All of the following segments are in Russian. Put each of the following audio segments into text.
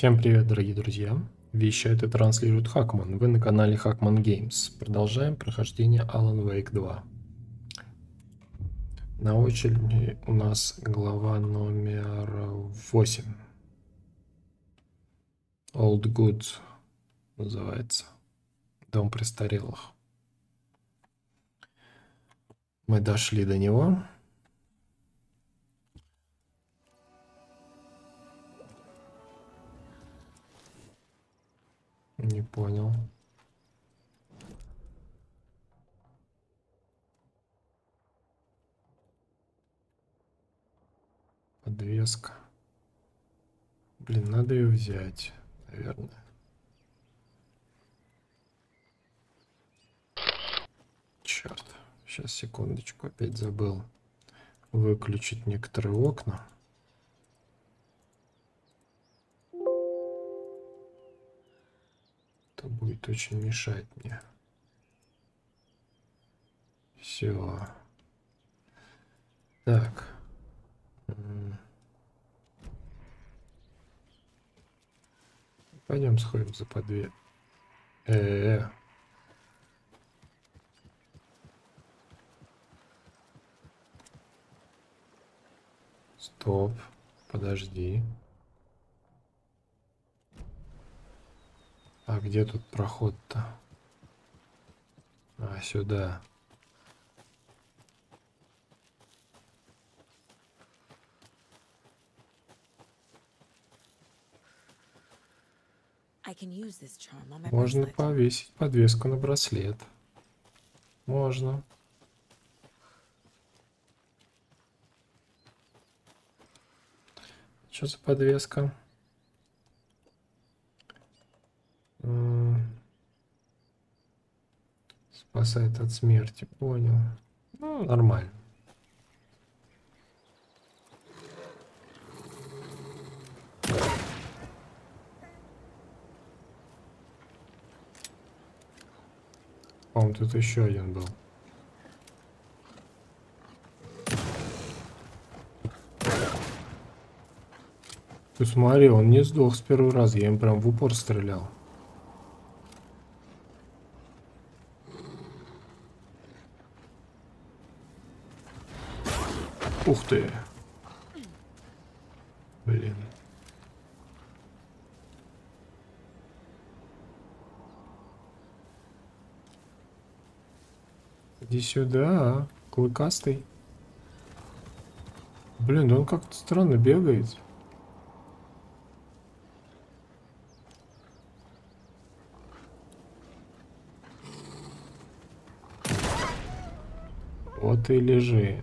Всем привет, дорогие друзья! Вещает и транслирует Хакман. Вы на канале Хакман Games. Продолжаем прохождение Alan Wake 2. На очереди у нас глава номер 8. Old Good называется. Дом престарелых. Мы дошли до него. Не понял. Подвеска. Блин, надо ее взять, наверное. Черт. Сейчас, секундочку, опять забыл выключить некоторые окна. Это будет очень мешать мне. Все. Так. Пойдем сходим за подве. Э -э -э. Стоп. Подожди. А где тут проход-то? А, сюда. Можно повесить подвеску на браслет. Можно. Что за подвеска? Спасает от смерти, понял. Ну, нормально. По-моему, тут еще один был. Ты смотри, он не сдох с первого раза, я им прям в упор стрелял. Ух ты. Блин. Иди сюда, клыкастый. Блин, да он как-то странно бегает. Вот и лежи.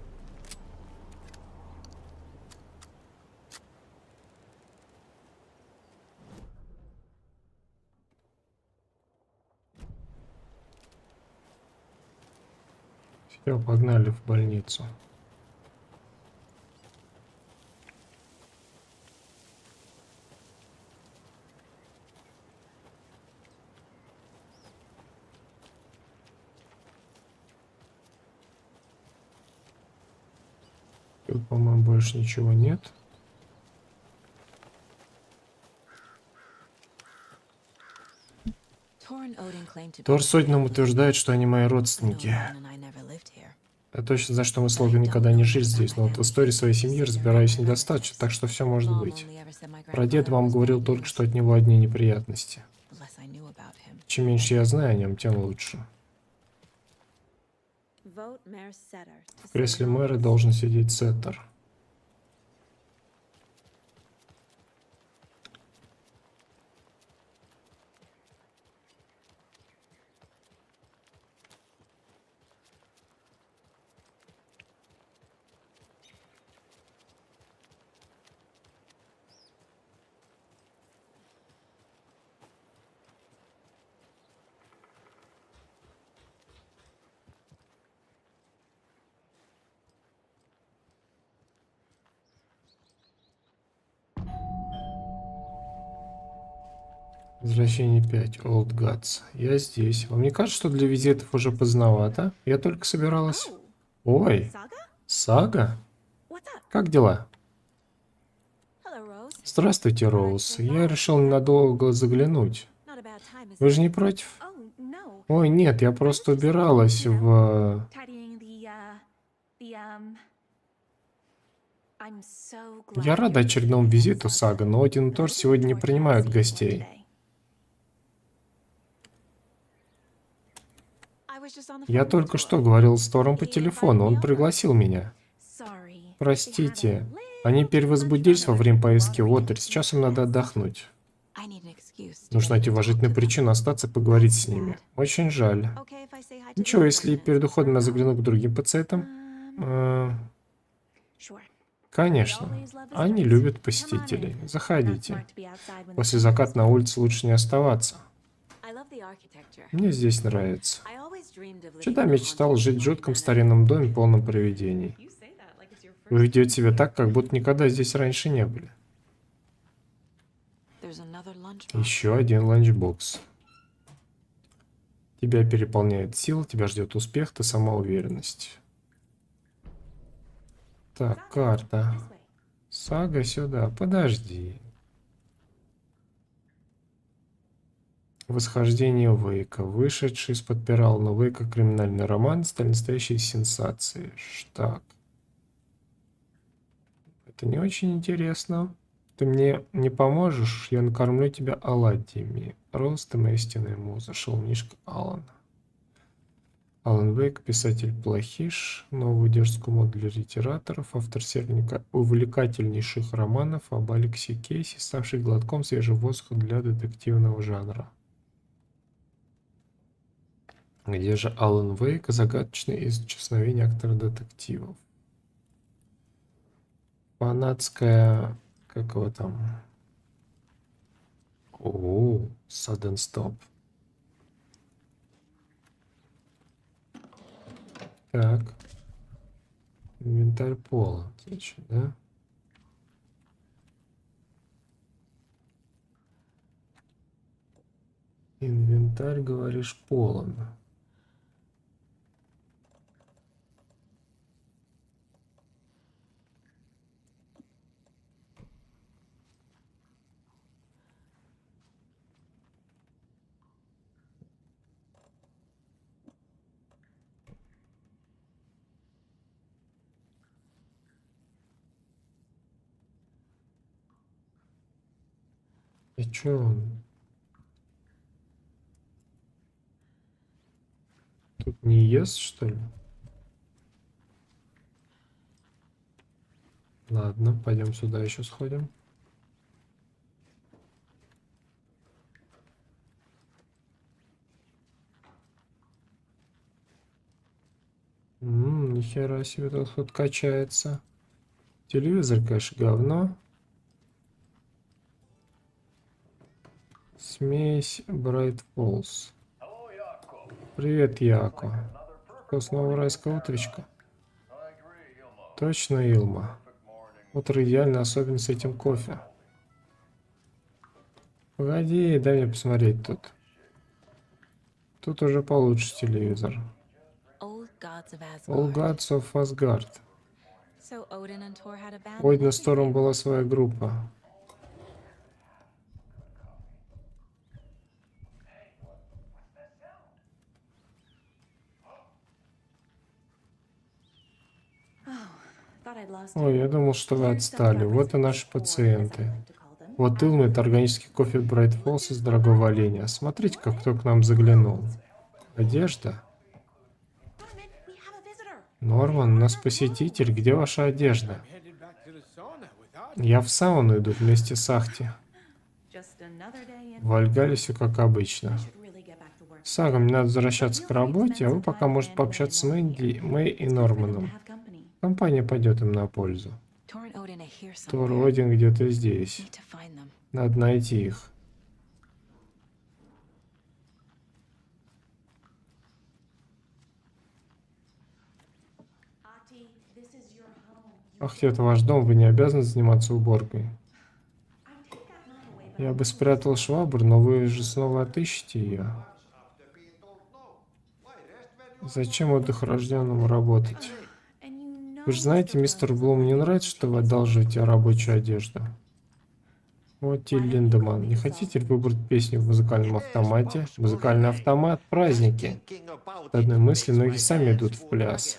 Все, погнали в больницу. Тут, по-моему, больше ничего нет. Тор Сотнам утверждает, что они мои родственники. Я точно знаю, что мы с Логан никогда не жили здесь, но вот в истории своей семьи разбираюсь недостаточно, так что все может быть. Про дед вам говорил только, что от него одни неприятности. Чем меньше я знаю о нем, тем лучше. В кресле мэра должен сидеть Сеттер. Возвращение 5. Old Gods. Я здесь. Вам не кажется, что для визитов уже поздновато? Я только собиралась... Ой, Сага? Как дела? Здравствуйте, Роуз. Я решил ненадолго заглянуть. Вы же не против? Ой, нет, я просто убиралась в... Я рада очередному визиту, Сага, но Один и Тор сегодня не принимают гостей. Я только что говорил с Тором по телефону, он пригласил меня. Простите, они перевозбудились во время поездки в Отель, сейчас им надо отдохнуть. Нужно найти уважительную причину остаться и поговорить с ними. Очень жаль. Ничего, если перед уходом я загляну к другим пациентам? Э, конечно. Они любят посетителей. Заходите. После заката на улице лучше не оставаться. Мне здесь нравится. Всегда мечтал жить в жутком старинном доме, полном привидений. Вы ведете себя так, как будто никогда здесь раньше не были. Еще один ланчбокс. Тебя переполняет сила, тебя ждет успех, ты самоуверенность. Так, карта. Сага сюда, подожди. Восхождение Вейка. Вышедший из-под пирала Вейка криминальный роман стали настоящей сенсацией. Так. Это не очень интересно. Ты мне не поможешь, я накормлю тебя оладьями. Рост и моя истинная муза. Шелунишка Алан. Алан Вейк, писатель Плохиш, новую дерзкую моду для литераторов, автор серника увлекательнейших романов об Алексе Кейси, ставший глотком свежего воздуха для детективного жанра. Где же Алан Вейк, загадочный из честновения актора детективов? Фанатская как его там? О, sudden stop. Так. Инвентарь полон, значит, да? Инвентарь, говоришь, полон. И чё он? Тут не ест, что ли? Ладно, пойдем сюда еще сходим. Ммм, нихера себе тут вот качается. Телевизор, конечно, говно. Смесь Брайт Фоллс. Привет, Яко. Снова райская утречка? Точно, Илма. Утро идеально, особенно с этим кофе. Погоди, дай мне посмотреть тут. Тут уже получше телевизор. All Gods of Asgard. Один с Тором была своя группа. Ой, я думал, что вы отстали. Вот и наши пациенты. Вот Илма, это органический кофе Брайт Фоллс из дорогого оленя. Смотрите, как кто к нам заглянул. Одежда? Норман, у нас посетитель. Где ваша одежда? Я в сауну иду вместе с Ахти. В Альгале все как обычно. Сага, мне надо возвращаться к работе, а вы пока можете пообщаться с Мэнди, Мэй и Норманом. Компания пойдет им на пользу. Тор Один где-то здесь. Надо найти их. Ах, это ваш дом, вы не обязаны заниматься уборкой. Я бы спрятал швабру, но вы же снова отыщете ее. Зачем отдохорожденному работать? Вы же знаете, мистер Блум не нравится, что вы одалживаете рабочую одежду. Вот Тиль Линдеман. Не хотите ли выбрать песню в музыкальном автомате? Музыкальный автомат – праздники. От одной мысли ноги сами идут в пляс.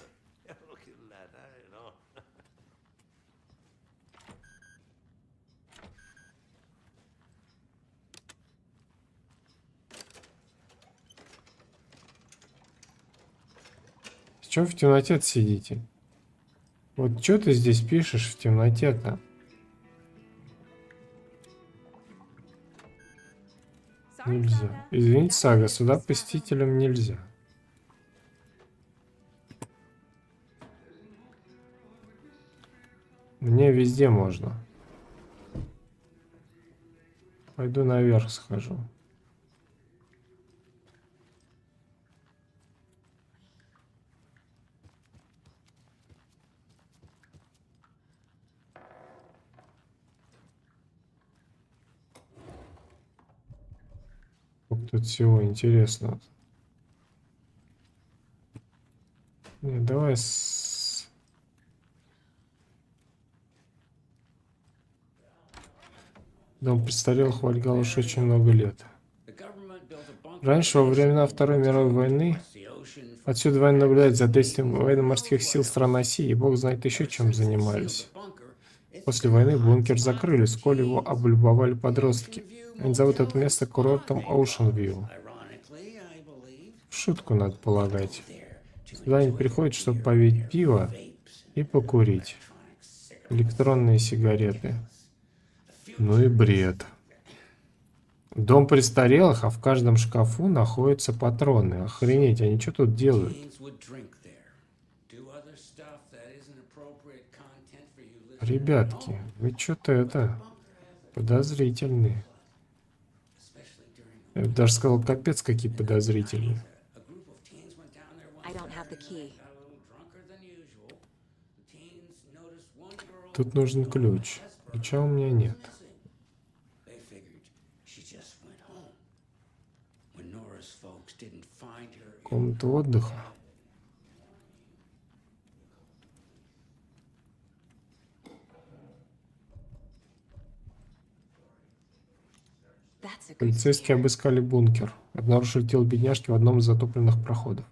Чего в темноте сидите? Вот что ты здесь пишешь в темноте-то? Нельзя. Извините, Сага, сюда посетителям нельзя. Мне везде можно. Пойду наверх схожу. Тут всего интересного? Не, давай с... Дом престарелых вальгал уж очень много лет. Раньше, во времена Второй мировой войны, отсюда война наблюдать за действием военно-морских сил стран России, и бог знает еще чем занимались. После войны бункер закрыли, вскоре его облюбовали подростки. Они зовут это место курортом. В шутку надо полагать. Сюда они приходят, чтобы повить пиво и покурить. Электронные сигареты. Ну и бред. Дом престарелых, а в каждом шкафу находятся патроны. Охренеть, они что тут делают? Ребятки, вы что-то это подозрительные. Я бы даже сказал, капец, какие подозрительные. Тут нужен ключ. Ключа у меня нет. Комната отдыха. Полицейские обыскали бункер. Обнаружили тело бедняжки в одном из затопленных проходов.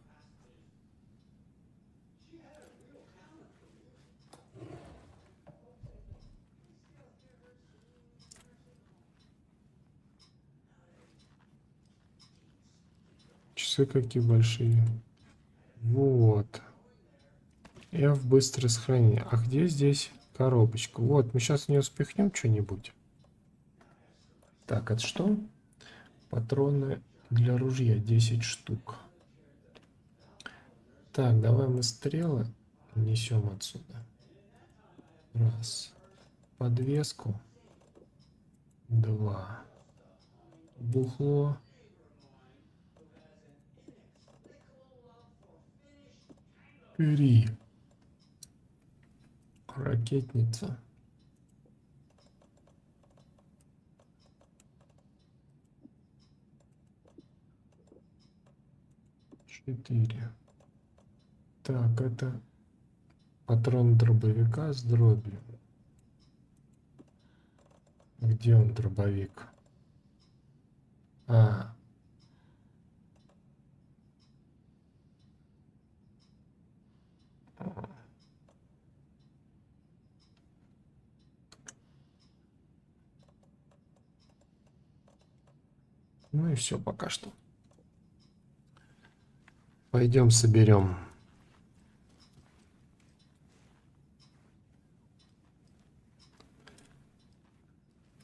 Часы какие большие. Вот. Я в быстрое сохранение. А где здесь коробочка? Вот, мы сейчас в нее спихнем что-нибудь. Так, это что? Патроны для ружья 10 штук. Так, давай мы стрелы несем отсюда. Раз. Подвеску. Два. Бухло. Три. Ракетница. Четыре. Так, это патрон дробовика с дробью. Где он, дробовик? А. Ну и все пока что. Пойдем соберем.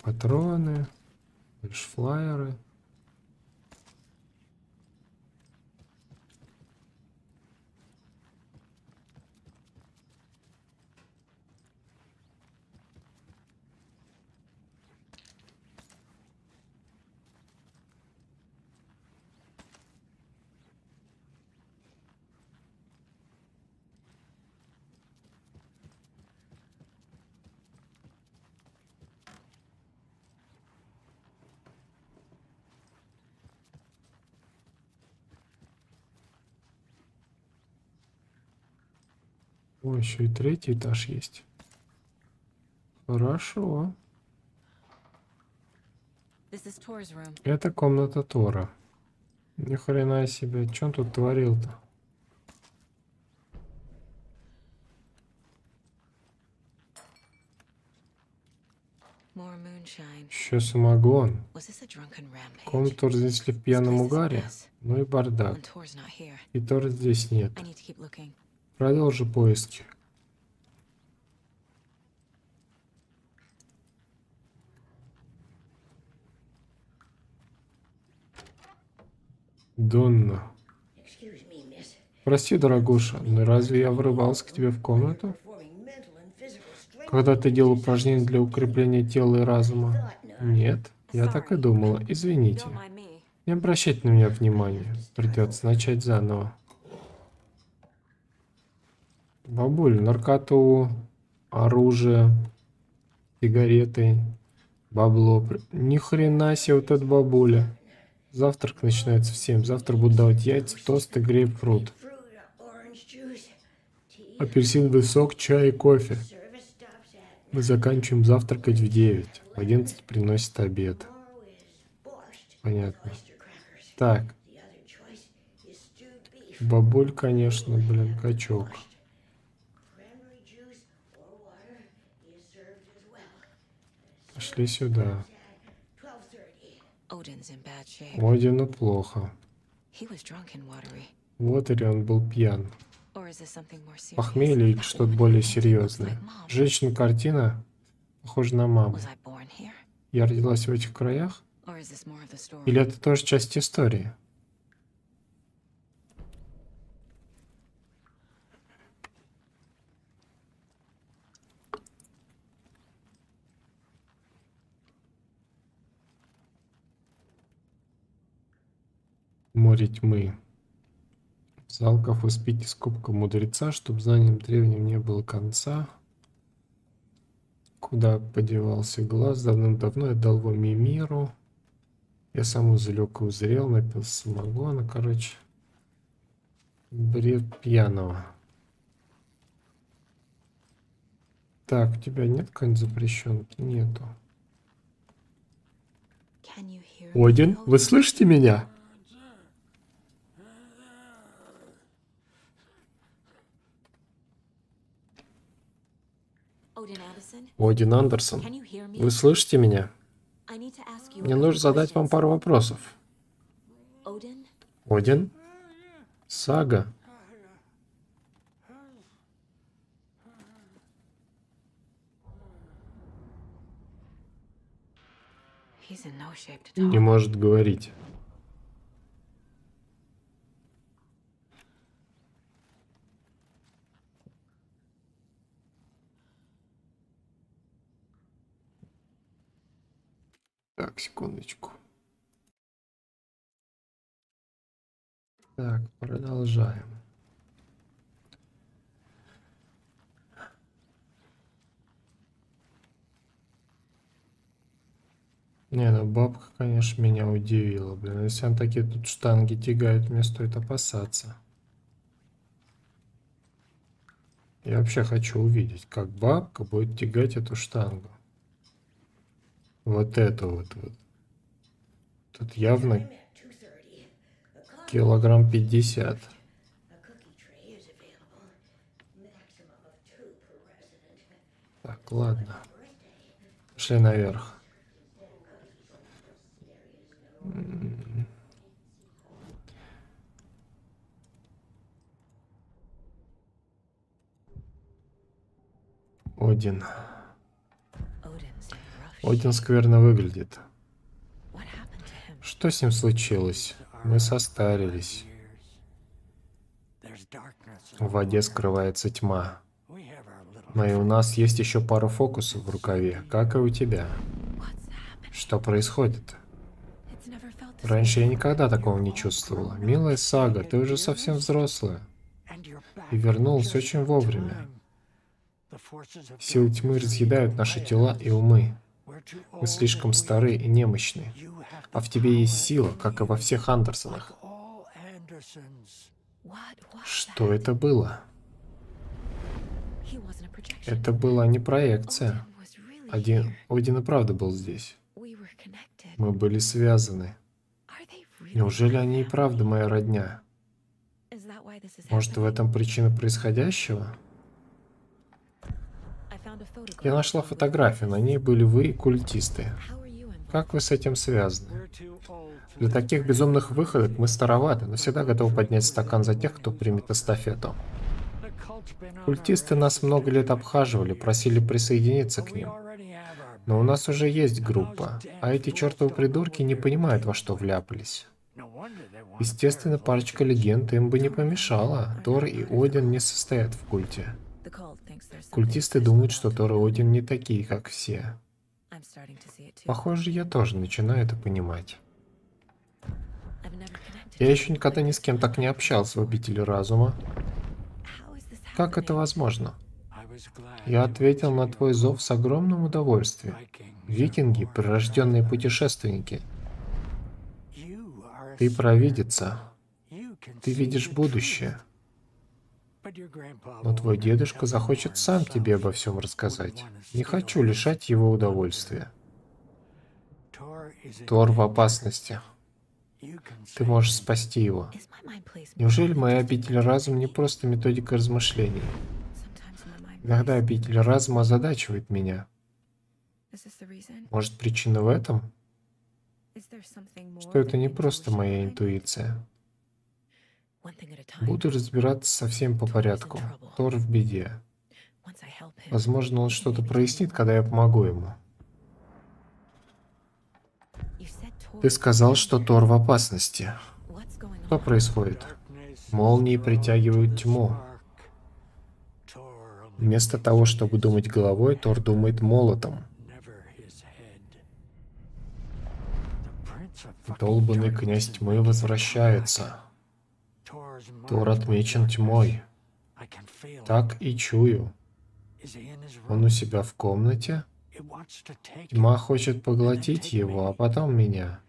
Патроны, флайеры. О, еще и третий этаж есть. Хорошо. Это комната Тора. Ни хрена себе, что он тут творил-то? Еще самогон. Комнату разнесли в пьяном угаре. Ну и бардак. И Тора здесь нет. Продолжи поиски. Донна. Прости, дорогуша, но разве я врывался к тебе в комнату? Когда ты делал упражнения для укрепления тела и разума? Нет, я так и думала. Извините. Не обращайте на меня внимания. Придется начать заново. Бабуль, наркоту, оружие, сигареты, бабло. Ни хрена себе вот эта бабуля. Завтрак начинается в 7. Завтра буду давать яйца, тосты, грейпфрут. Апельсиновый сок, чай и кофе. Мы заканчиваем завтракать в 9. В 11 приносит обед. Понятно. Так. Бабуль, конечно, блин, качок. Пошли сюда. Одину плохо. Вот или он был пьян. Похмелье или что-то более серьезное. Женщина картина похожа на маму. Я родилась в этих краях? Или это тоже часть истории? Море тьмы. Залков испить из кубка мудреца, чтоб знанием древним не было конца. Куда подевался глаз, давным-давно я дал вам и миру. Я сам издалека узрел, напил самогона, короче. Бред пьяного. Так, у тебя нет какой-нибудь запрещенки? Нету. Один, вы слышите меня? Один Андерсон, вы слышите меня? Мне нужно задать вам пару вопросов. Один? Сага? Не может говорить. Так, секундочку. Так, продолжаем. Не, ну бабка, конечно, меня удивила, блин. Если он такие тут штанги тягает, мне стоит опасаться. Я вообще хочу увидеть, как бабка будет тягать эту штангу. Вот это вот. вот. Тут явно килограмм пятьдесят. Так, ладно. Пошли наверх. Один. Один скверно выглядит. Что с ним случилось? Мы состарились. В воде скрывается тьма. Но и у нас есть еще пару фокусов в рукаве, как и у тебя. Что происходит? Раньше я никогда такого не чувствовала. Милая Сага, ты уже совсем взрослая. И вернулась очень вовремя. Силы тьмы разъедают наши тела и умы. Мы слишком стары и немощны. А в тебе есть сила, как и во всех Андерсонах. Что это было? Это была не проекция. Один, Один и правда был здесь. Мы были связаны. Неужели они и правда моя родня? Может, в этом причина происходящего? Я нашла фотографию, на ней были вы и культисты. Как вы с этим связаны? Для таких безумных выходок мы староваты, но всегда готовы поднять стакан за тех, кто примет эстафету. Культисты нас много лет обхаживали, просили присоединиться к ним. Но у нас уже есть группа, а эти чертовы придурки не понимают, во что вляпались. Естественно, парочка легенд им бы не помешала. Тор и Один не состоят в культе. Культисты думают, что Тор и Один не такие, как все. Похоже, я тоже начинаю это понимать. Я еще никогда ни с кем так не общался в обители разума. Как это возможно? Я ответил на твой зов с огромным удовольствием. Викинги — прирожденные путешественники. Ты провидица. Ты видишь будущее. Но твой дедушка захочет сам тебе обо всем рассказать. Не хочу лишать его удовольствия. Тор в опасности. Ты можешь спасти его. Неужели моя обитель разума не просто методика размышлений? Иногда обитель разума озадачивает меня. Может, причина в этом? Что это не просто моя интуиция. Буду разбираться со всем по порядку. Тор в беде. Возможно, он что-то прояснит, когда я помогу ему. Ты сказал, что Тор в опасности. Что происходит? Молнии притягивают тьму. Вместо того, чтобы думать головой, Тор думает молотом. Долбанный князь тьмы возвращается. Тор отмечен тьмой. Так и чую. Он у себя в комнате? Тьма хочет поглотить его, а потом меня.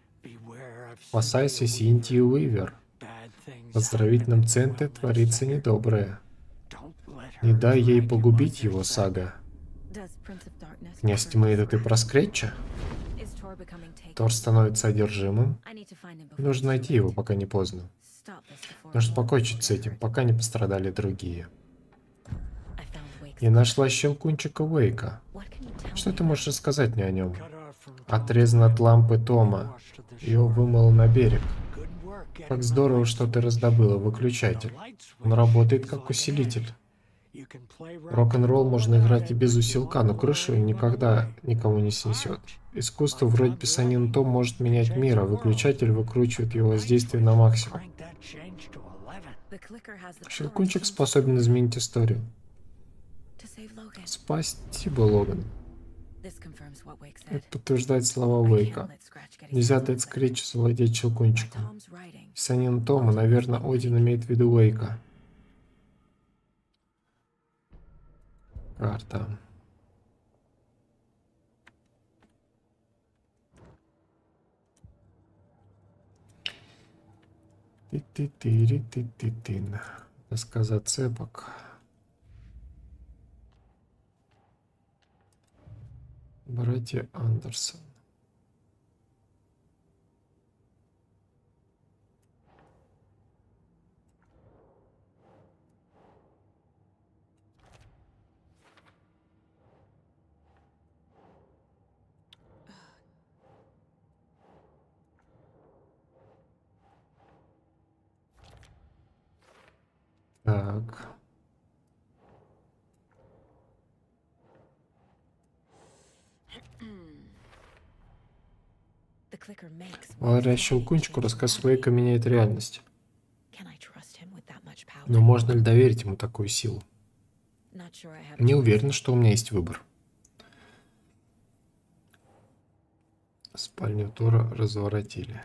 Спасайся, Синтии Уивер. В оздоровительном центре творится недоброе. Не дай ей погубить его, Сага. Князь тьмы, это ты про Скретча? Тор становится одержимым. Нужно найти его, пока не поздно. Нужно покончить с этим, пока не пострадали другие. Я нашла щелкунчика Уэйка. Что ты можешь рассказать мне о нем? Отрезан от лампы Тома. Ее вымыл на берег. Как здорово, что ты раздобыла выключатель. Он работает как усилитель. Рок-н-ролл можно играть и без усилка, но крышу никогда никому не снесет. Искусство вроде писанин Том может менять мир, а выключатель выкручивает его воздействие на максимум. Щелкунчик способен изменить историю. Спасибо, Логан. Это подтверждает слова Уэйка. Нельзя дать Скретчу завладеть Щелкунчиком. Писанин Тома, наверное, Один имеет в виду Уэйка. Карта. Ты-ты-ты-ты-ты-ты. Доска цепок. Братья Андерсон. Так. Благодаря щелкунчику рассказ Уэйка меняет реальность. Но можно ли доверить ему такую силу? Не уверен, что у меня есть выбор. Спальню Тора разворотили.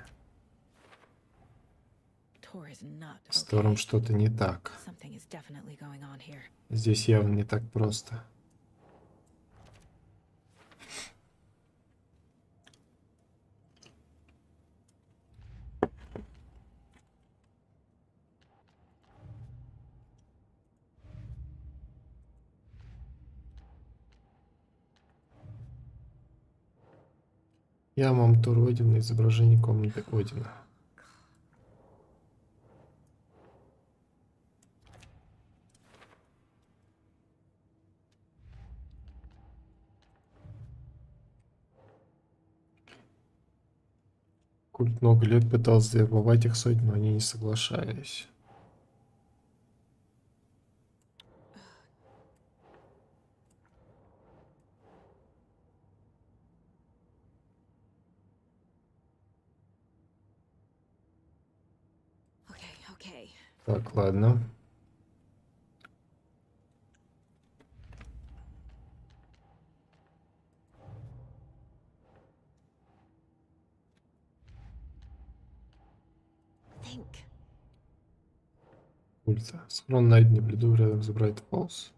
С Тором что-то не так. Здесь явно не так просто. Я мамтур Один на изображении комнаты Одина. Культ много лет пытался завербовать их сотни, но они не соглашались. Так, ладно. Ульта. Схрон найденный в льду рядом с Брайт Фоллс.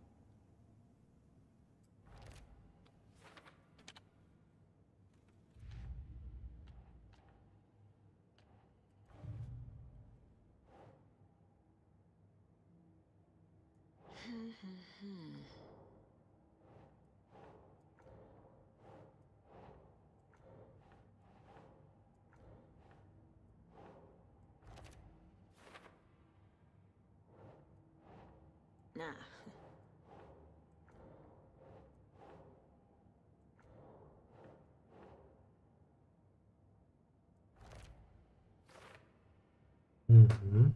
Угу.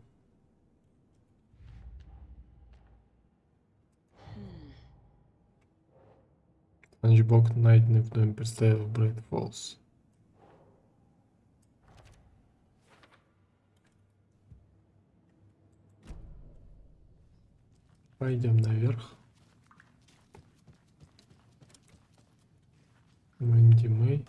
Спанчбок найденный в доме представил Брайт Фоллс. Пойдем наверх. Мэнди Мэй.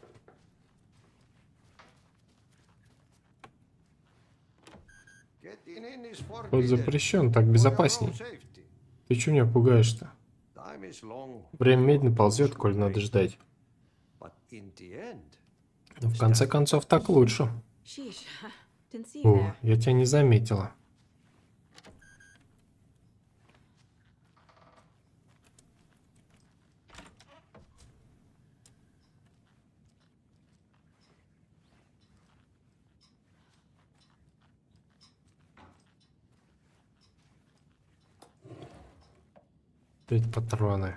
Вход запрещен, так безопасней. Ты чего меня пугаешь-то? Время медленно ползет, коль надо ждать. Но в конце концов так лучше. О, я тебя не заметила. Опять патроны.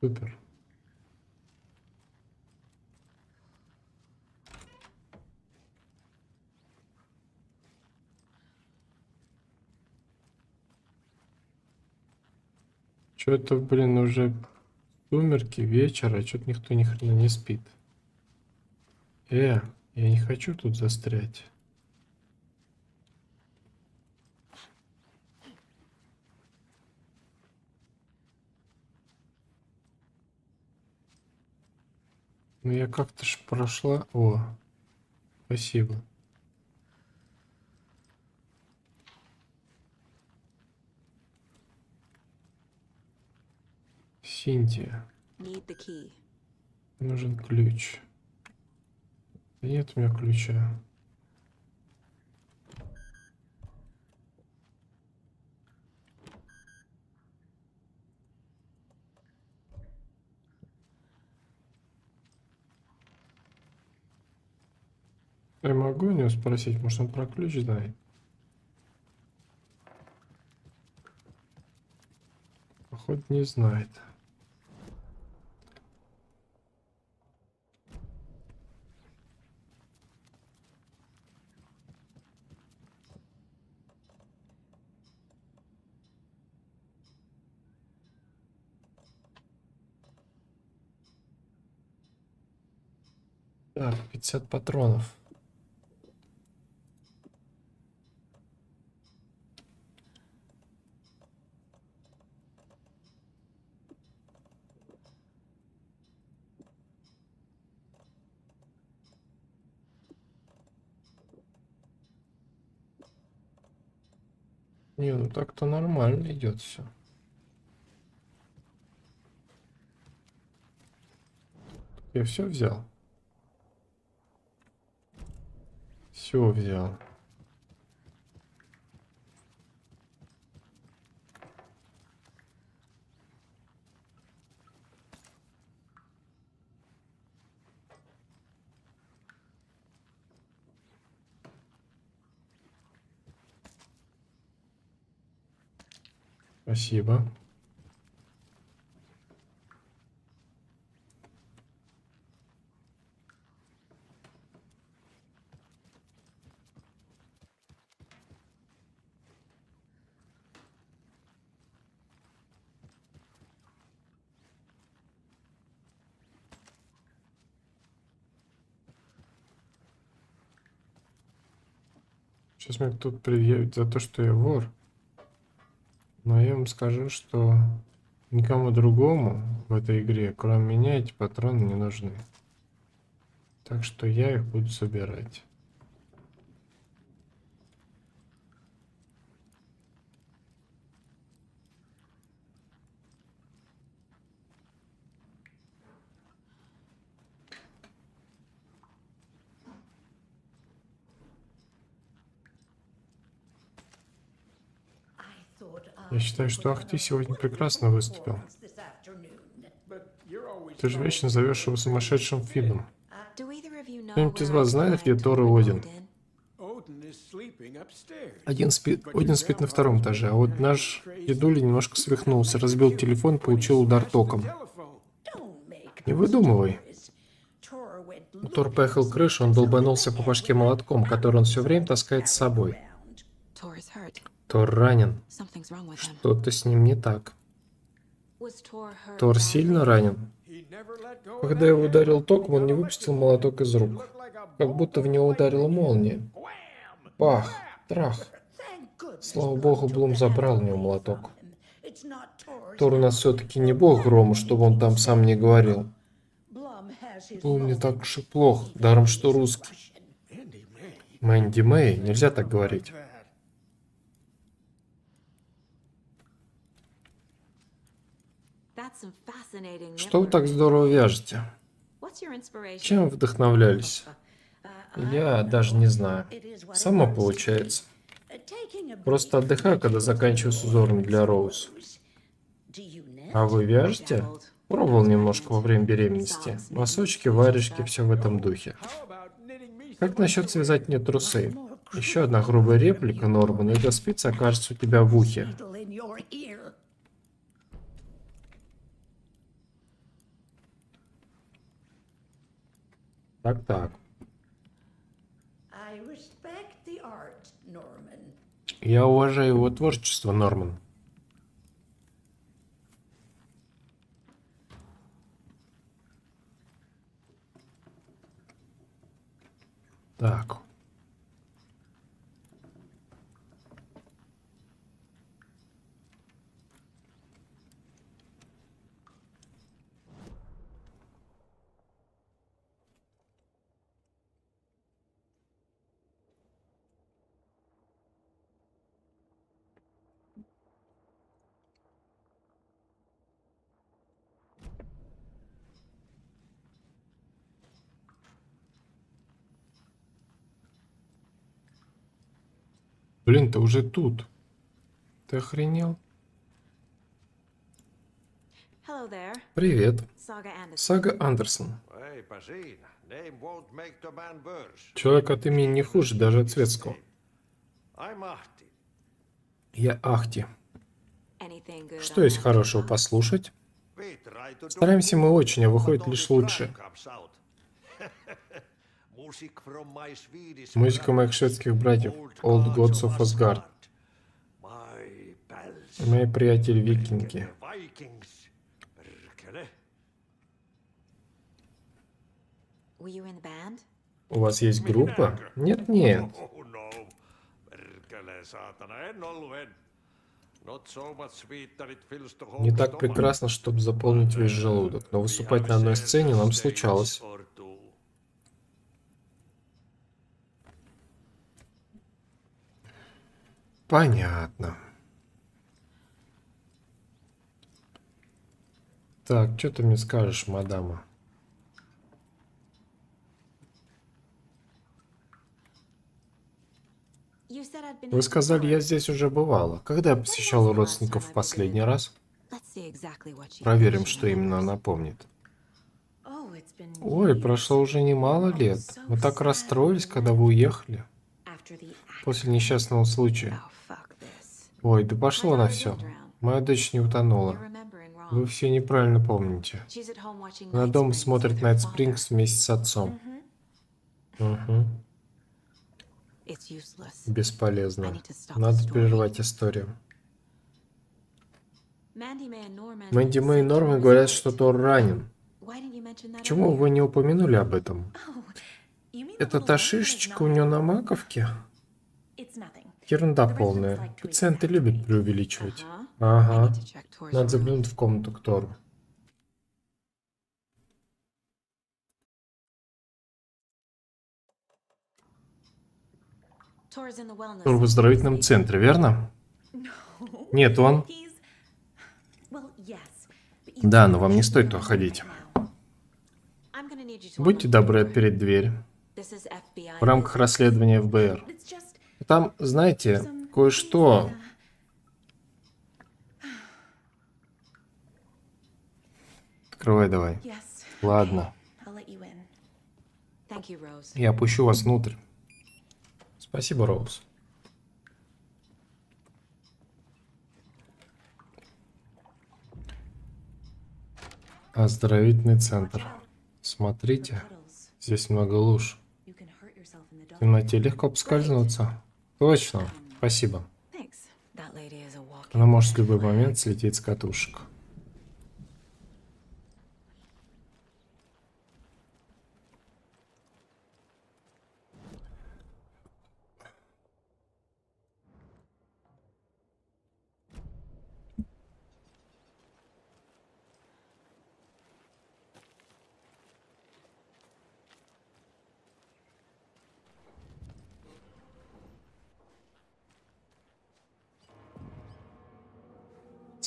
Супер. Что это, блин, уже Сумерки, вечер, а что-то никто ни хрена не спит. Э, я не хочу тут застрять. Ну я как-то ж прошла. О, спасибо. Синтия. Нужен ключ. Нет у меня ключа. Я могу у него спросить, может он про ключ знает? Походу не знает. Так, 50 патронов. Не, ну так-то нормально идет все. Я все взял. Все взял. Спасибо. Сейчас мне тут предъявит за то, что я вор. Но я вам скажу, что никому другому в этой игре, кроме меня, эти патроны не нужны. Так что я их буду собирать. Я считаю, что Ахти сегодня прекрасно выступил. Ты же вечно зовешь его сумасшедшим Фидом. Кто-нибудь из вас знает, где Тор и Один? Один спит, Один спит на втором этаже, а вот наш дедуля немножко свихнулся, разбил телефон, получил удар током. Не выдумывай. Тор поехал к крыше, он долбанулся по башке молотком, который он все время таскает с собой. Тор ранен. Что-то с ним не так. Тор сильно ранен? Когда его ударил током, он не выпустил молоток из рук. Как будто в него ударила молния. Бах! Трах! Слава богу, Блум забрал у него молоток. Тор у нас все-таки не бог грома, чтобы он там сам не говорил. Блум не так уж и плох, даром что русский. Мэнди Мэй, нельзя так говорить. Что вы так здорово вяжете? Чем вдохновлялись? Я даже не знаю. Само получается. Просто отдыхаю, когда заканчиваю с узорами для Роуз. А вы вяжете? Пробовал немножко во время беременности. Носочки, варежки, все в этом духе. Как насчет связать мне трусы? Еще одна грубая реплика, Норман, и эта спица окажется у тебя в ухе. Так, так. Я уважаю его творчество, Норман. Так. Блин, ты уже тут. Ты охренел? Привет. Сага Андерсон. Человек от имени не хуже даже от светского. Я Ахти. Что есть хорошего послушать? Стараемся мы очень, а выходит лишь лучше. Музыка моих шведских братьев, Old Gods of Asgard. Мои приятели викинги. У вас есть группа? Нет, нет. Не так прекрасно, чтобы заполнить весь желудок, но выступать на одной сцене нам случалось. Понятно. Так, что ты мне скажешь, мадама? Вы сказали, я здесь уже бывала. Когда я посещала родственников в последний раз? Проверим, что именно она помнит. Ой, прошло уже немало лет. Мы так расстроились, когда вы уехали. После несчастного случая. Ой, да пошло на все. Моя дочь не утонула. Вы все неправильно помните. Она дома смотрит Night Springs вместе с отцом. Угу. Бесполезно. Надо прервать историю. Мэнди Мэй и Норман говорят, что Тор ранен. Почему вы не упомянули об этом? Это та шишечка у нее на маковке? Ерунда полная. Пациенты любят преувеличивать. Ага. Надо заглянуть в комнату к Тору. Тор в оздоровительном центре, верно? Нет, он... Да, но вам не стоит туда ходить. Будьте добры отпереть дверь. В рамках расследования ФБР. Там, знаете, кое-что... Открывай давай. Ладно. Я опущу вас внутрь. Спасибо, Роуз. Оздоровительный центр. Смотрите, здесь много луж. В темноте легко поскользнуться. Точно, спасибо. Она может в любой момент слететь с катушек.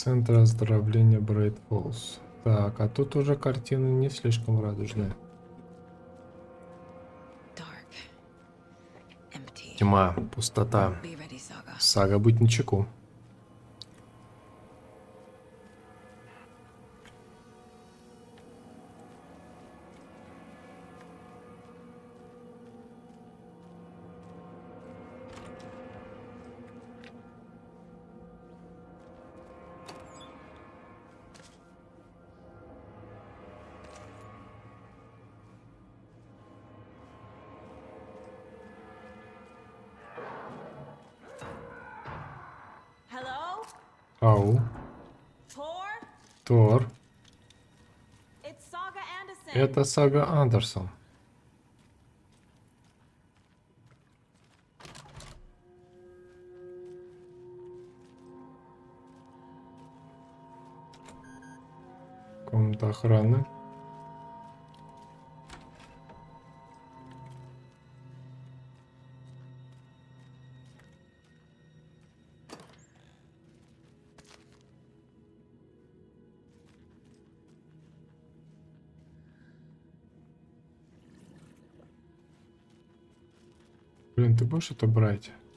Центр оздоровления Брейд Фоллс. Так, а тут уже картина не слишком радужная. Тьма, пустота. Сага, будь начеку. Ау. Это сага Андерсон. Комната охраны. Блин, ты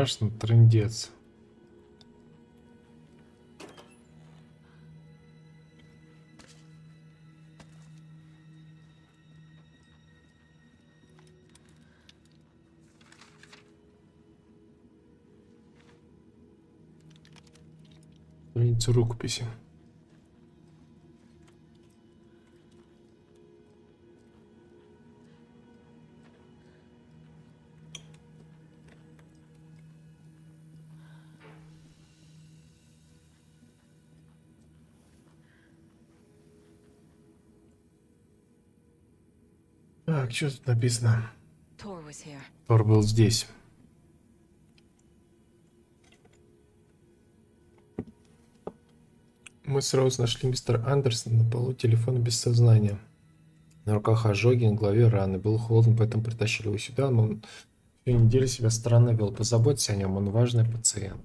Страшно, трындец. Страница рукописи. Так, что тут написано? Тор был здесь. Мы с Роуз нашли мистера Андерсона на полу телефона без сознания. На руках ожоги, на голове раны. Было холодно, поэтому притащили его сюда, но он всю неделю себя странно вел. Позаботься о нем, он важный пациент.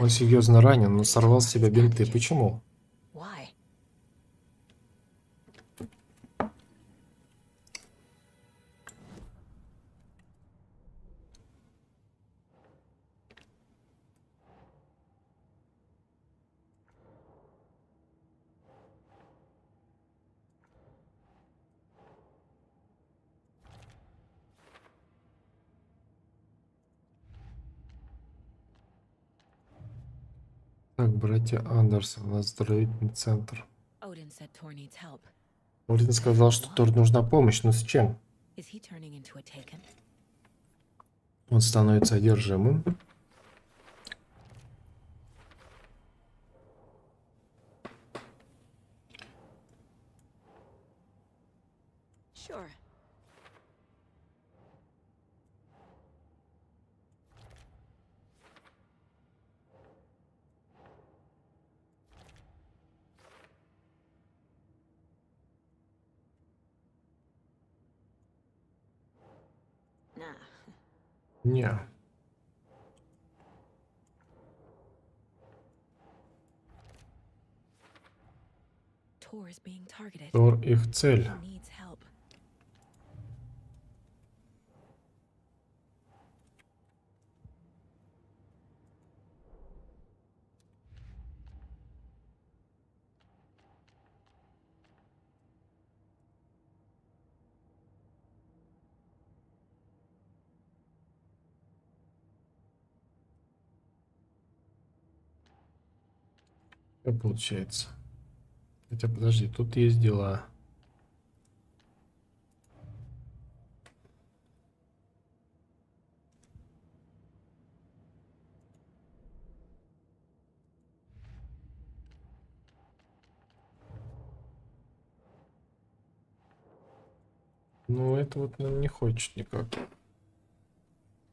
Он серьезно ранен, но сорвал с себя бинты. Почему? Why? Так, братья Андерсон, оздоровительный центр. Орден сказал, что Тор нужна помощь, но с чем? Он становится одержимым. Targeted. Тор их цель. Что получается? Хотя подожди, тут есть дела. Ну, это вот не хочет никак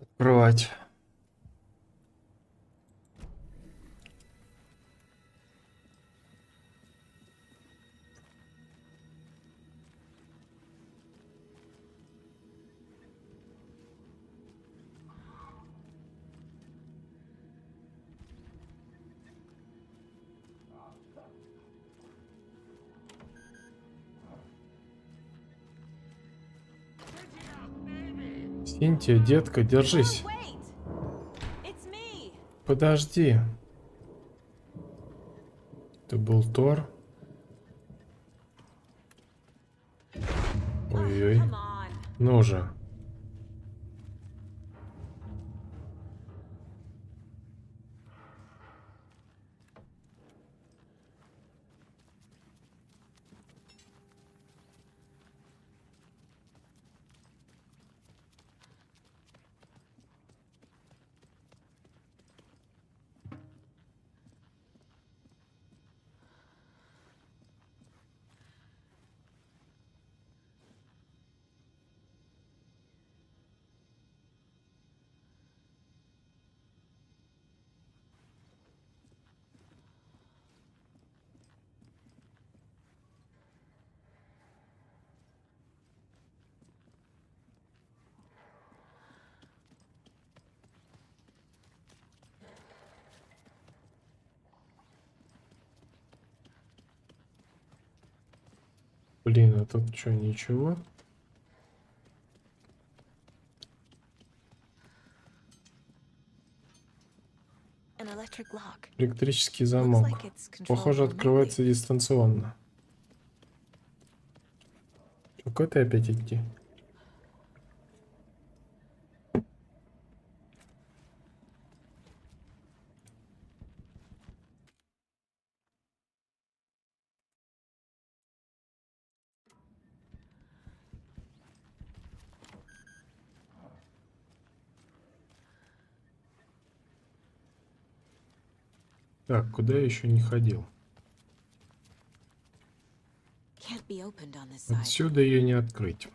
открывать. Синтия, детка, держись. Подожди. Это был Тор. Ой-ой. Ну же. Блин, а тут что, ничего? Электрический замок. Похоже, открывается дистанционно. Чё, к этой опять идти? Так, куда я еще не ходил? Отсюда ее не открыть.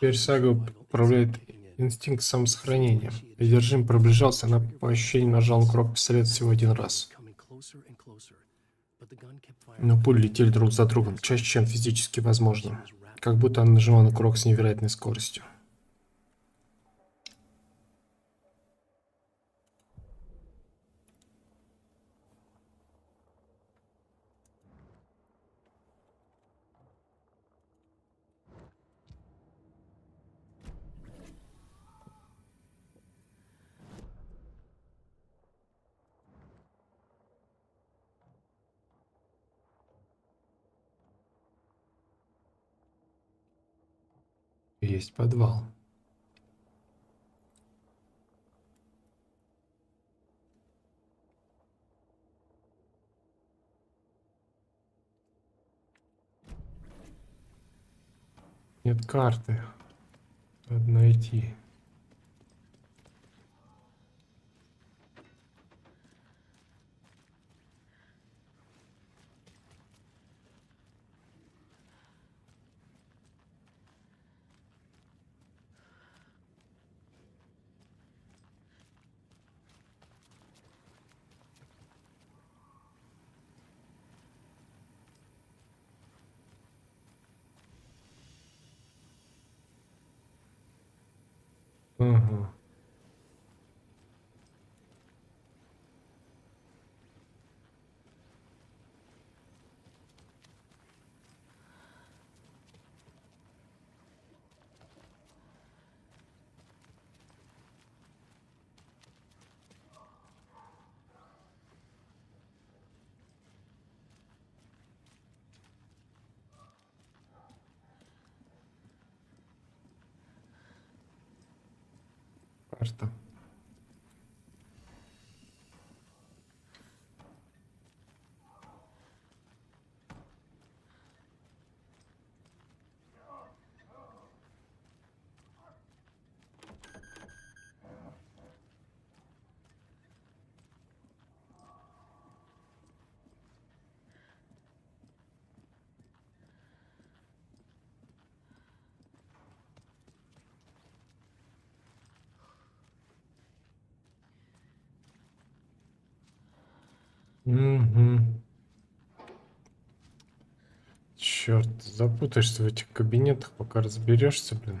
Теперь Сага управляет инстинкт самосохранения. Одержим приближался, она по ощущениям нажал курок пистолет всего один раз. Но пули летели друг за другом, чаще, чем физически возможно. Как будто она нажимала на курок с невероятной скоростью. Есть подвал. Нет карты. Надо найти. Ага. Карта. Угу. Черт, запутаешься в этих кабинетах, пока разберешься, блин.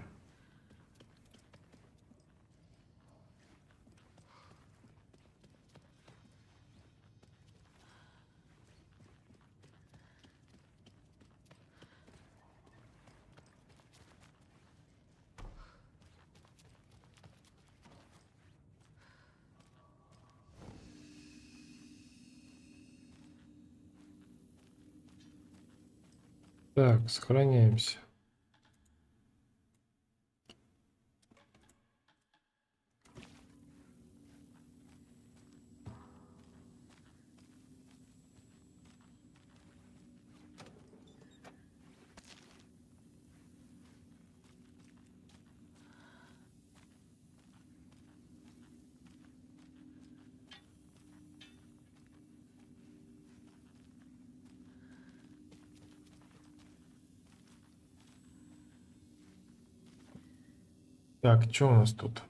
Сохраняемся. Так, что у нас тут?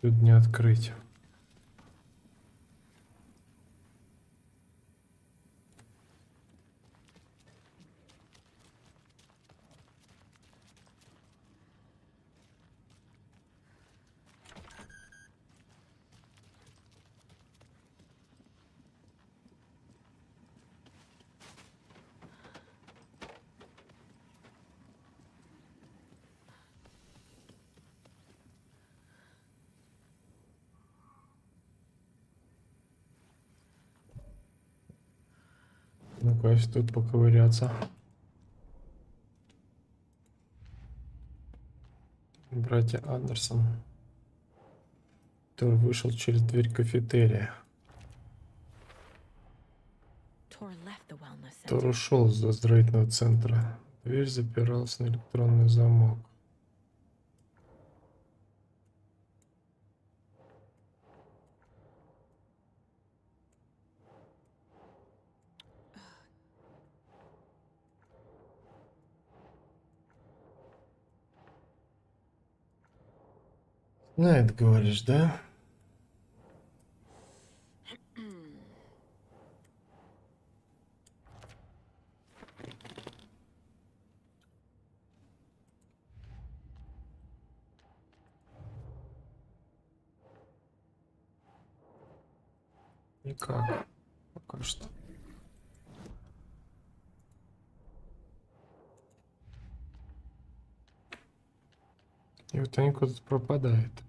Тут не открыть. Если тут поковыряться. Братья Андерсон. Тор вышел через дверь кафетерия. Тор ушел с оздоровительного центра. Дверь запиралась на электронный замок. Знает, говоришь, да? Никак. Пока что. И вот они куда-то пропадают.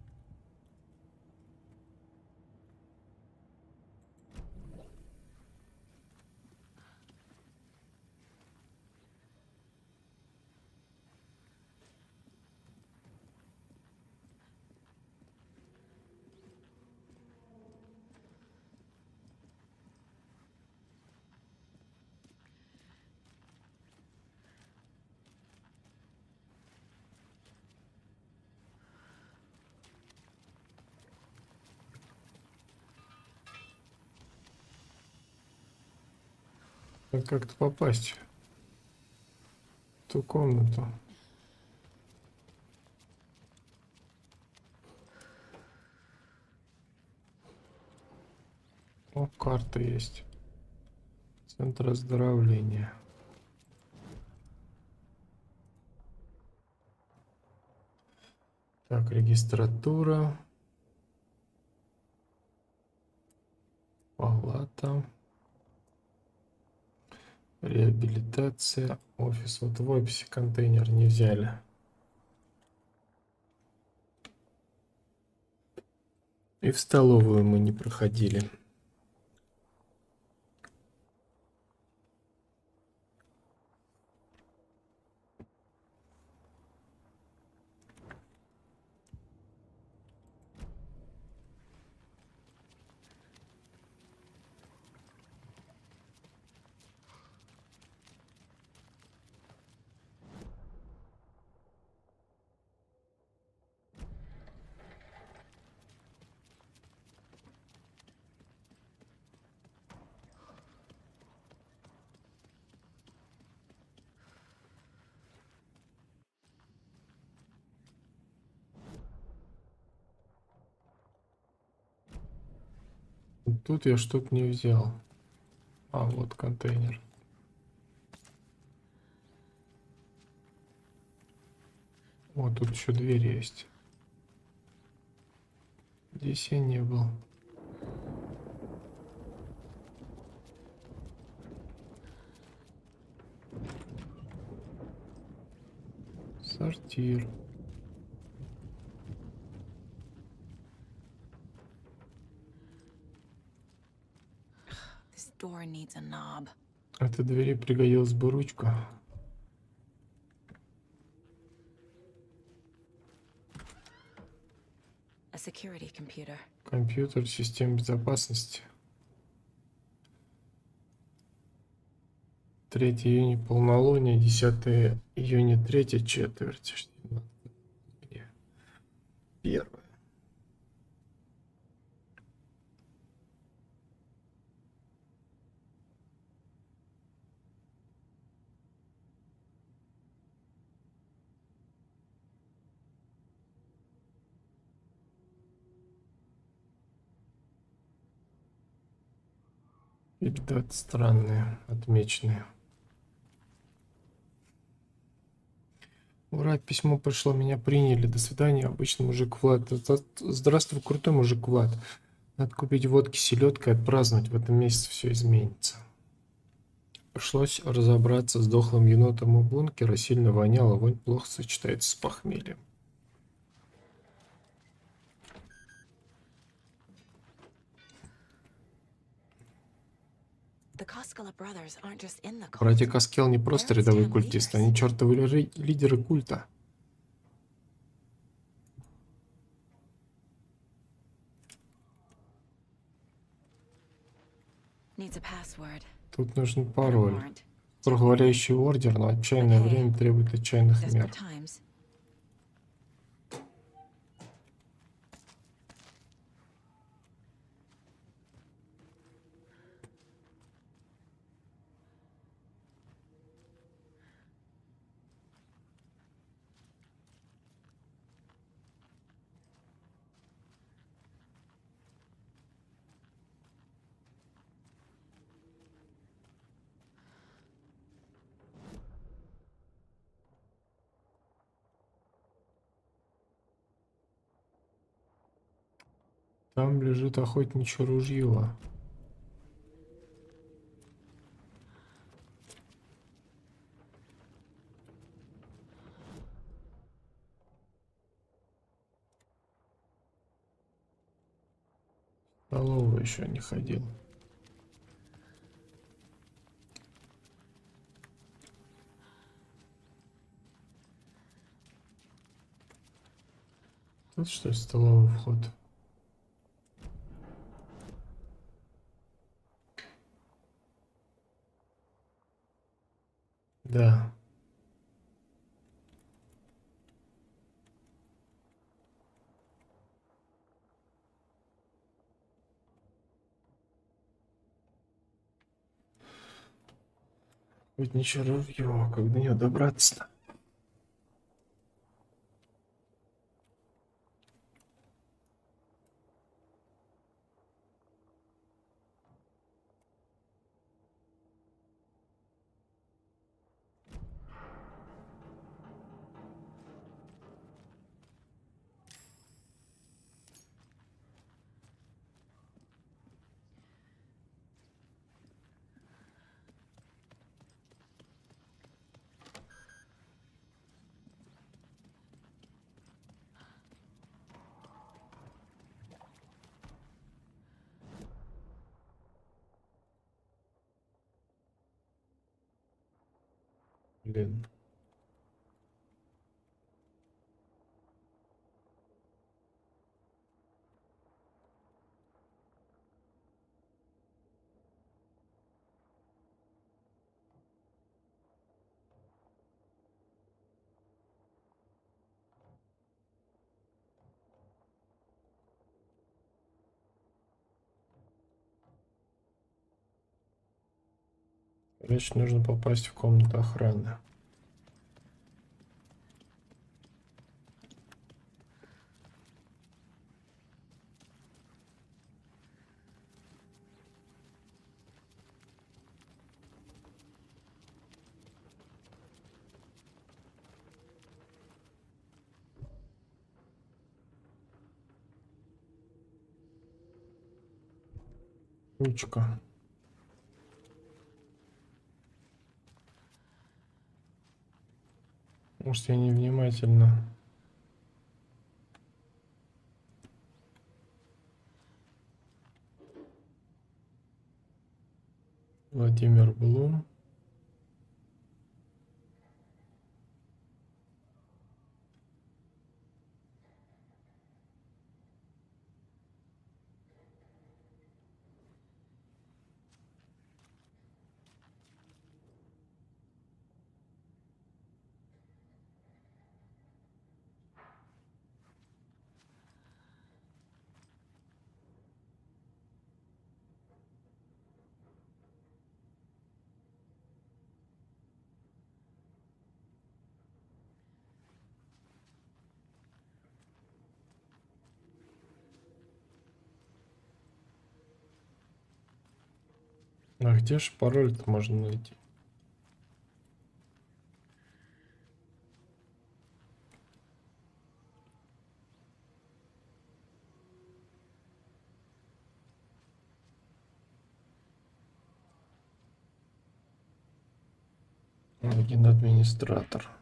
Как-то попасть в ту комнату. О, карта есть. Центр оздоровления. Так, регистратура. Палата. Реабилитация, офис. Вот в офисе контейнер не взяли. И в столовую мы не проходили. Тут я штук не взял. А, вот контейнер. Вот тут еще дверь есть. Здесь я не был. Сортир. Door needs a knob. Этой двери пригодилась бы ручка. A security computer. Компьютер систем безопасности. 3 июня полнолуние, 10 июня третья четверть. Первое. Даты странные, отмеченные. Ура, письмо пришло, меня приняли. До свидания, обычный мужик Влад. Здравствуй, крутой мужик Влад. Надо купить водки с селедкой и отпраздновать. В этом месяце все изменится. Пришлось разобраться с дохлым енотом у бункера. Сильно воняло, вонь плохо сочетается с похмельем. The Koskela brothers aren't just in the cult. Братья Каскел не просто рядовые культисты, они чертовы ли- лидеры культа. Тут нужен пароль. Круговорящий ордер, но отчаянное время требует отчаянных мер. Там лежит охотничье ружье. Столовую еще не ходил. Тут что столовый вход? Да. Ведь ничего ружье, как до него добраться-то? Блин. Значит, нужно попасть в комнату охраны. Ручка. Может, я невнимательно. Владимир Блум. А где же пароль-то можно найти? Логин администратор.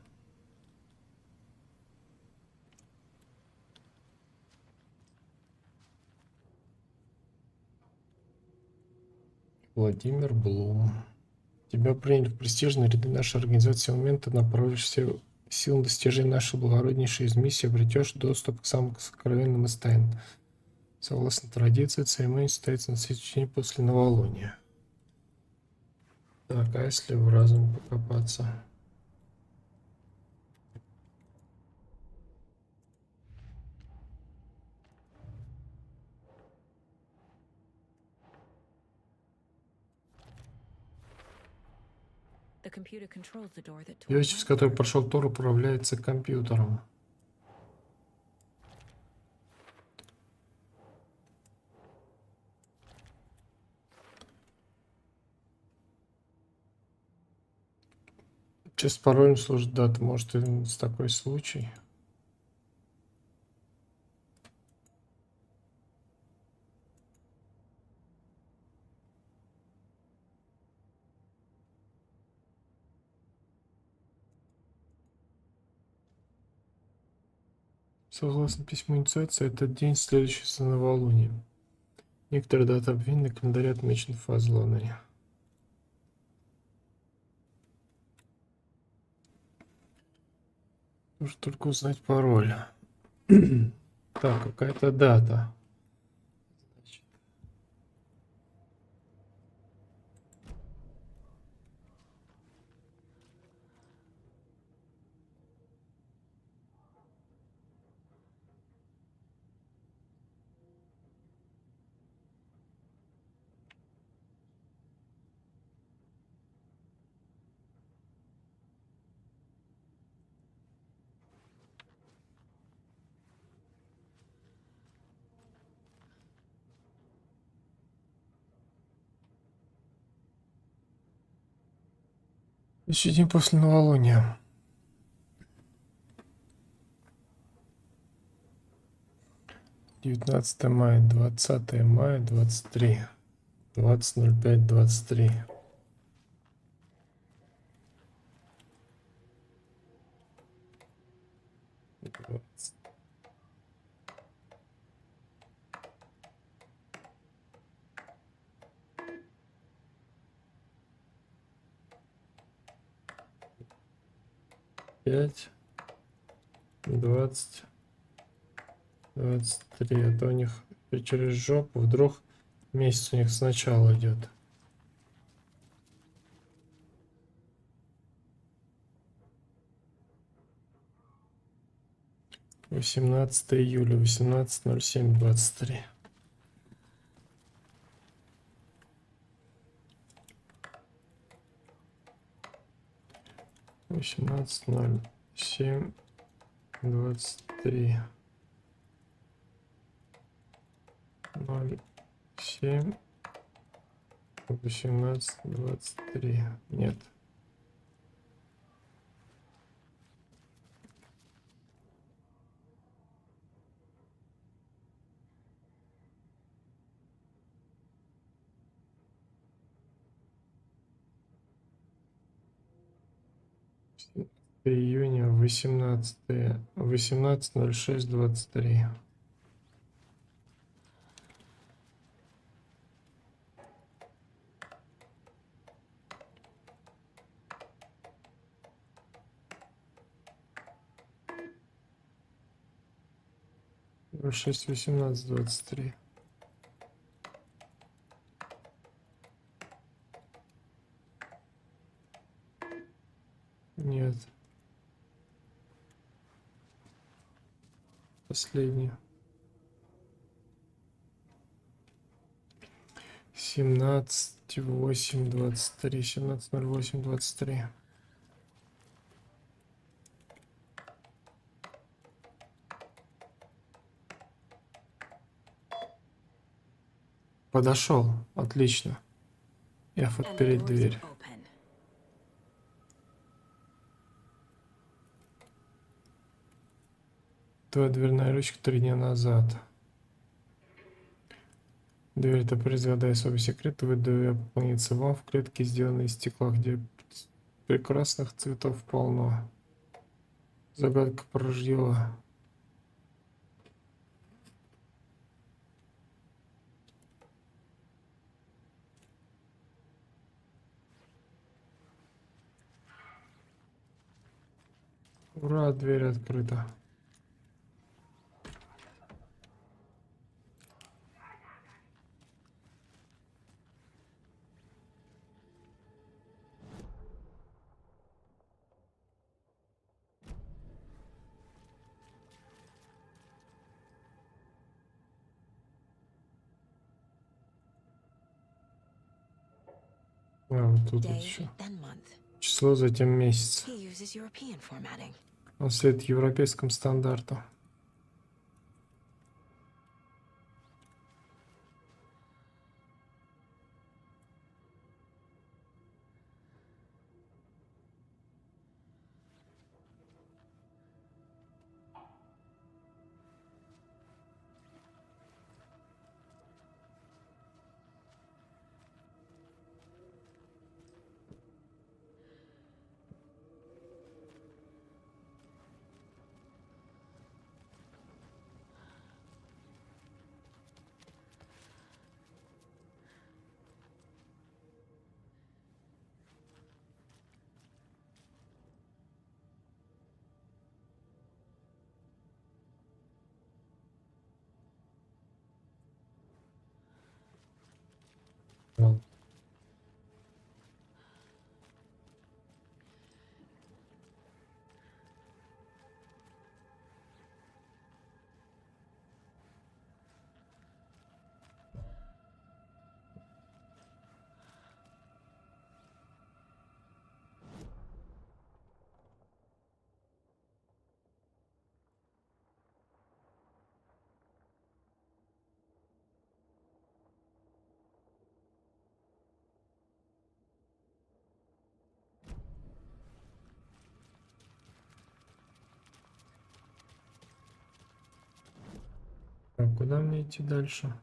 Владимир Блум. Тебя приняли в престижные ряды нашей организации. В момент ты направишь все силы на достижения нашей благороднейшей из миссии, обретешь доступ к самым сокровенным из тайн. Согласно традиции, церемония состоится на следующий день после новолуния. Так, а если в разум покопаться? Девочка, с которой прошел Тор, управляется компьютером. Сейчас паролем служит дата. Может, это такой случай? Согласно письму инициации, этот день следующий за новолунием. Некоторые даты обвинены календаря отмечены фазлонами. Нужно только узнать пароль. так, какая-то дата. Еще день после новолуния. Девятнадцатое мая, двадцатое мая, двадцать три. Двадцать ноль пять, двадцать три. Вот. 5, 20, 23. А то у них через жопу вдруг месяц у них сначала идет. Восемнадцатое июля, восемнадцать ноль семь двадцать три. Восемнадцать ноль семь двадцать три ноль семь восемнадцать двадцать три. Нет июня, 18, 18.06.23. Шесть восемнадцать двадцать три. Нет. Последний. Семнадцать восемь двадцать три. Семнадцать ноль восемь двадцать три. Подошел. Отлично. Я отпереть дверь. Твоя дверная ручка три дня назад. Дверь топорь, загадай особый секрет, выдавя поклониться вам в клетке, сделанной из стекла, где прекрасных цветов полно. Загадка прожила. Ура, дверь открыта. А, вот тут вот еще. Число, затем месяц. Он следует европейскому стандарту. Куда мне идти дальше?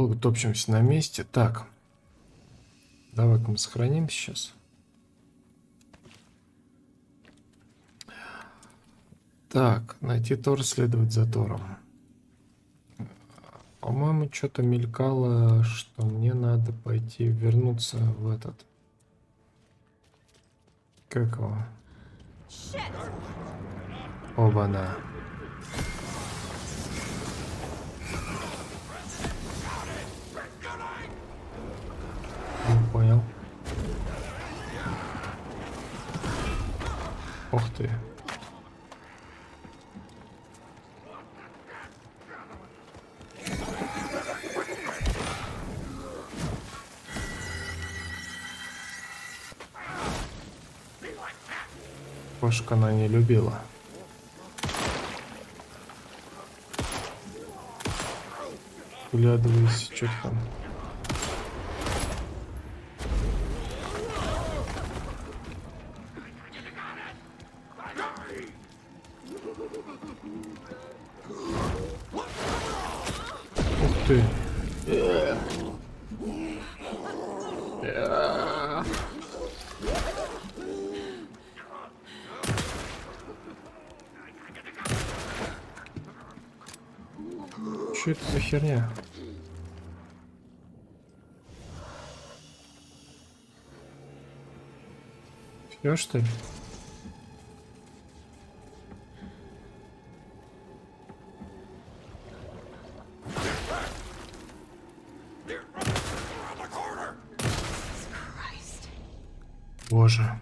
Долго топчемся на месте. Так. Давай-ка мы сохраним сейчас. Так, найти Тор, следовать за Тором. По-моему, что-то мелькало, что мне надо пойти вернуться в этот. Как его? Оба-на. Понял. Ух ты. Кошка она не любила. Вглядывайся, что там. Ух ты. Что это за херня? Все что ли? Christ. Боже.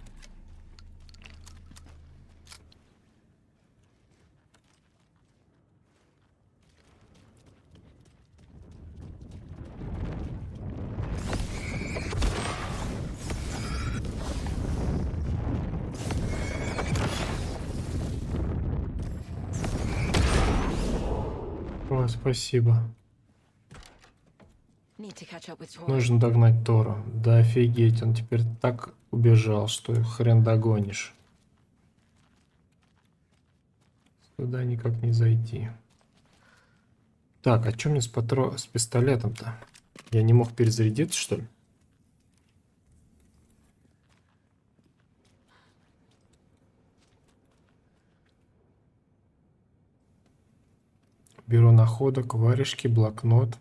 О, спасибо. Нужно догнать Тора. Да офигеть, он теперь так убежал, что хрен догонишь. Сюда никак не зайти. Так, а что мне с, патро... с пистолетом-то? Я не мог перезарядиться, что ли? Бюро находок, варежки, блокнот,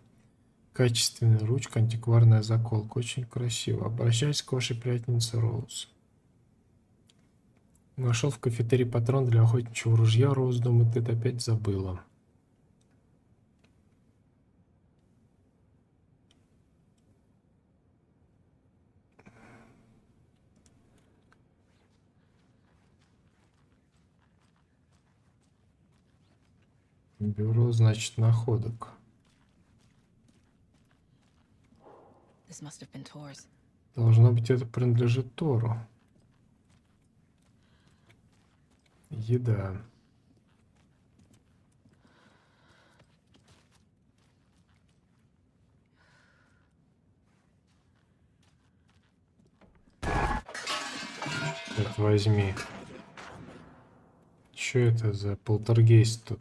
качественная ручка, антикварная заколка. Очень красиво. Обращаюсь к вашей приятельнице Роуз. Нашел в кафетерии патрон для охотничьего ружья. Роуз думает, ты это опять забыла. Бюро, значит, находок. Должно быть, это принадлежит Тору. Еда. Вот возьми. Что это за полтергейст тут?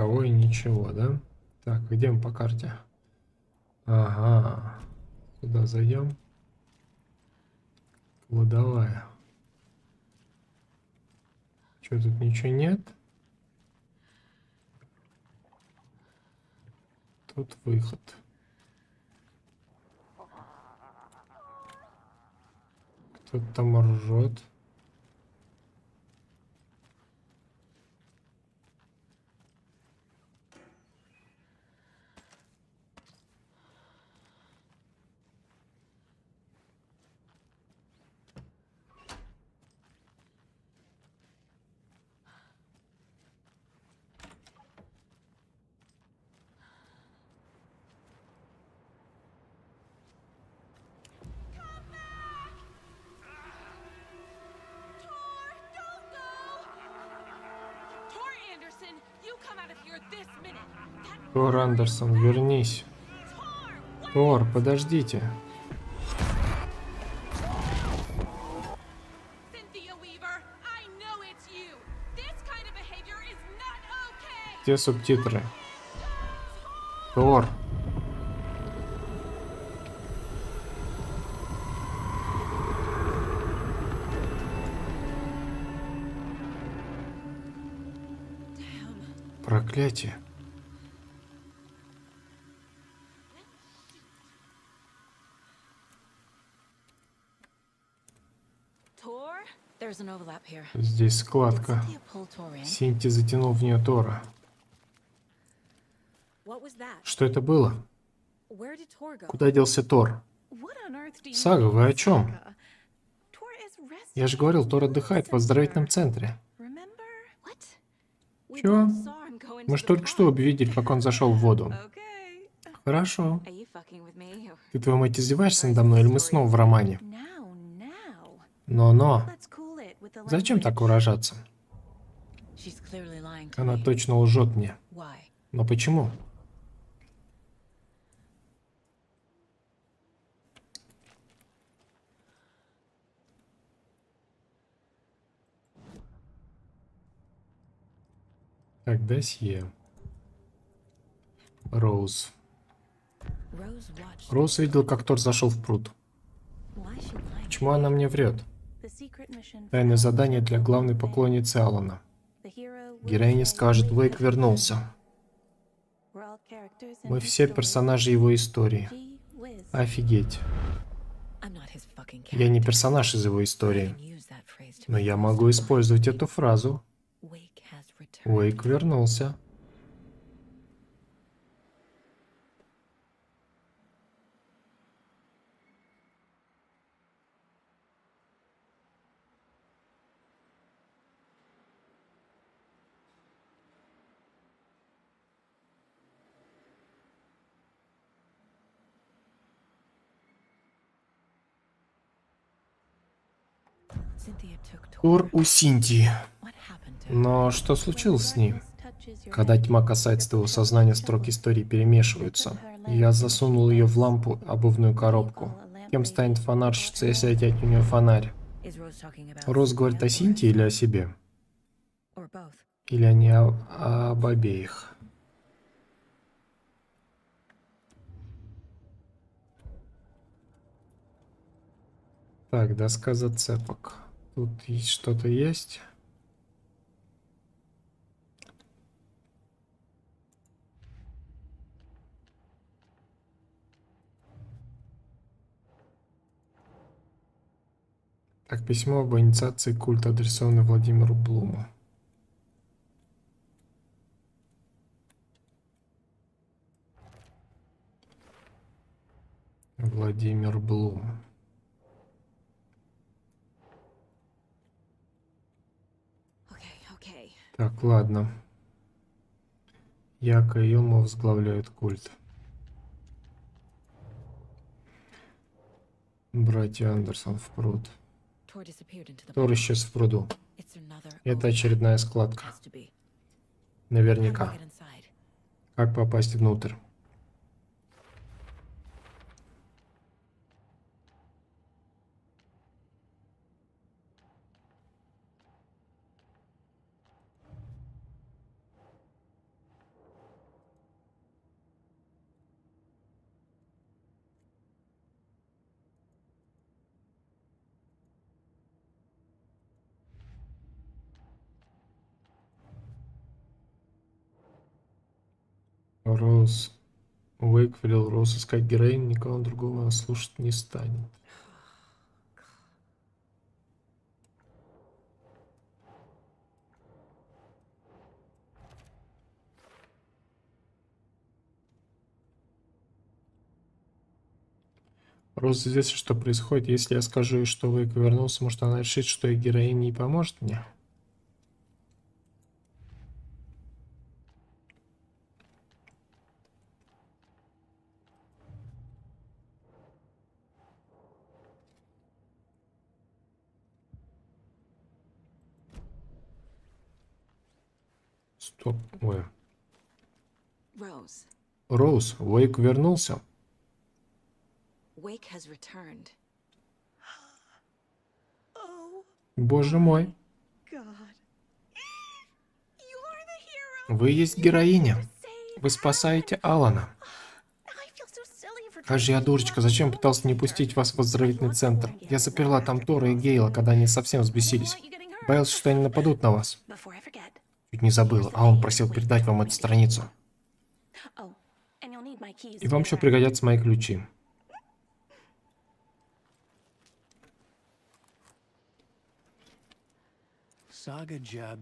Никого и ничего, да? Так, где мы по карте? Ага. Куда зайдем? Кладовая. Что, тут ничего нет? Тут выход. Кто-то там ржет. Tor Anderson, you come out of here this minute. That Тор Андерсон, вернись. Тор, подождите. Cynthia Weaver, I know Здесь складка. Синти затянул в нее Тора. Что это было? Куда делся Тор? Сага, вы о чем? Я же говорил, Тор отдыхает в оздоровительном центре. Чего? Мы ж the только что увидели, как он зашел в воду. Хорошо. Ты, твою мать, издеваешься надо мной, или мы снова в романе? Но-но. Зачем так выражаться? Она точно лжет мне. Но почему? Так, досье. Роуз. Роуз видел, как Тор зашел в пруд. Почему она мне врет? Тайное задание для главной поклонницы Алана. Героиня скажет, Вейк вернулся. Мы все персонажи его истории. Офигеть. Я не персонаж из его истории. Но я могу использовать эту фразу. Уэйк вернулся. Тур у Синтии. Но что случилось с ней? Когда тьма касается твоего сознания, строки истории перемешиваются. Я засунул ее в лампу, обувную коробку. Кем станет фонарщица, если отнять у нее фонарь? Роз говорит о Синтии или о себе? Или они о- об обеих? Так, доска зацепок. Тут что-то есть. Так, письмо об инициации культа, адресованное Владимиру Блуму. Владимир Блум. Так, ладно. Яка и Илма возглавляют культ. Братья Андерсон в пруд. Тор исчез в пруду. Это очередная складка. Наверняка. Как попасть внутрь? Роуз Уэйк велел Роуз искать героин, никого другого она слушать не станет. Роуз известно, что происходит. Если я скажу ей, что Уэйк вернулся, может она решит, что и героин не поможет мне? Стоп. Ой. Rose, Роуз, Уэйк вернулся. Wake has returned. Боже мой. Вы есть героиня. Вы спасаете Алана. Как же я дурочка, зачем пытался не пустить вас в оздоровительный центр? Я заперла там Тора и Гейла, когда они совсем взбесились. Боялся, что они нападут на вас. Чуть не забыла, а он просил передать вам эту страницу. И вам еще пригодятся мои ключи.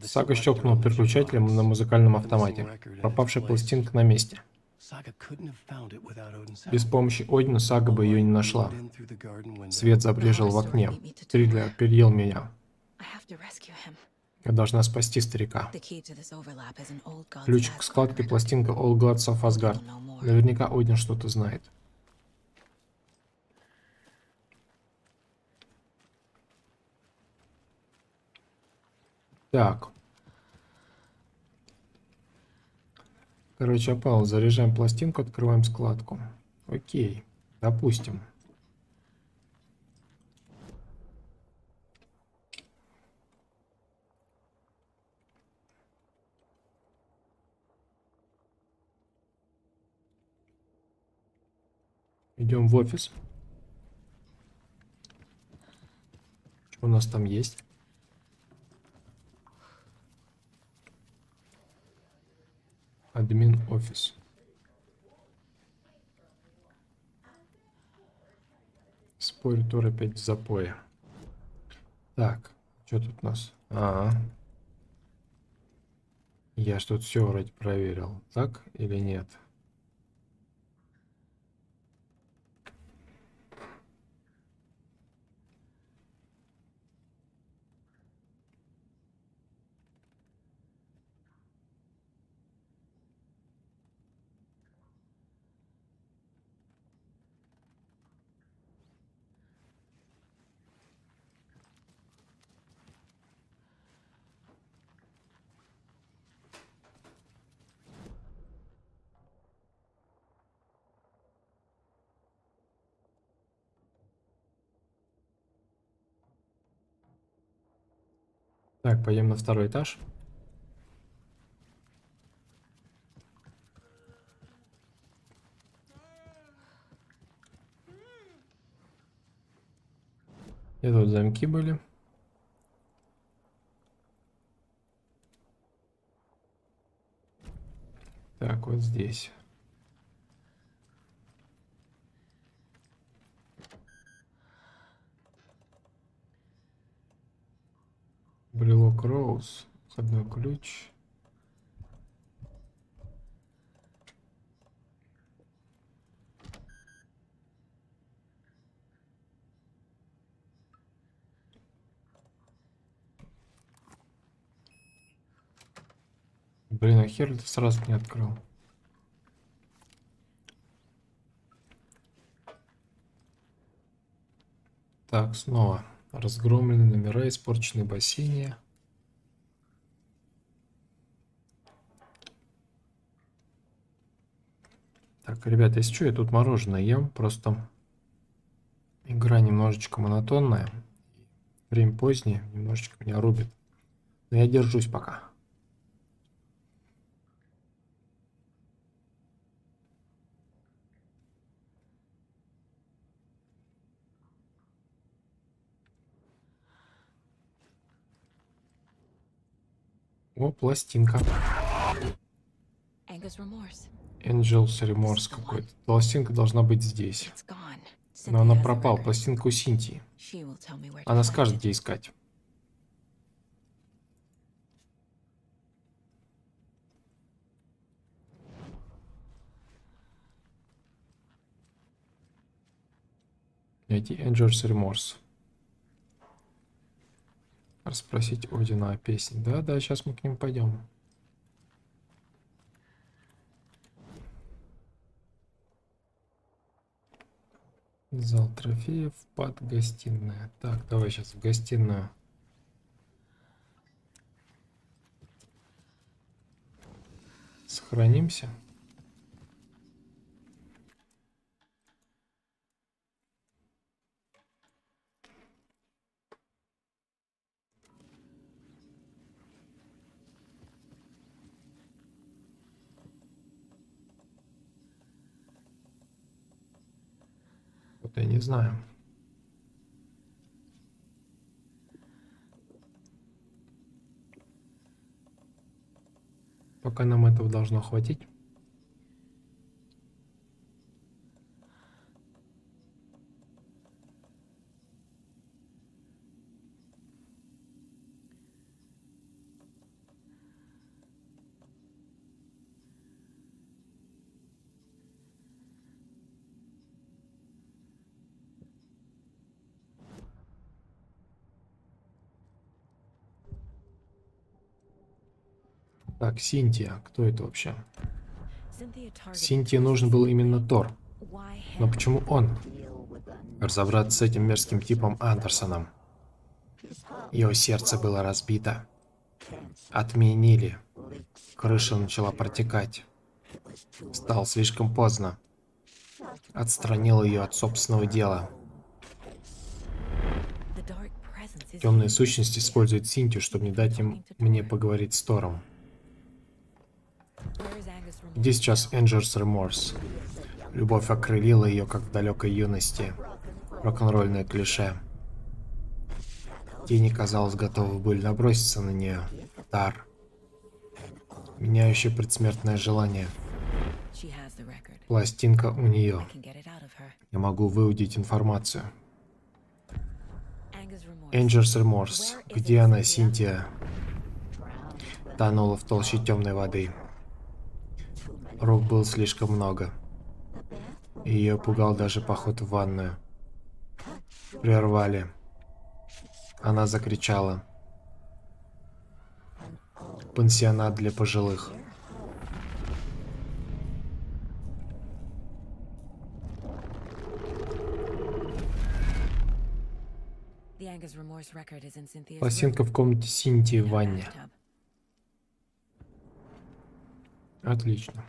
Сага щелкнул переключателем на музыкальном автомате. Пропавшая пластинка на месте. Без помощи Одина Сага бы ее не нашла. Свет забрежил в окне. Триллер опередил меня. Я должна спасти старика. Ключ к складке пластинка All Gods of Asgard. Наверняка Один что-то знает. Так. Короче, опал. Заряжаем пластинку, открываем складку. Окей. Допустим. Идем в офис. Что у нас там есть? Админ офис. Спорю, Тор опять в запое. Так, что тут у нас? А, Я ж тут все вроде проверил. Так или нет? Так, пойдем на второй этаж. И тут замки были. Так, вот здесь. Брелок Роуз. Входной ключ. Блин, а хер ты сразу не открыл? Так, снова. Разгромлены номера, испорченные бассейны. Так, ребята, если что, я тут мороженое ем, просто игра немножечко монотонная. Время позднее, немножечко меня рубит. Но я держусь пока. О, пластинка. Angel's Remorse какой-то. Пластинка должна быть здесь. Но она пропала. Пластинка у Синтии. Она скажет, где искать. Найти Angel's Remorse. Расспросить Одина о песне. Да, да, сейчас мы к ним пойдем. Зал трофеев под гостиная. Так, давай сейчас в гостиную. Сохранимся. Я не знаю. Пока нам этого должно хватить. Так, Синтия. Кто это вообще? Синтии нужен был именно Тор. Но почему он? Разобраться с этим мерзким типом Андерсоном. Его сердце было разбито. Отменили. Крыша начала протекать. Стало слишком поздно. Отстранил ее от собственного дела. Темные сущности используют Синтию, чтобы не дать им мне поговорить с Тором. Где сейчас Энджерс Реморс? Любовь окрылила ее, как в далекой юности. Рок-н-ролльное клише. Тени, казалось, готовы были наброситься на нее. Дар. Меняющее предсмертное желание. Пластинка у нее. Я могу выудить информацию. Энджерс Реморс. Где она, Синтия? Тонула в толще темной воды. Рук было слишком много. Ее пугал даже поход в ванную. Прервали. Она закричала. Пансионат для пожилых. Пластинка в комнате Синтии в ванне. Отлично.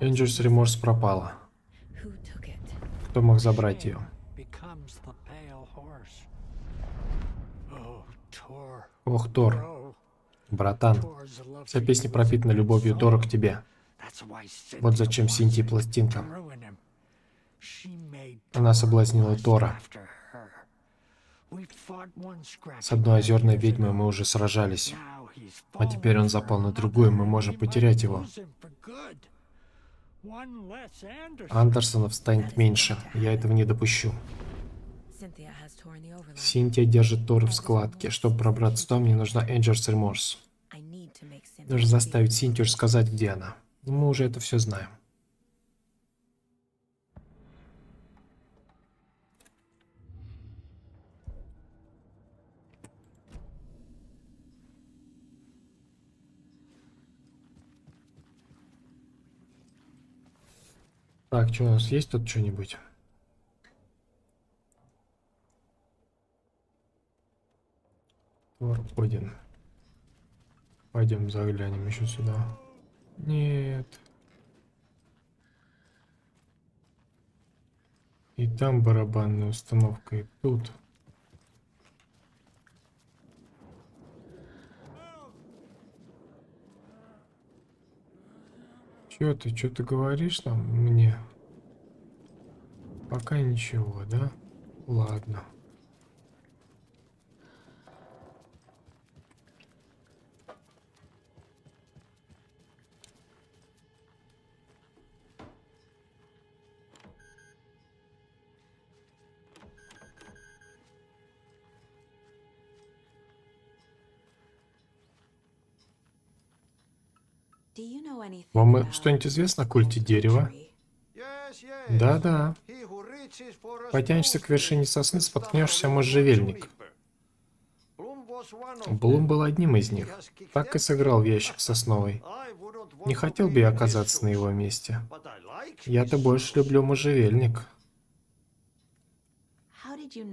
Angels Remorse пропала. Кто мог забрать ее? Oh. Ох, Тор, братан. Вся песня пропитана любовью Тора к тебе. Вот зачем Синтии пластинка. Она соблазнила Тора. С одной озерной ведьмой мы уже сражались. А теперь он запал на другую, мы можем потерять его. Андерсонов станет меньше. Я этого не допущу. Синтия держит Тора в складке. Чтобы пробраться туда, мне нужна Энджерс Реморс. See заставить. Синтию сказать, где она. Ну, Мы уже это все знаем. Так, что у нас есть тут что-нибудь? Тор Один. Пойдем заглянем еще сюда. Нет. И там барабанная установка, и тут. Чё ты, что ты говоришь нам мне? Пока ничего, да? Ладно. Вам что-нибудь известно о культе дерева? Да-да. Потянешься к вершине сосны, споткнешься о можжевельник. Блум был одним из них. Так и сыграл в ящик сосновый. Не хотел бы я оказаться на его месте. Я-то больше люблю можжевельник.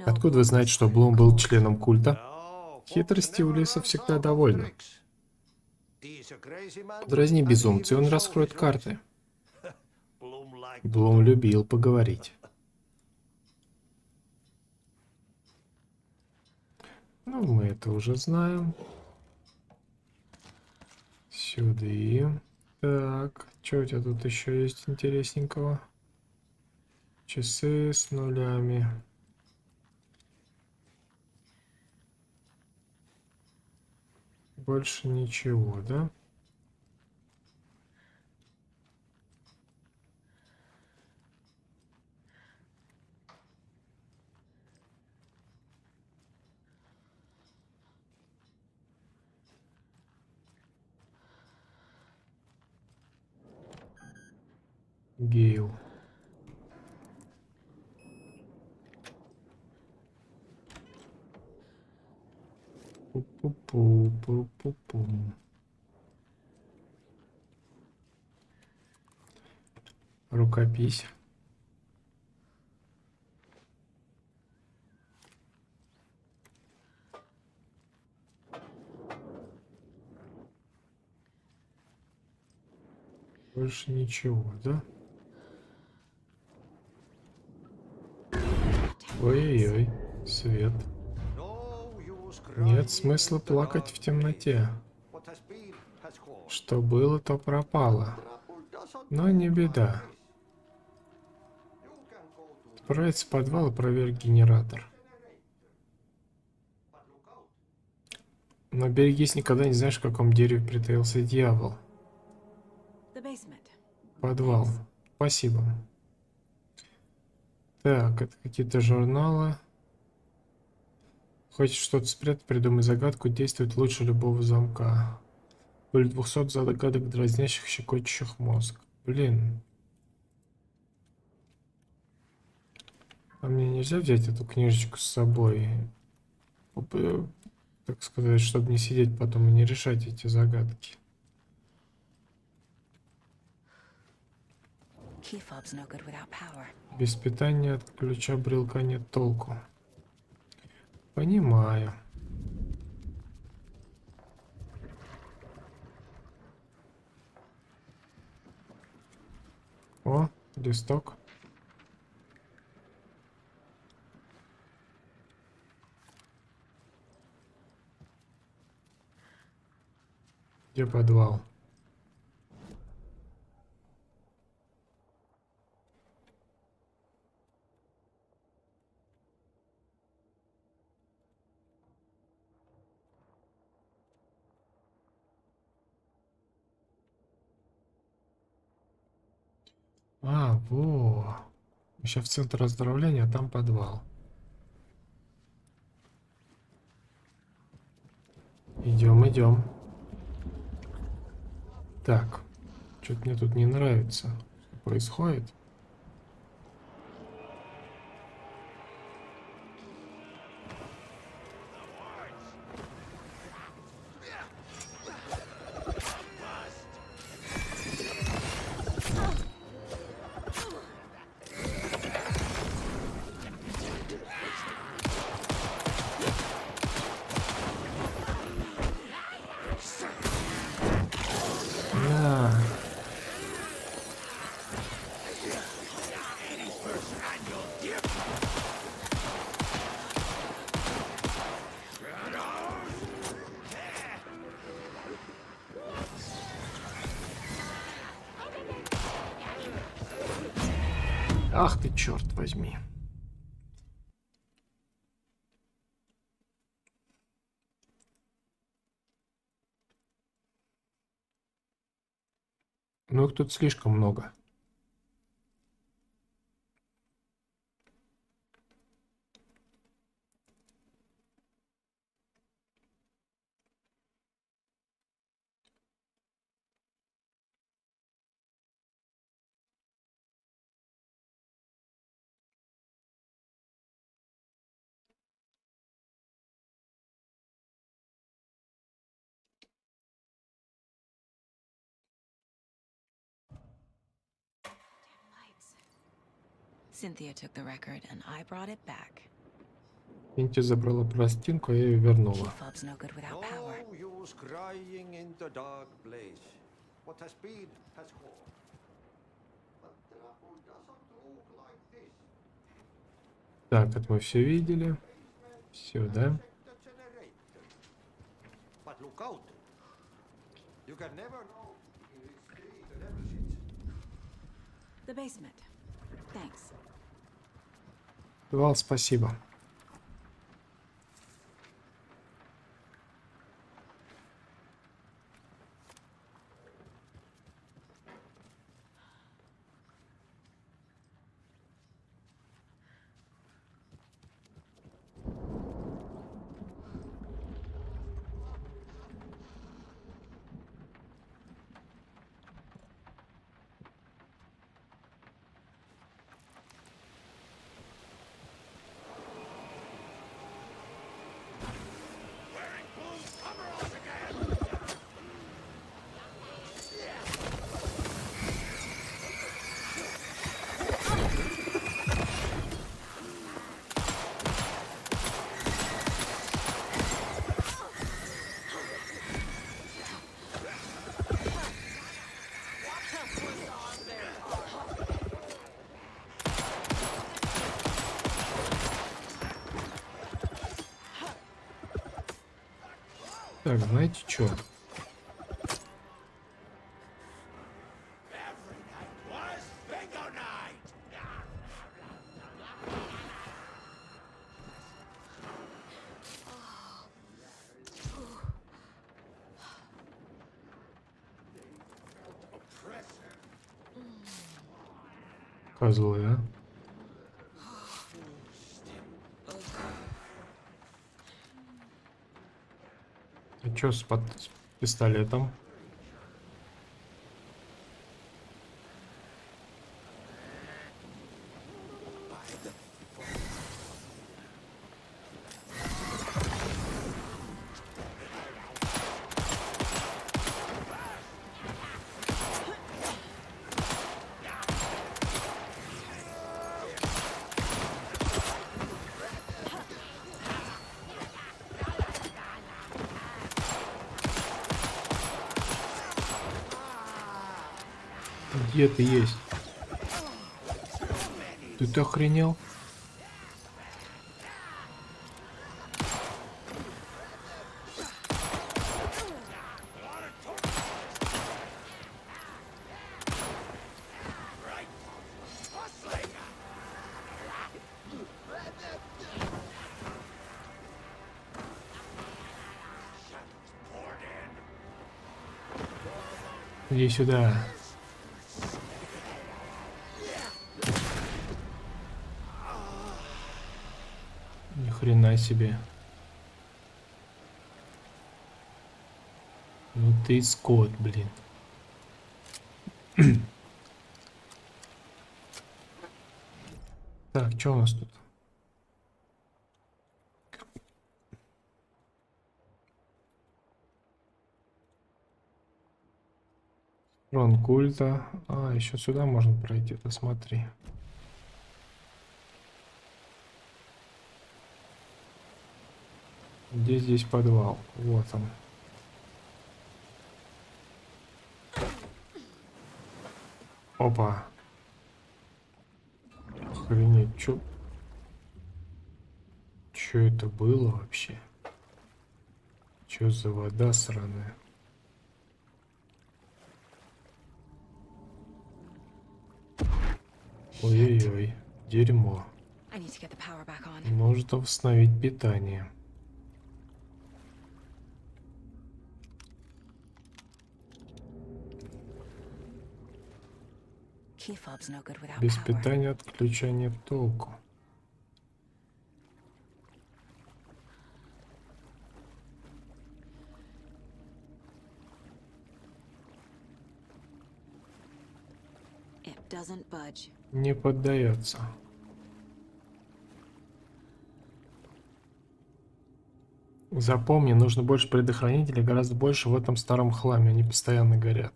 Откуда вы знаете, что Блум был членом культа? Хитрости у лиса всегда довольны. Подразни безумца, и он раскроет карты. Блум любил поговорить. Ну, мы это уже знаем. Сюда. Так, что у тебя тут еще есть интересненького? Часы с нулями. Больше ничего, да? Гейл. Пу-пу-пу, пу-пу-пу. Рукопись. Больше ничего, да? Ой-ой-ой, свет. Нет смысла плакать в темноте. Что было, то пропало. Но не беда. Отправиться в подвал и проверить генератор. Но берегись, никогда не знаешь, в каком дереве притаился дьявол. Подвал. Спасибо. Так, это какие-то журналы. Хочешь что-то спрятать, придумай загадку, действует лучше любого замка. Более 200 загадок, дразнящих, щекочущих мозг. Блин. А мне нельзя взять эту книжечку с собой? Оп- Так сказать, чтобы не сидеть потом и не решать эти загадки. Без питания от ключа брелка нет толку. Понимаю. О, листок. Где подвал? А, во. Сейчас в центр оздоровления, а там подвал. Идем, идем. Так, что-то мне тут не нравится. Что происходит? Ну их тут слишком много. Cynthia took the record and I brought it back. Инти забрала пластинку, Key вернула. fob's no good without power. No use crying in the dark place. What has been has gone. But trouble doesn't look like this. Так, это мы все видели. Все, да? The basement. Thanks. Вал, спасибо. Так, знаете что? Козлы, а? Чё с, под- с пистолетом? где ты есть? Ты охренел? Иди сюда. Себе. Ну ты скот, блин. так, что у нас тут? Трон культа. А, еще сюда можно пройти, посмотри. Где здесь подвал? Вот он. Опа. Охренеть, чё? Чё это было вообще? Чё за вода сраная? Ой-ой-ой, дерьмо. Нужно восстановить питание. Key fob's no good without Без питания от ключа нет толку. Не поддается. Запомни, нужно больше предохранителей, гораздо больше в этом старом хламе, они постоянно горят.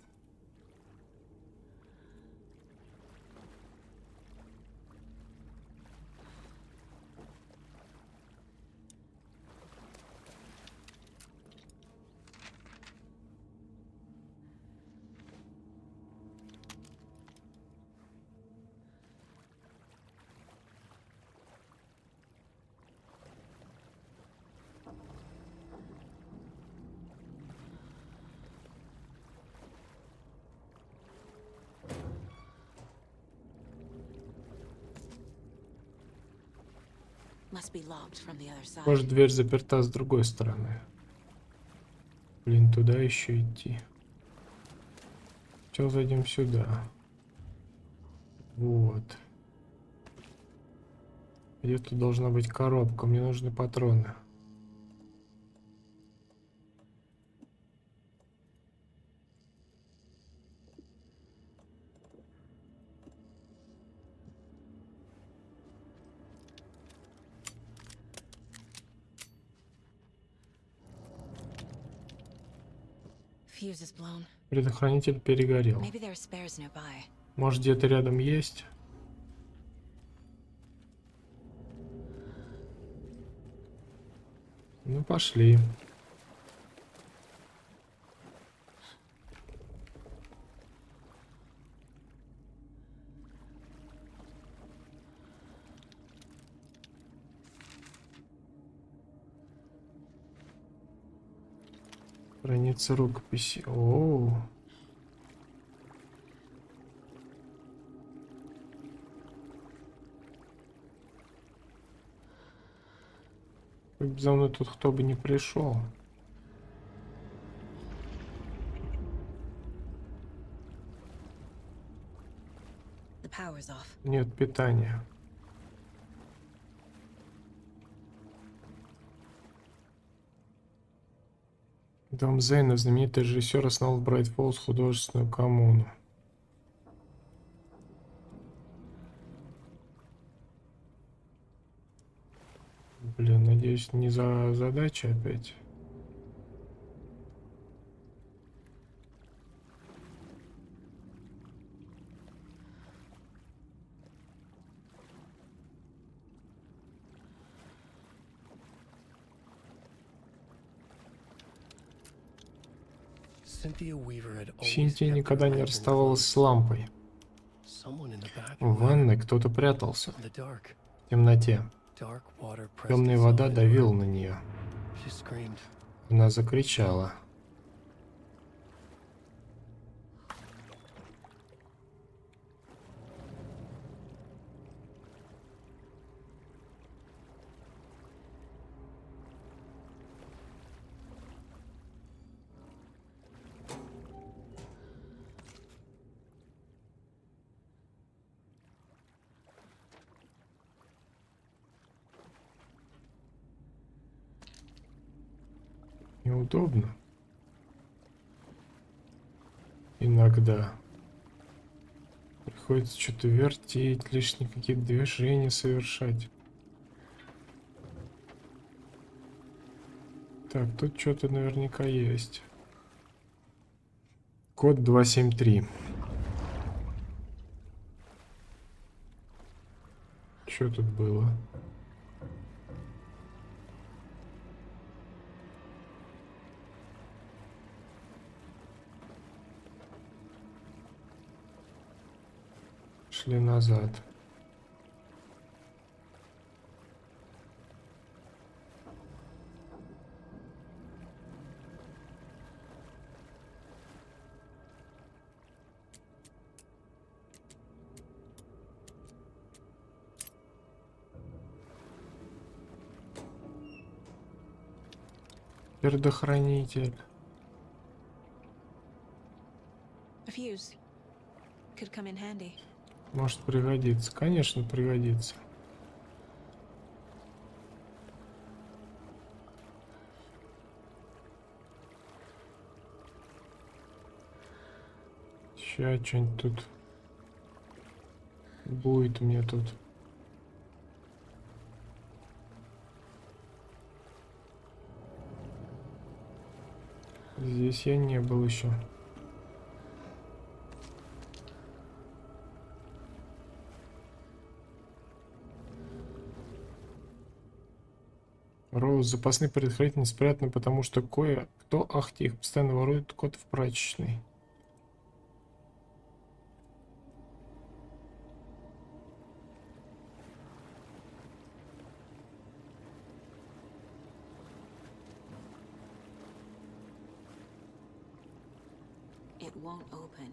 Может, дверь заперта с другой стороны. Блин, туда еще идти. Сейчас зайдем сюда. Вот. Где-то должна быть коробка. Мне нужны патроны. Предохранитель перегорел. Может, где-то рядом есть? Ну, пошли. Страница рукописи. О, за мной тут кто бы не пришел. Нет питания. Дом Зейна, знаменитый режиссер, основал в Брайт Фоллс художественную коммуну. Блин, надеюсь, не за задача опять. Синтия никогда не расставалась с лампой. В ванной кто-то прятался в темноте. Темная вода давила на нее. Она закричала. Неудобно. Иногда. Приходится что-то вертеть, лишние какие-то движения совершать. Так, тут что-то наверняка есть. Код 273. Что тут было? Шли назад. Предохранитель. A fuse. Could come in handy. Может пригодится. Конечно, пригодится. Сейчас что-нибудь тут будет мне тут. Здесь я не был еще. Запасные предохранители спрятаны, потому что кое-кто, ахти, их постоянно ворует кот в прачечной. It won't open.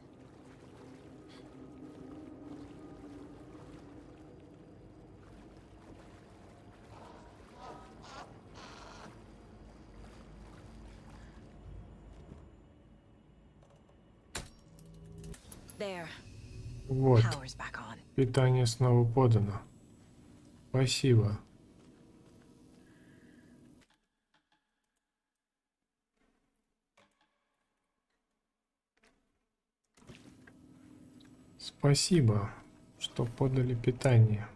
There. Вот, Power's back on. Питание снова подано. Спасибо. Спасибо, что подали питание.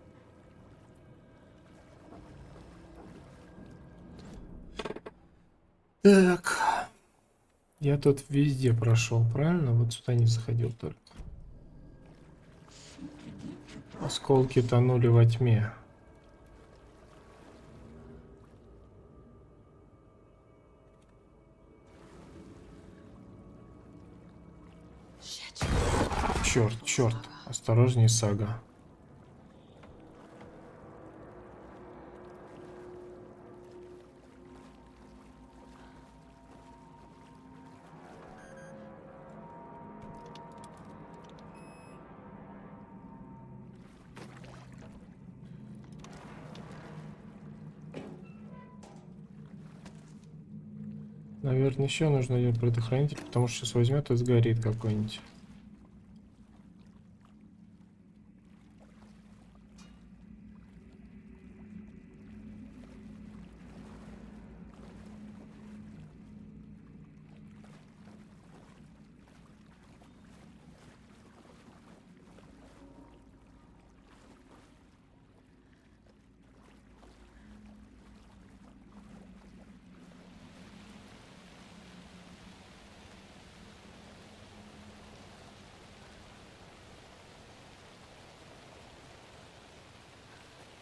Так. Я тут везде прошел, правильно? Вот сюда не заходил только. Осколки тонули во тьме. Черт, черт. Осторожней, сага. Наверное, еще нужно один предохранитель, потому что сейчас возьмет и сгорит какой-нибудь.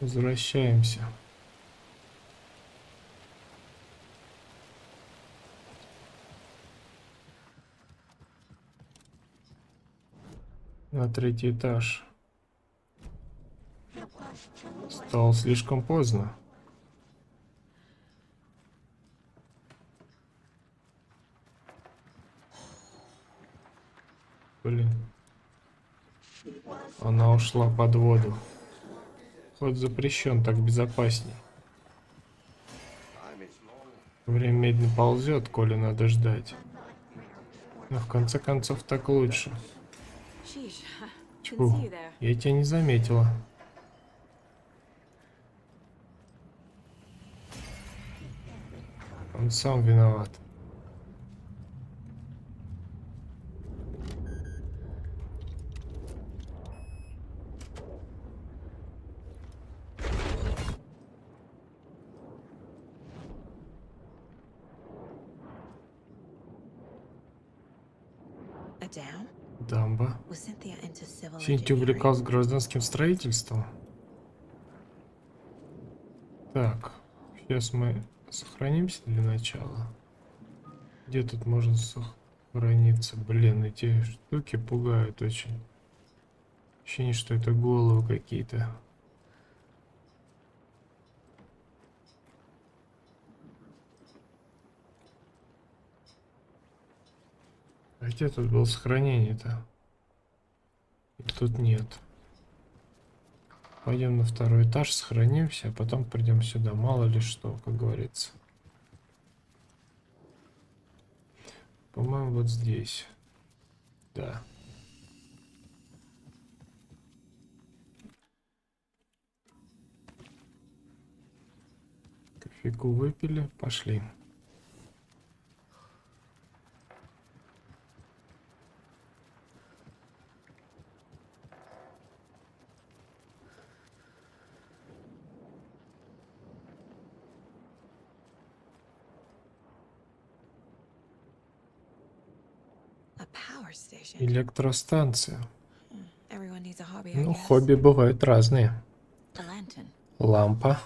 Возвращаемся. На третий этаж. Стало слишком поздно. Блин. Она ушла под воду. Ход запрещен, так безопасней. Время медленно ползет, коли надо ждать. Но в конце концов так лучше. There. я тебя не заметила. Он сам виноват. A dam? Дамба. Was Cynthia engineering? увлекался гражданским строительством. Так, сейчас мы сохранимся для начала. Где тут можно сохраниться? Блин, эти штуки пугают очень. Ощущение, что это головы какие-то. А где тут было сохранение-то? Тут нет. Пойдем на второй этаж, сохранимся, а потом придем сюда. Мало ли что, как говорится. По-моему, вот здесь. Да. Кофейку выпили, пошли. A power station. Электростанция. I Ну, хобби бывают разные. Лампа.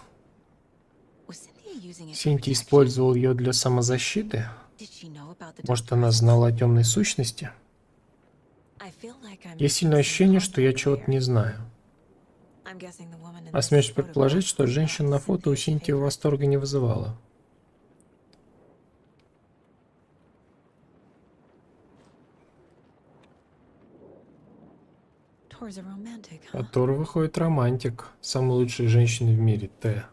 Синти использовал ее для самозащиты? Может, она знала о темной сущности? Есть сильное ощущение, что я чего-то не знаю. А смеешь предположить, что женщина на фото у favorite. восторга не вызывала. А? Тор выходит романтик. Самая лучшая женщина в мире. Т.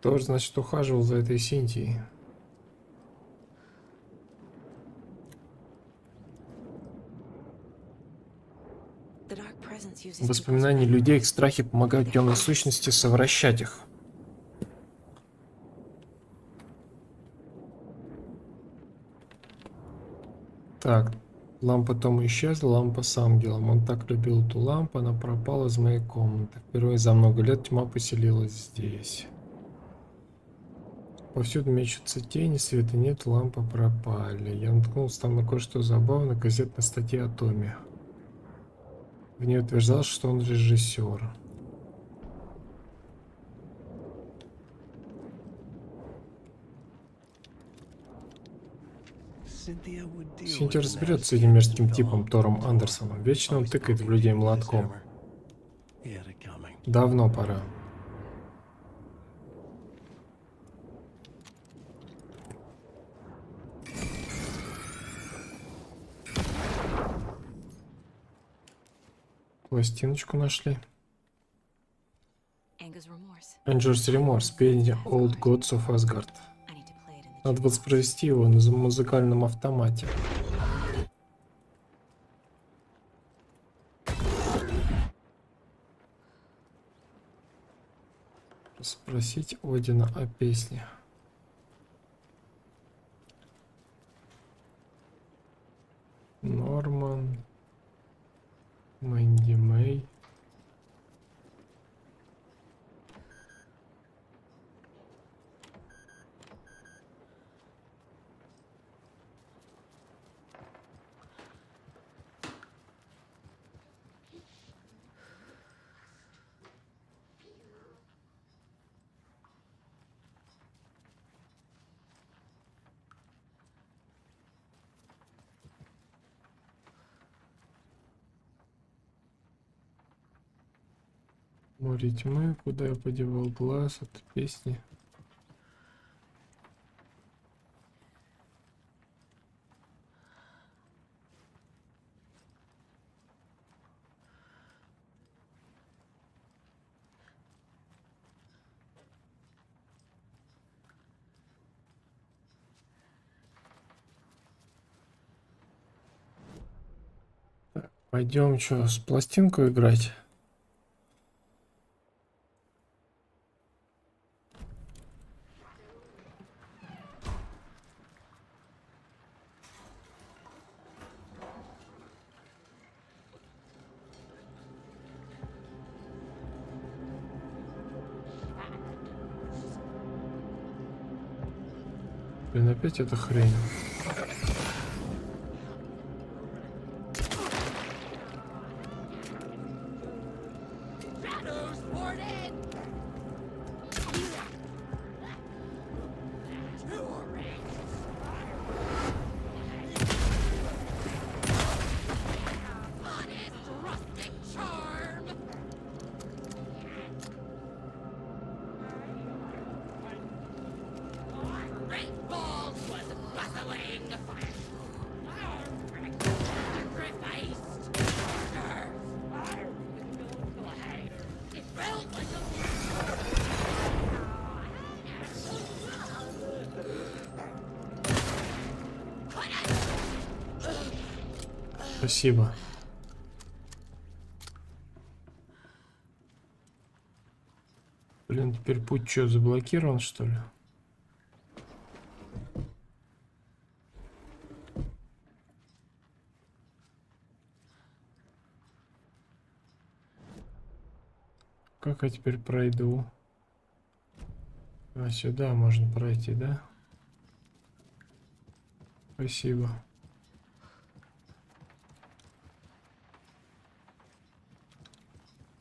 Тор, значит, ухаживал за этой Синтией. Воспоминания людей, их страхи помогают темной сущности совращать их. Так, лампа Тома исчезла, лампа с ангелом. Он так любил эту лампу, она пропала из моей комнаты. Впервые за много лет тьма поселилась здесь. Повсюду мечутся тени, света нет, лампы пропали. Я наткнулся там на кое-что забавное, газетная статья о Томе. В ней утверждалось, что он режиссер. The разберется с этим мерзким типом Тором Андерсоном. Вечно он тыкает в людей молотком. Давно пора. Пластиночку нашли. Anger's Remorse, пение Old Gods of Asgard. Надо воспроизвести его на музыкальном автомате. Спросить Одина о песне. Норман. Мэнди Мэй. Тьмы, куда я подевал глаз от песни. Пойдем что, с пластинку играть? Опять эта хрень. Что, заблокирован, что ли? Как я теперь пройду? А сюда можно пройти, да? Спасибо.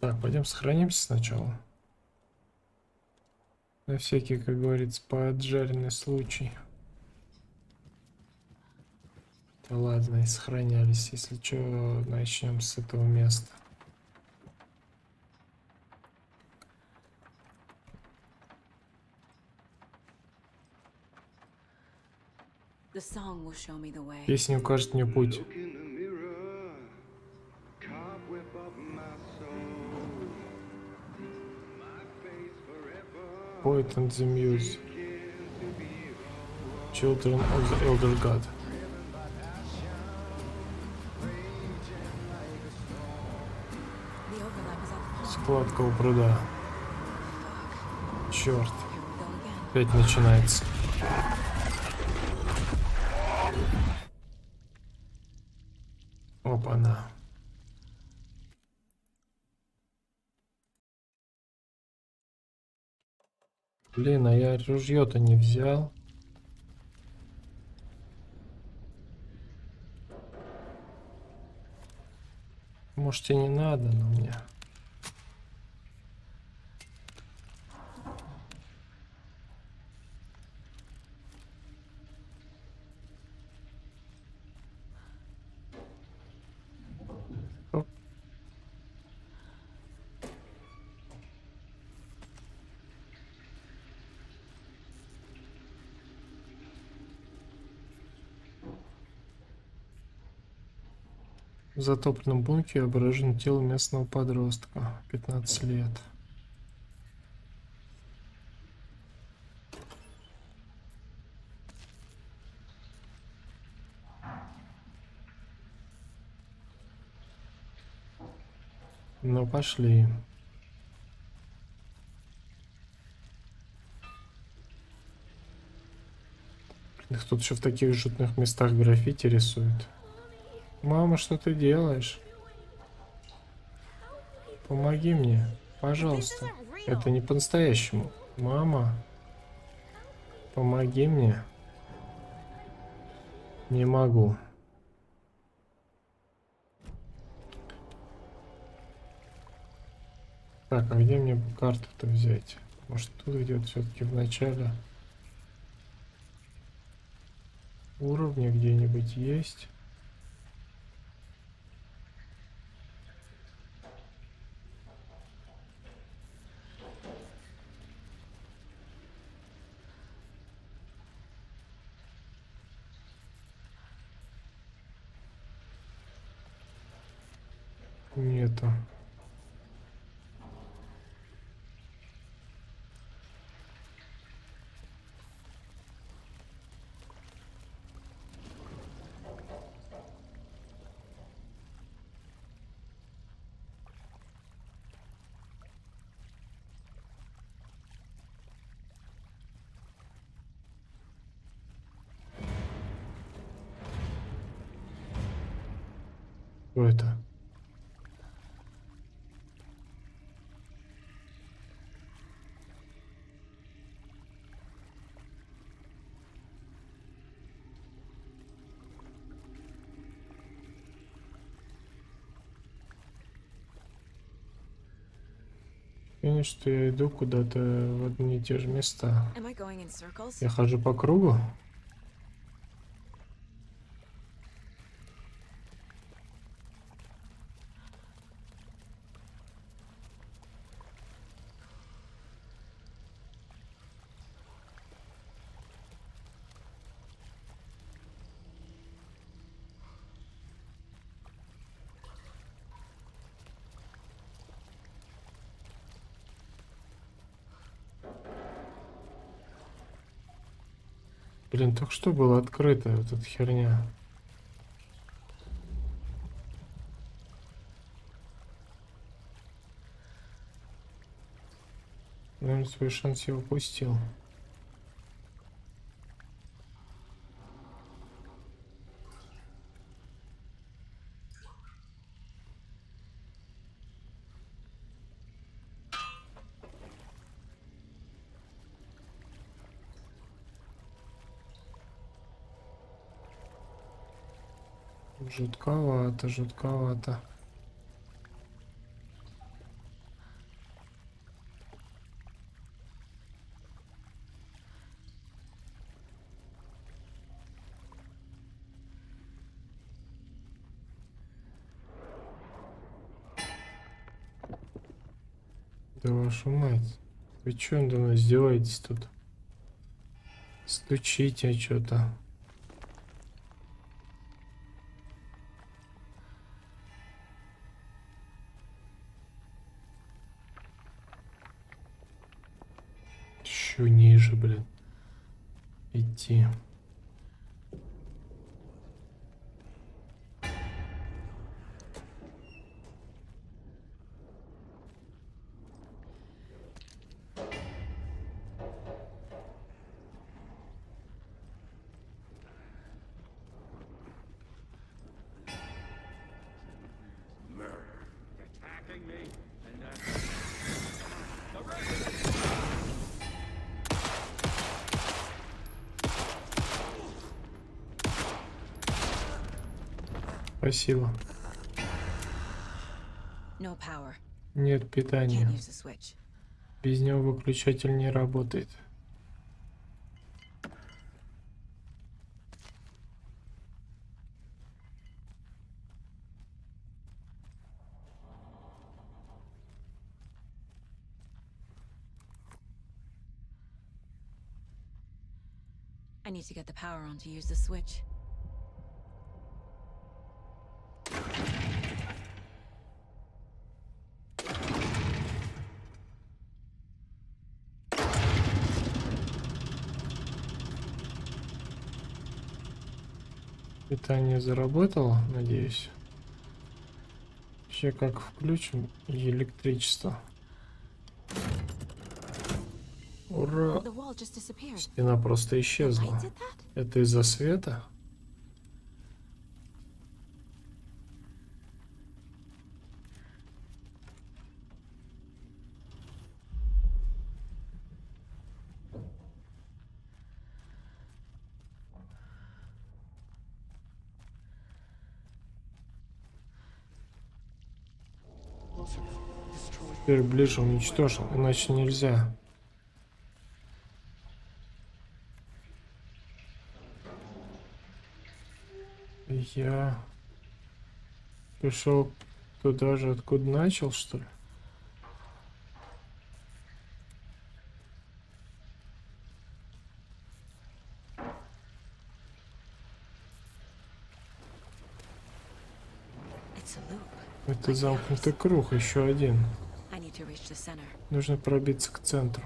Так, пойдем сохранимся сначала. На всякий, как говорится, поджаренный случай. Да ладно, и сохранялись. Если что, начнем с этого места. Песня укажет мне путь. And the muse, children of the elder god. Складка у пруда. Черт. Опять начинается. Блин, а я ружье-то не взял. Может и не надо, но мне... затопленном бункере обнаружено тело местного подростка, 15 лет. Ну, пошли. Их тут еще в таких жутных местах граффити рисуют. Мама, что ты делаешь? Помоги мне, пожалуйста. Это не по-настоящему. Мама, помоги мне. Не могу. Так, а где мне карту-то взять? Может тут где-то все-таки в начале уровня где-нибудь есть? Нету. Что это? Ощущение, что я иду куда-то в одни и те же места. Я хожу по кругу? Блин, только что было открыто, вот эта херня. Наверное, свой шанс я упустил. Жутковато, жутковато. Да вашу мать. Вы чё надо мной издеваетесь тут? Стучите что-то. Питания. Без него выключатель не работает. I need to get the power on to use the switch. Питание заработало, надеюсь. Вообще как включим электричество. Ура! Стена просто исчезла. Это из-за света? Теперь ближе уничтожим, иначе нельзя. Я пришел туда же, откуда начал, что ли? Это замкнутый круг, еще один. Нужно пробиться к центру.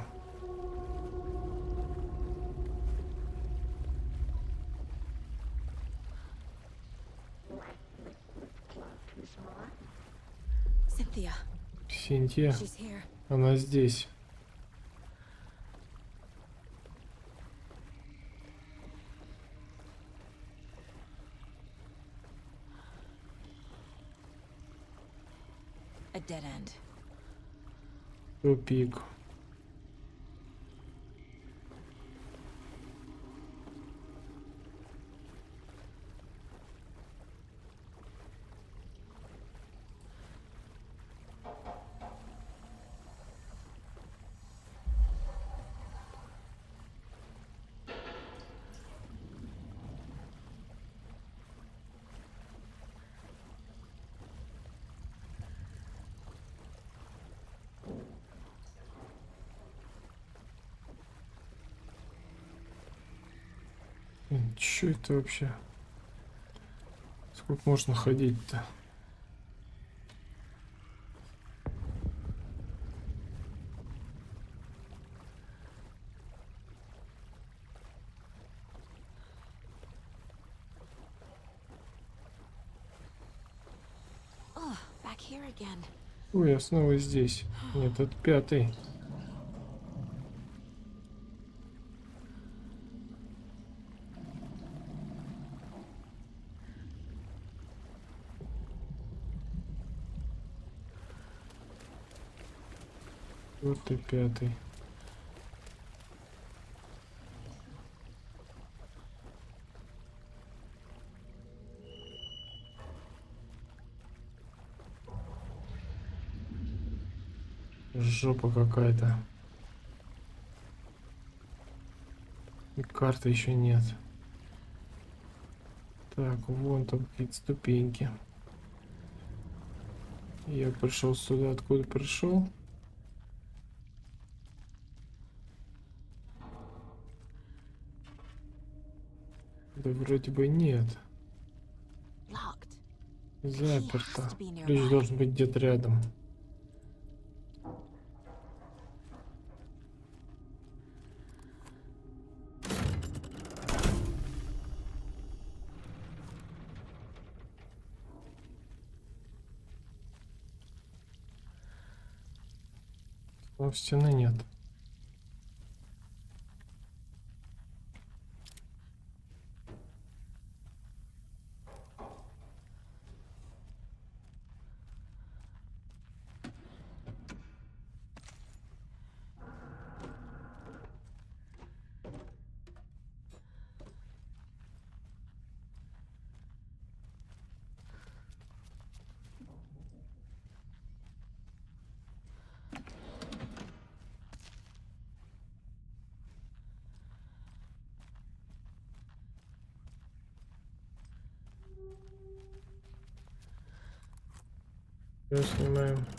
Синтия, она здесь. A dead end. Тупик. Блин, Это вообще? Сколько можно ходить-то? Ой, я снова здесь. Нет, это пятый. Пятый. Жопа какая-то. И карты еще нет. Так, вон там какие-то ступеньки. Я пришел сюда, откуда пришел. Да вроде бы нет. Заперто. Ключ должен быть где-то рядом. Но стены нет. Я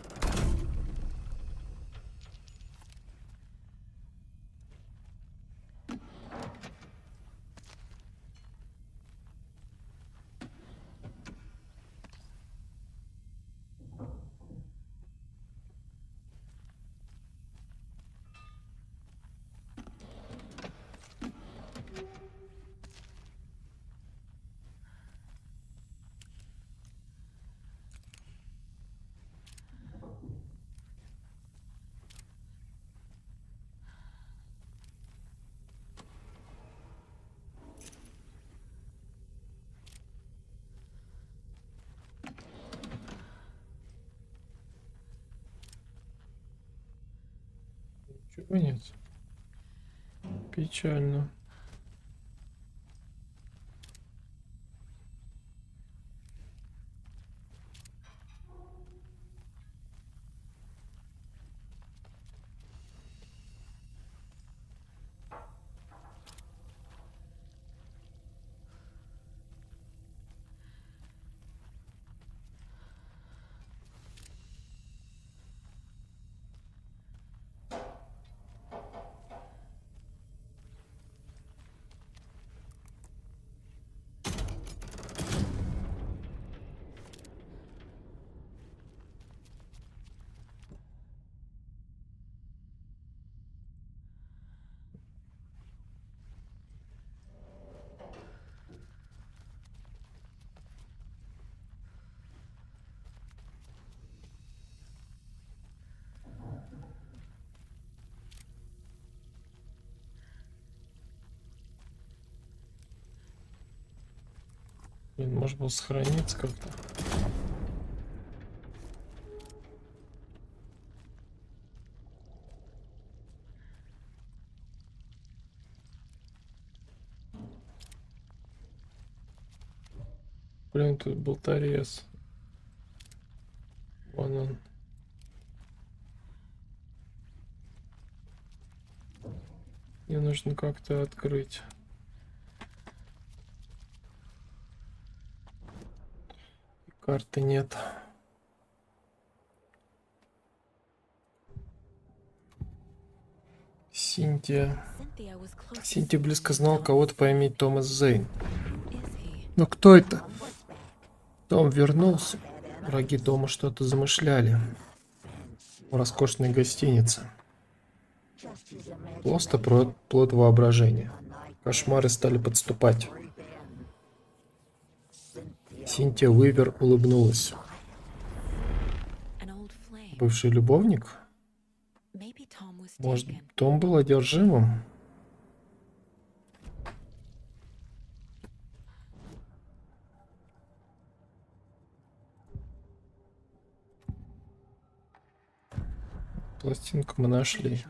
нет? Печально. Блин, может был сохраниться как-то. Блин, тут болторез. Вон он. Мне нужно как-то открыть. Карты нет. Синтия. Синтия близко знал кого-то по имени Томас Зейн. Но кто это? Том вернулся. Враги дома что-то замышляли. В роскошной гостинице. Просто про- плод воображения. Кошмары стали подступать. Синтия Уивер улыбнулась. Бывший любовник? Может. Том был одержимым? Пластинку мы нашли.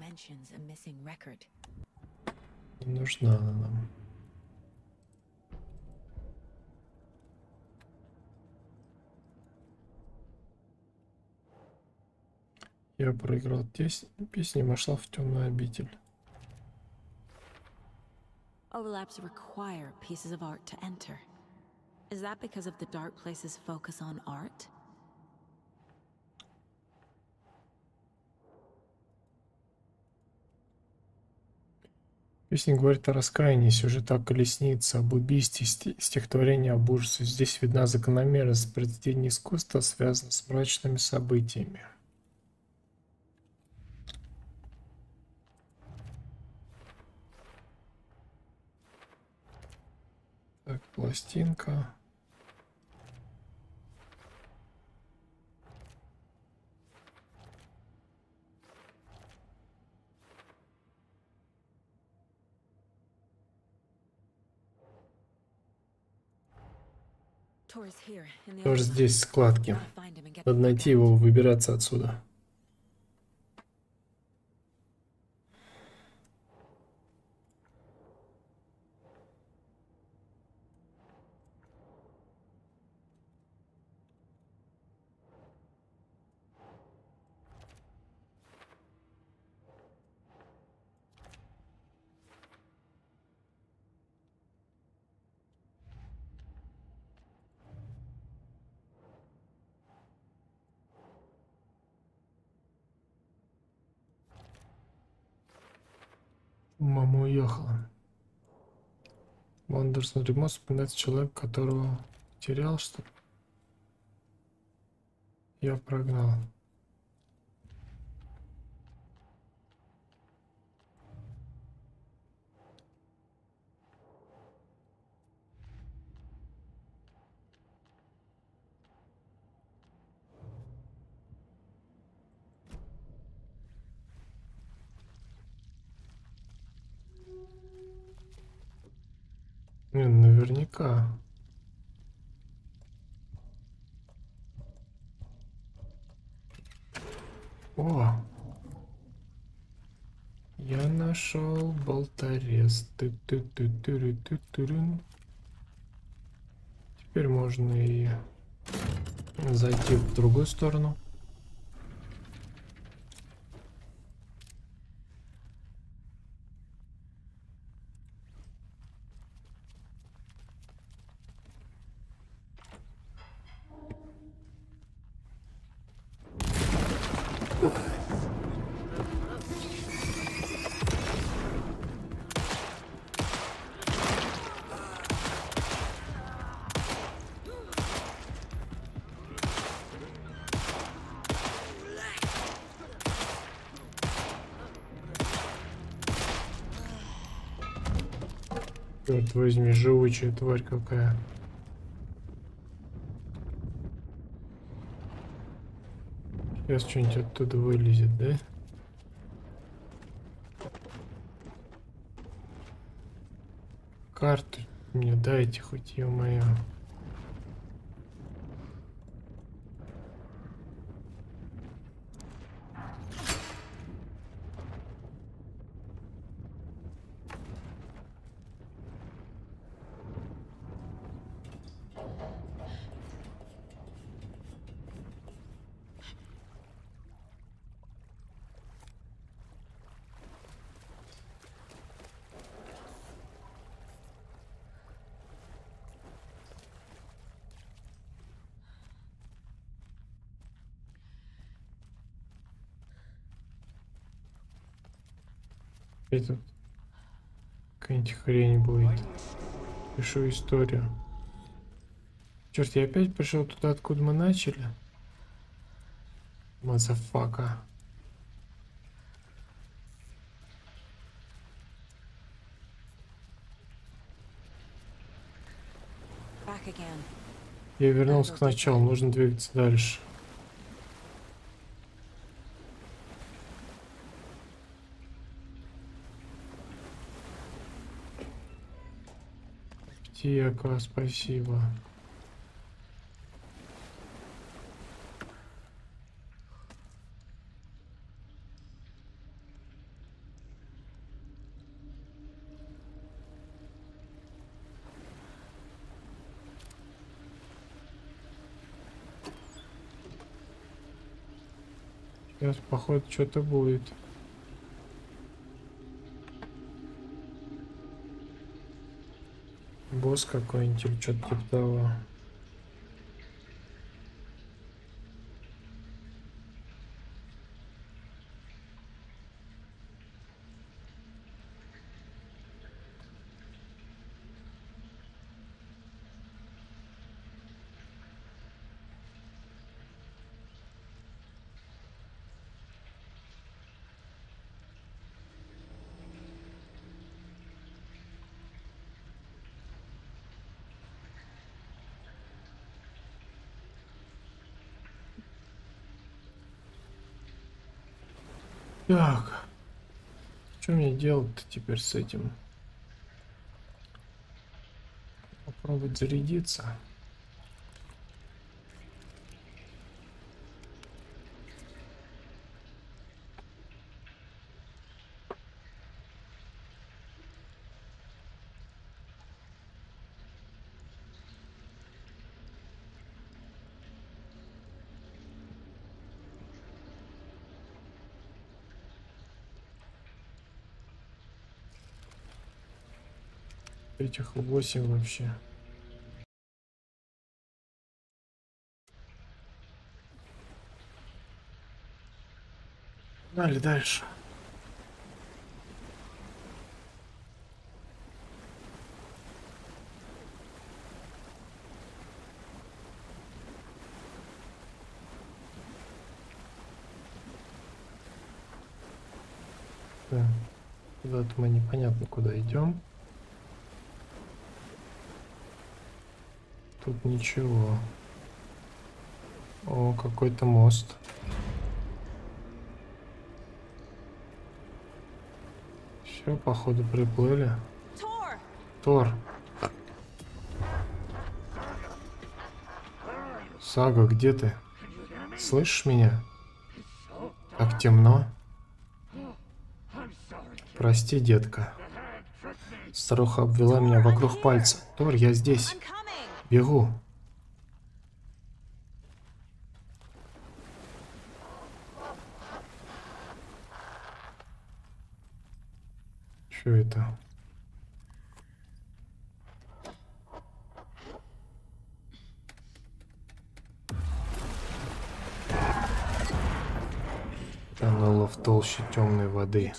Не нужна она нам. Я проиграл песни, вошла в темную обитель. Overlaps require pieces of art to enter. Is that because of the dark place's focus on art? Песня говорит о раскаянии, сюжет о колеснице, об убийстве, сти- стихотворение об ужасе. Здесь видна закономерность. Произведение искусства связано с мрачными событиями. Так, пластинка. Тоже здесь складки. Надо найти его, выбираться отсюда. Мама уехала. Вандерсон ремонт вспоминает человек, которого терял, что? Я прогнал. Наверняка. О! Я нашел болторез. Теперь можно и зайти в другую сторону. Живучая тварь какая. Сейчас что-нибудь оттуда вылезет, да? Карту мне дайте хоть, ё-моё. Опять тут какая-нибудь хрень будет. Пишу историю. Черт, я опять пришел туда, откуда мы начали. Motherfucker. Я вернулся к началу, нужно двигаться дальше. Аптека, спасибо. Сейчас, походу, что-то будет. Босс какой-нибудь или что-то типа того. Так. Что мне делать-то теперь с этим? Попробовать зарядиться. Этих восемь вообще. Дали дальше. Да. Куда-то мы непонятно куда идем. Тут ничего. О, какой-то мост. Все, походу, приплыли. Tor! Тор. Сага, где ты? Слышишь меня? Так темно. Прости, детка. Старуха обвела меня вокруг пальца. Тор, я здесь. Бегу. Что это? Тонула в толще темной воды.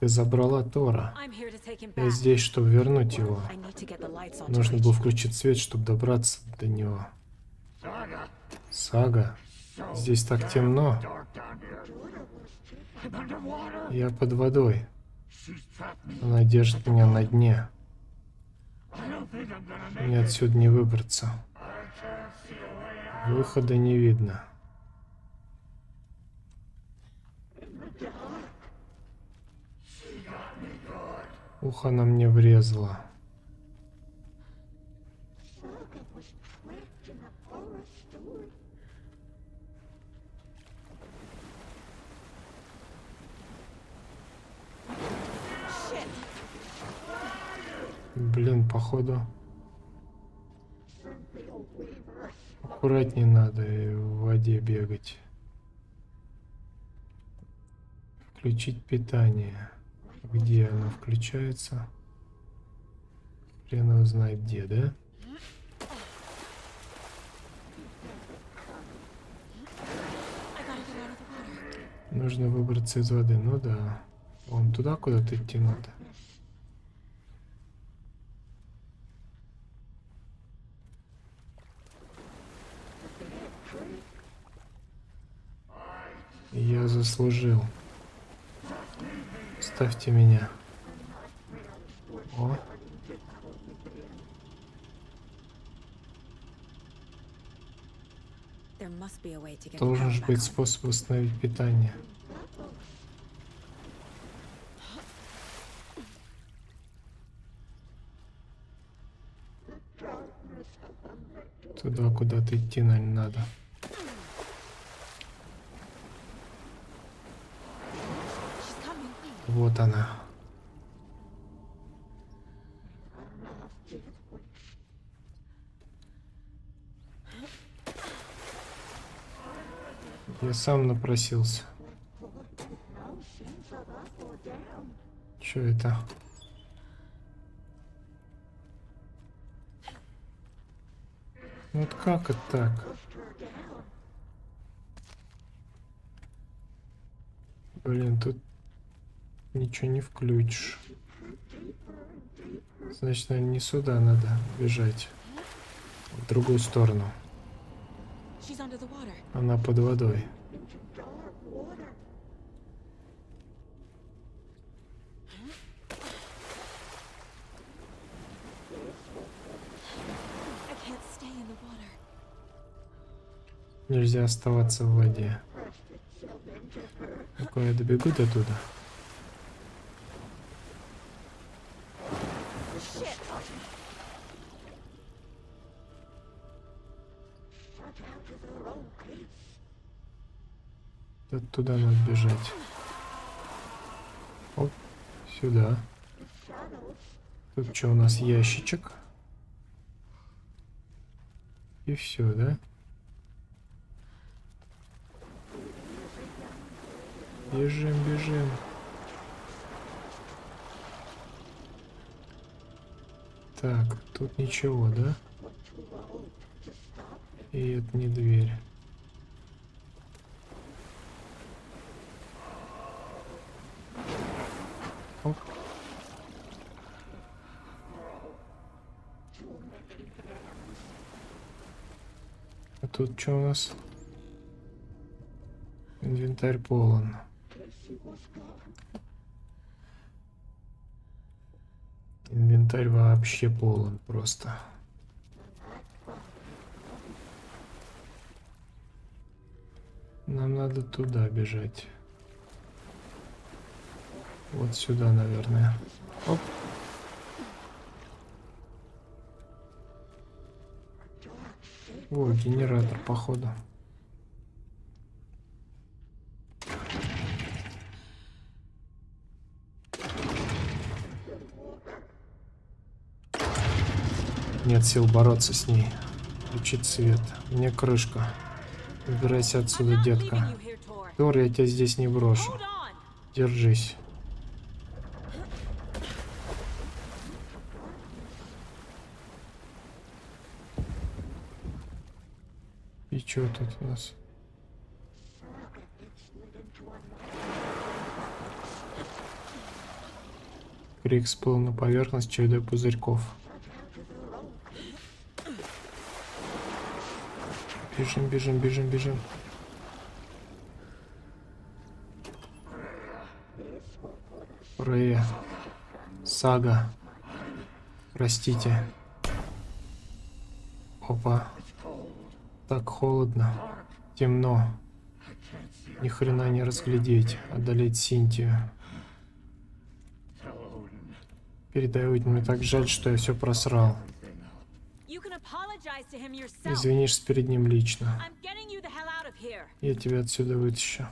Ты забрала Тора. Я здесь, чтобы вернуть его. Нужно было включить свет, чтобы добраться до него. Сага, здесь так темно. Я под водой. Она держит меня на дне. Мне отсюда не выбраться. Выхода не видно. Ухо она мне врезала. Блин, походу. Аккуратнее надо в воде бегать. Включить питание. Где оно включается? Хрен его знает где, да? Нужно выбраться из воды. Ну да. Вон туда куда-то идти надо. Я заслужил. Ставьте меня. О. Должен же быть способ восстановить питание. Туда куда-то идти, наверное, надо. Вот она. Я сам напросился. Чё это? Вот как это так? Блин, тут ничего не включишь. Значит, наверное, не сюда надо бежать. В другую сторону. Она под водой. Нельзя оставаться в воде. Ну-ка, я добегу до туда. Туда надо бежать. Оп, сюда. Тут что у нас ящичек? И все, да? Бежим, бежим. Так, тут ничего, да? И это не дверь. А тут что у нас? Инвентарь полон. Инвентарь вообще полон просто. Нам надо туда бежать. Вот сюда, наверное. Оп. О, генератор, походу. Нет сил бороться с ней. Включить свет. Мне крышка. Убирайся отсюда, детка. Тор, я тебя здесь не брошу. Держись. И что тут у нас? Крик всплыл на поверхность чередой пузырьков. Бежим, бежим, бежим, бежим. Рэя. Сага. Простите. Опа. Так холодно. Темно. Ни хрена не разглядеть. Одолеть Синтию. Передай Уитни, мне так жаль, что я все просрал. Извинишься перед ним лично. Я тебя отсюда вытащу.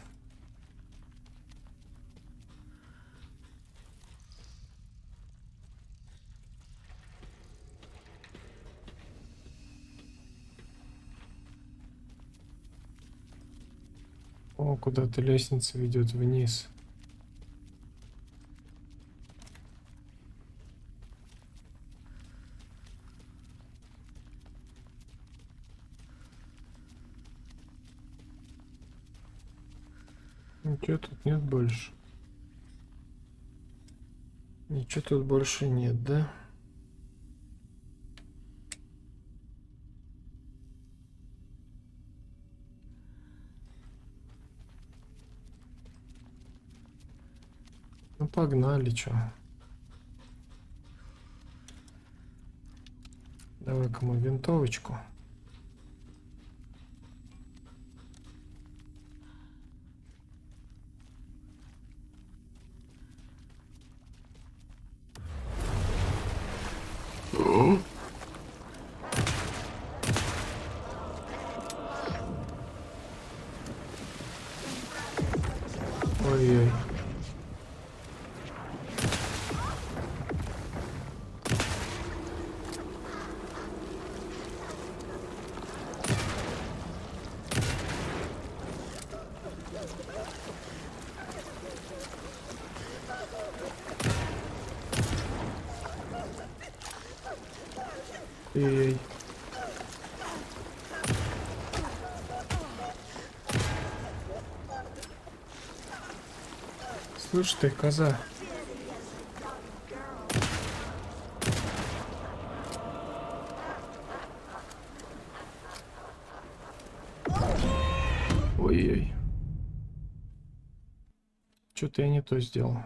О, куда-то лестница ведет вниз. Ничего тут нет больше. Ничего тут больше нет, да? Ну погнали, чё. Давай-ка мы винтовочку. Слышь ты, коза. Ой-ой. Что-то я не то сделал.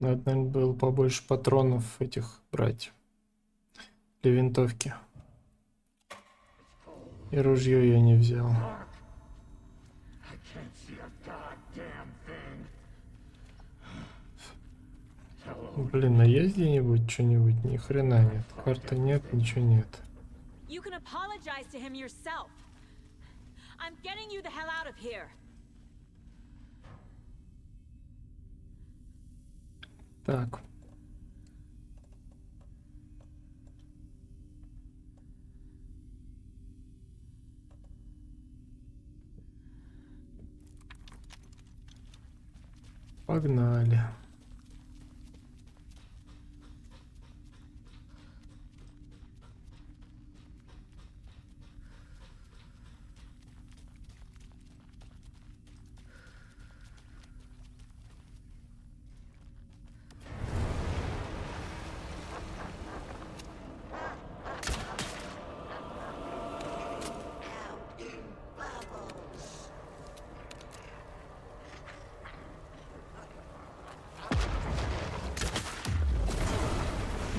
Надо, наверное, было побольше патронов этих брать. Для винтовки. И ружье я не взял. Блин, а есть где-нибудь что-нибудь? Ни хрена нет. Карты нет, ничего нет. You can apologize to him yourself. I'm getting you the hell out of here. Так. Погнали.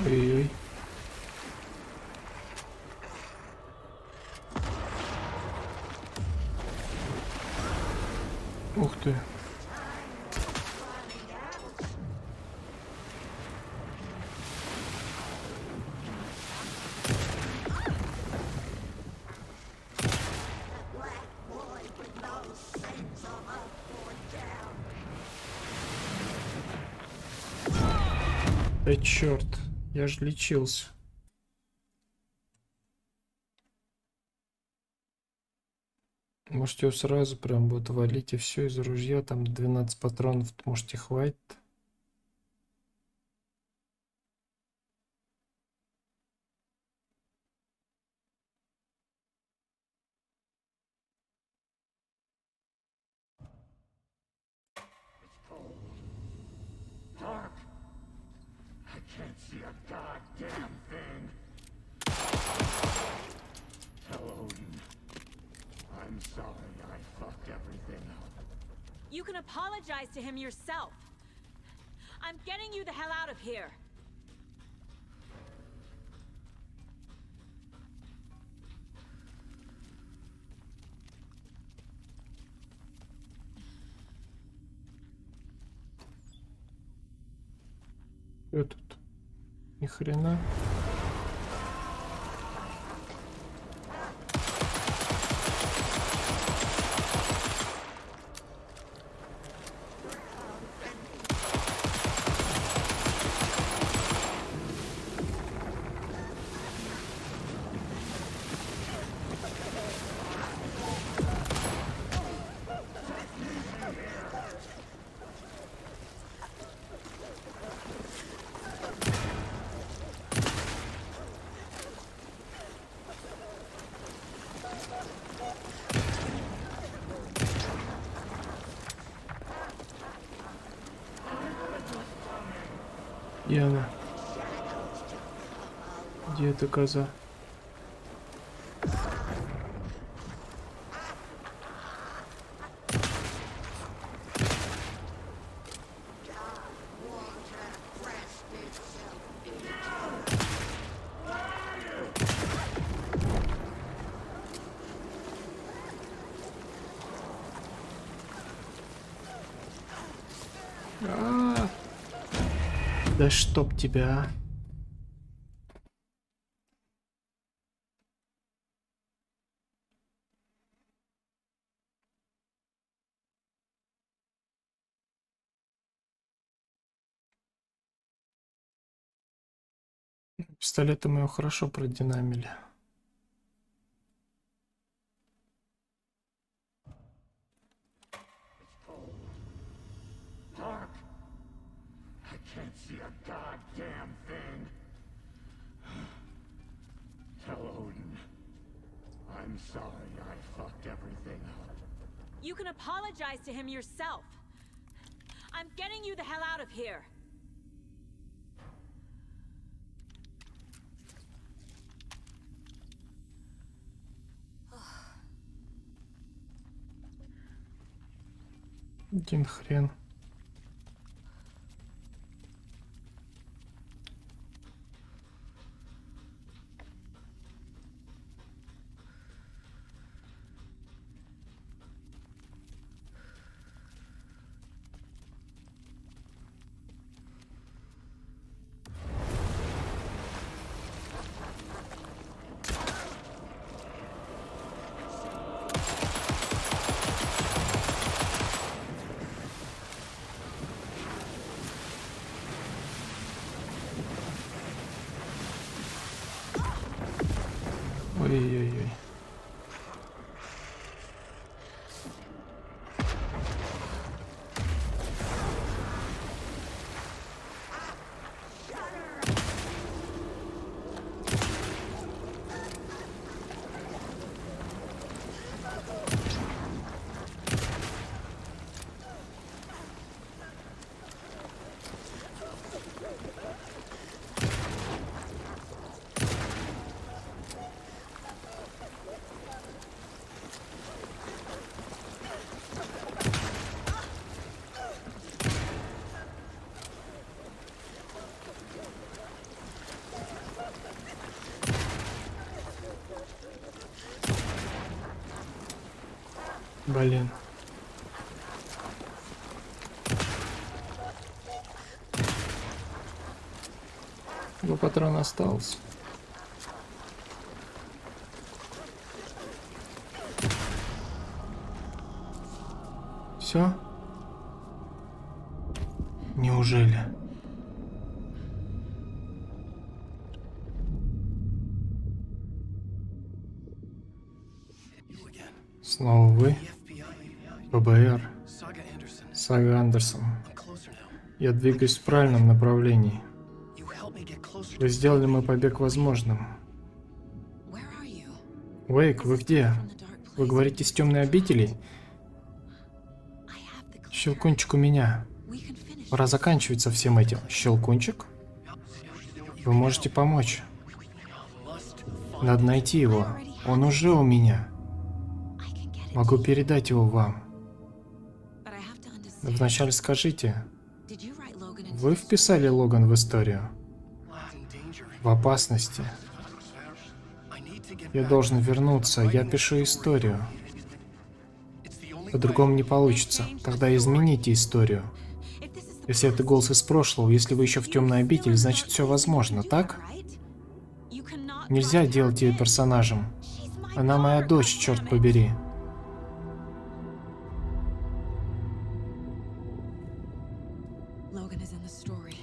Ой-ой. Ух ты. Да черт, я же лечился. Его сразу прям вот валить и все из ружья, там 12 патронов, можете хватит. Can't see a goddamn thing. Tell Odin. I'm sorry I fucked everything up. You can apologize to him yourself. I'm getting you the hell out of here. Что тут? Ни хрена. Эта коза? А, Да чтоб тебя, а. Пистолетом его хорошо продинамили. Sorry I fucked everything up. You can apologize to him yourself. I'm getting you the hell out of here. Один хрен. Ой-ой-ой. Блин. Два патрона остался. Все? Неужели? Снова вы? Anderson. Сага Андерсон. Я двигаюсь в правильном направлении. Вы сделали мой побег возможным. Уэйк, вы где? Вы говорите с темной обители? Щелкунчик у меня. Пора заканчивать со всем этим. Щелкунчик? Вы можете помочь. Надо найти его. Он уже у меня. Могу передать его вам. Вначале скажите, вы вписали Логан в историю? В опасности. Я должен вернуться. Я пишу историю. По-другому не получится. Тогда измените историю. Если это голос из прошлого, если вы еще в темной обители, значит все возможно, так? Нельзя делать ее персонажем. Она моя дочь, черт побери.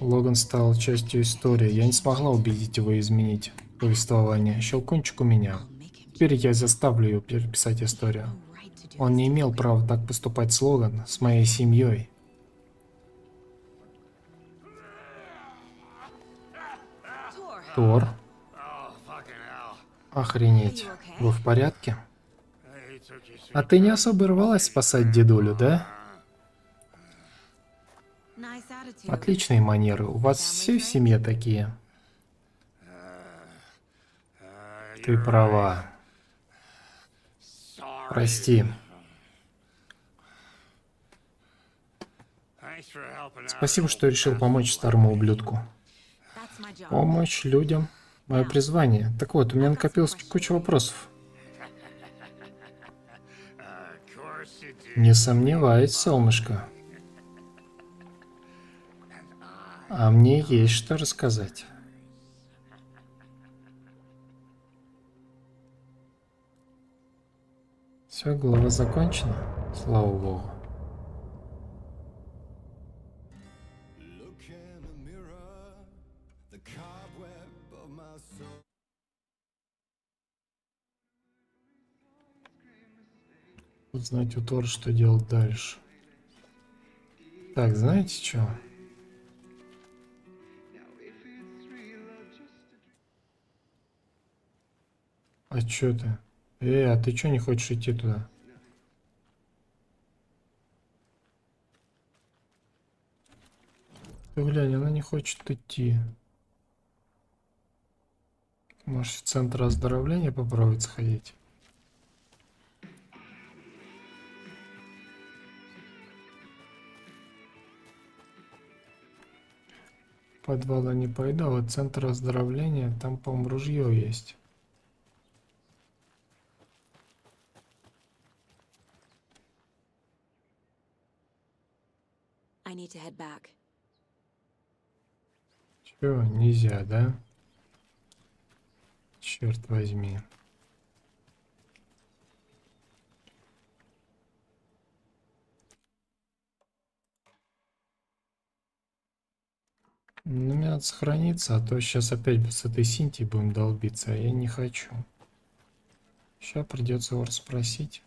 Логан стал частью истории. Я не смогла убедить его изменить повествование. Щелкунчик у меня. Теперь я заставлю его переписать историю. Он не имел права так поступать с Логан, с моей семьей. Тор. Охренеть. Вы в порядке? А ты не особо рвалась спасать дедулю, да? Отличные манеры. У вас все в семье такие? Ты права. Прости. Спасибо, что решил помочь старому ублюдку. Помощь людям. Мое призвание. Так вот, у меня накопилась куча вопросов. Не сомневаюсь, солнышко. А мне есть что рассказать. Все, глава закончена. Слава богу. Soul. Узнать у Тора, что делать дальше. Так, знаете что? А чё ты? Эй, а ты чё не хочешь идти туда? Ты глянь, она не хочет идти. Может, в центр оздоровления попробовать сходить? В подвал я не пойду, а вот центр оздоровления, там, по-моему, ружье есть. I need to head back. Чё, нельзя, да? Черт возьми. Ну, мне надо сохраниться, а то сейчас опять с этой Синтией будем долбиться, а я не хочу. Сейчас придется его расспросить.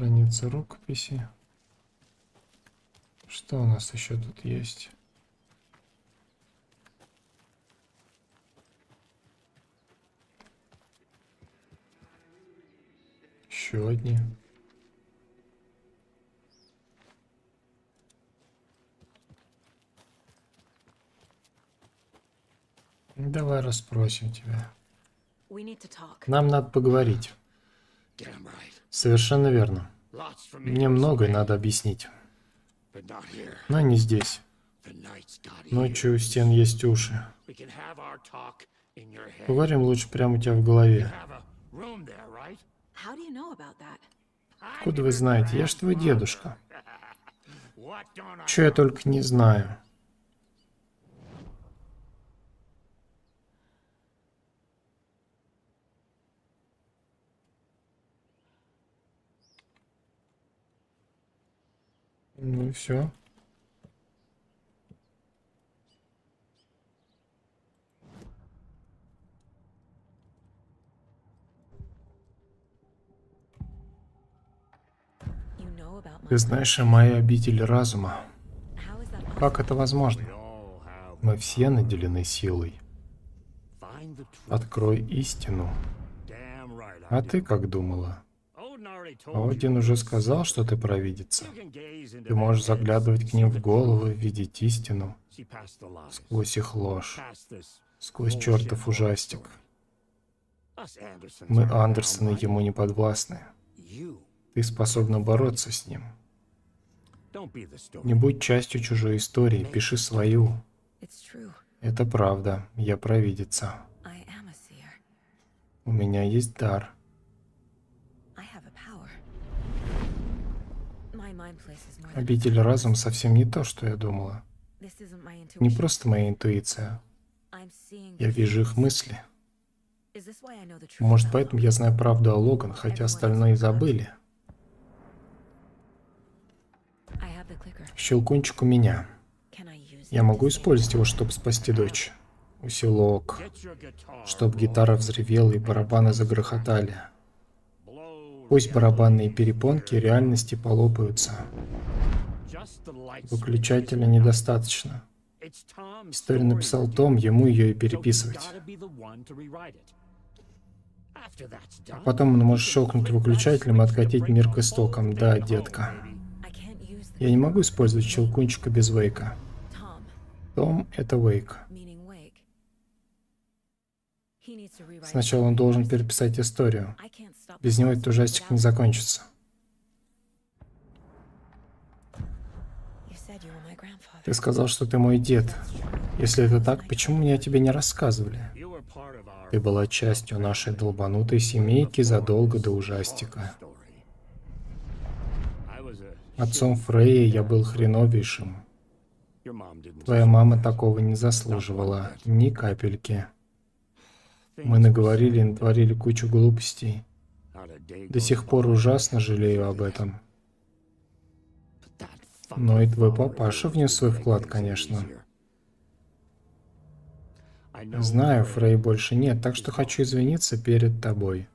Страница рукописи. Что у нас еще тут есть? Еще одни. Давай расспросим тебя. Нам надо поговорить. Совершенно верно. Мне многое надо объяснить. Но не здесь. Ночью у стен есть уши. Поговорим лучше прямо у тебя в голове. Откуда вы знаете? Я ж твой дедушка. What don't I Че я только не знаю. Ну и все. Ты знаешь о моей обители разума. Как это возможно? Мы все наделены силой. Открой истину. А ты как думала? Один уже сказал, что ты провидица. Ты можешь заглядывать к ним в голову, видеть истину сквозь их ложь, сквозь чертов ужастик. Мы, Андерсоны, ему не подвластны. Ты способна бороться с ним. Не будь частью чужой истории, пиши свою. Это правда, я провидица. У меня есть дар. Обитель разум совсем не то, что я думала. Не просто моя интуиция. Я вижу их мысли. Может, поэтому я знаю правду о Логан, хотя остальные забыли. Щелкунчик у меня. Я могу использовать его, чтобы спасти дочь. Усилок. Чтоб гитара взревела и барабаны загрохотали. Пусть барабанные перепонки реальности полопаются. Выключателя недостаточно. Историю написал Том, ему ее и переписывать. А потом он может щелкнуть выключателем и откатить мир к истокам. Да, детка. Я не могу использовать щелкунчика без Вейка. Том — это Вейк. Сначала он должен переписать историю. Без него этот ужастик не закончится. Ты сказал, что ты мой дед. Если это так, почему мне о тебе не рассказывали? Ты была частью нашей долбанутой семейки задолго до ужастика. Отцом Фрейя я был хреновейшим. Твоя мама такого не заслуживала, ни капельки. Мы наговорили и натворили кучу глупостей. До сих пор ужасно жалею об этом. Но и твой папаша внес свой вклад, конечно. Знаю, Фрей больше нет, так что хочу извиниться перед тобой.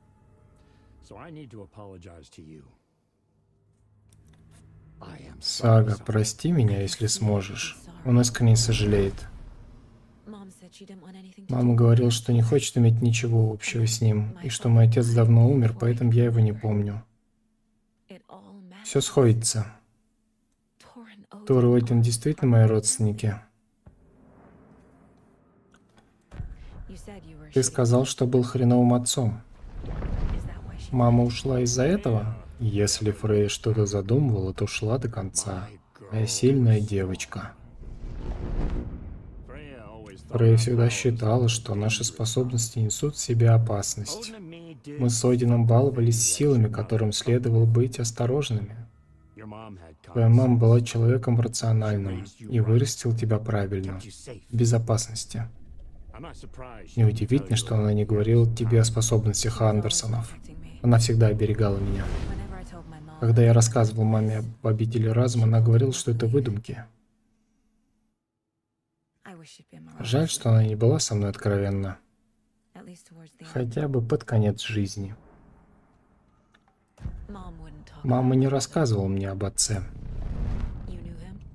Сага, прости меня, если сможешь. Он искренне сожалеет. Мама говорила, что не хочет иметь ничего общего с ним, и что мой отец давно умер, поэтому я его не помню. Все сходится. Тор и Один действительно мои родственники. Ты сказал, что был хреновым отцом. Мама ушла из-за этого? Если Фрей что-то задумывала, то ушла до конца. Моя сильная девочка. Фрей всегда считала, что наши способности несут в себе опасность. Мы с Одином баловались силами, которым следовало быть осторожными. Твоя мама была человеком рациональным и вырастил тебя правильно, в безопасности. Неудивительно, что она не говорила тебе о способностях Андерсонов. Она всегда оберегала меня. Когда я рассказывал маме об обители разума, она говорила, что это выдумки. I wish you'd been more Жаль, что она не была со мной откровенна. Хотя бы под конец жизни. Мама не рассказывала мне об отце.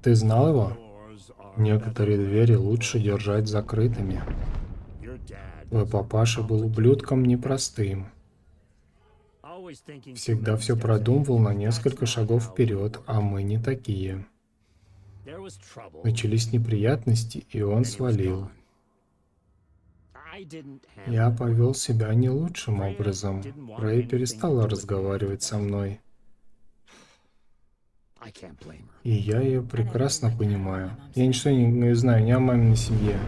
Ты знал его? Некоторые двери лучше держать закрытыми. Твой папаша был ублюдком непростым. Всегда все продумывал на несколько шагов вперед, а мы не такие. Начались неприятности, и он свалил. Я повел себя не лучшим образом. Рэй перестала разговаривать со мной. И я ее прекрасно понимаю. Я ничего не, не знаю ни о маминой семье.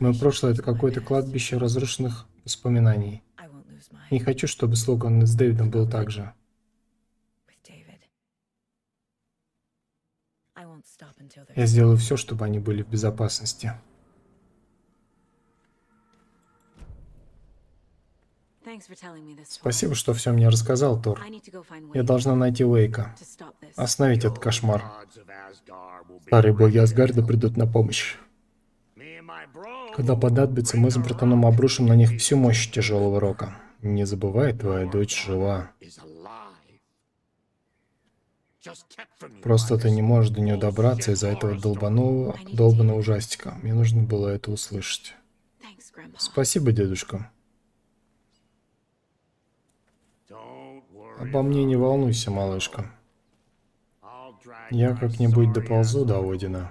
Мое прошлое это какое-то кладбище разрушенных воспоминаний. Не хочу, чтобы слоган с Дэвидом был так же. Я сделаю все, чтобы они были в безопасности. Спасибо, что все мне рассказал, Тор. Я должна найти Уэйка. Остановить этот кошмар. Старые боги Асгарда придут на помощь. Когда понадобится, мы с братаном обрушим на них всю мощь тяжелого рока. Не забывай, твоя дочь жива. Просто ты не можешь до нее добраться из-за этого долбаного, долбаного ужастика. Мне нужно было это услышать. Спасибо, дедушка. Обо мне не волнуйся, малышка. Я как-нибудь доползу до Одина.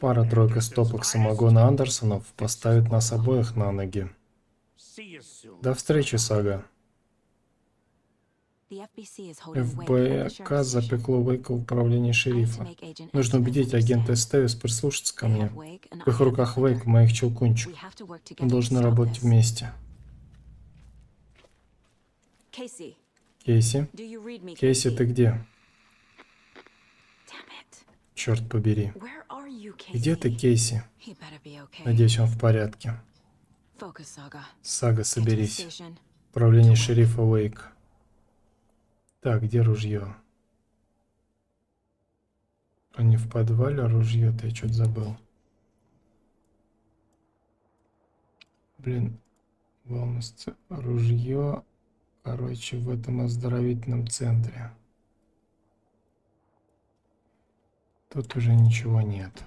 Пара-тройка стопок самогона Андерсонов поставит нас обоих на ноги. До встречи, Сага. The FBC is holding Wade at the ФБК запекло Уэйка в управлении шерифа. Нужно убедить агента Эстевис прислушаться ко мне. В их руках other. моих челкунчик. Мы должны работать вместе. Кейси? Кейси, ты где? Черт побери. Где ты, Кейси? Надеюсь, он в порядке. Сага, соберись. Управление шерифа Уэйк. Так, где ружье? А не в подвале ружье-то, я что-то забыл. Блин, wellness, ружье, короче, в этом оздоровительном центре. Тут уже ничего нет.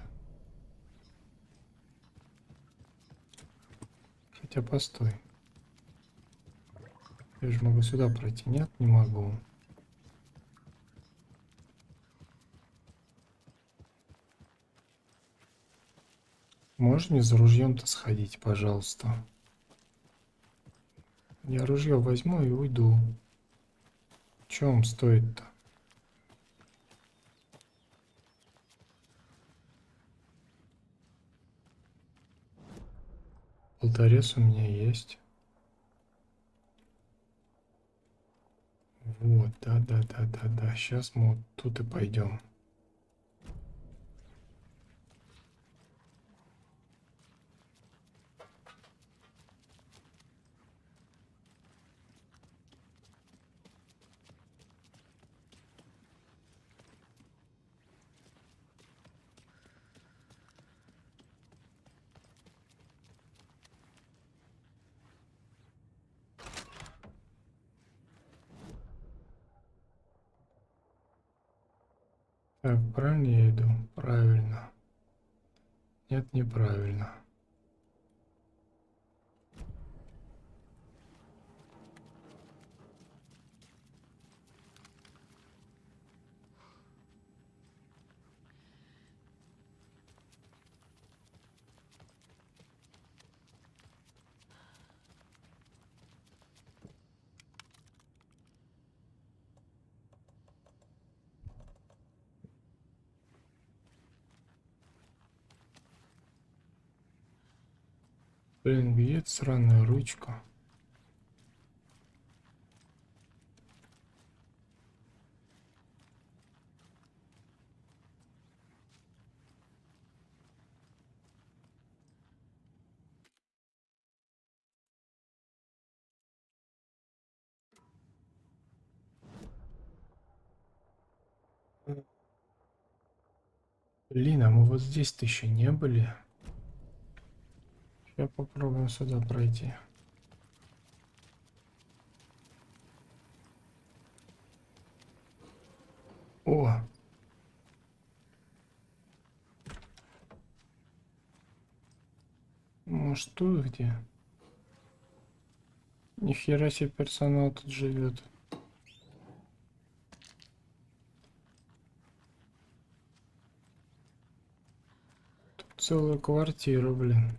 Хотя постой. Я же могу сюда пройти. Нет, не могу. Можешь мне за ружьем-то сходить, пожалуйста? Я ружье возьму и уйду. Чем стоит-то? Полторез у меня есть. Вот, да, да, да, да, да. Сейчас мы вот тут и пойдем. Так, правильно я иду? Правильно. Нет, неправильно. Блин, где эта сраная ручка? Блин, а мы вот здесь-то еще не были. Я попробую сюда пройти. О! Может тут где? Нихера себе персонал тут живет. Тут целая квартира, блин.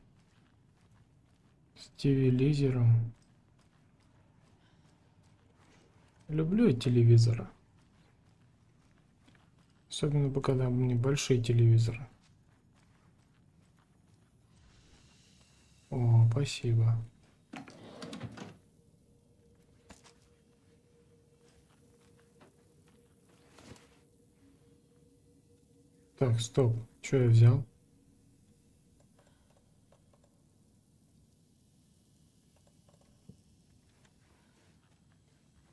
Телевизором. Люблю я телевизора. Особенно когда небольшие телевизоры. О, спасибо. Так, стоп. Что я взял?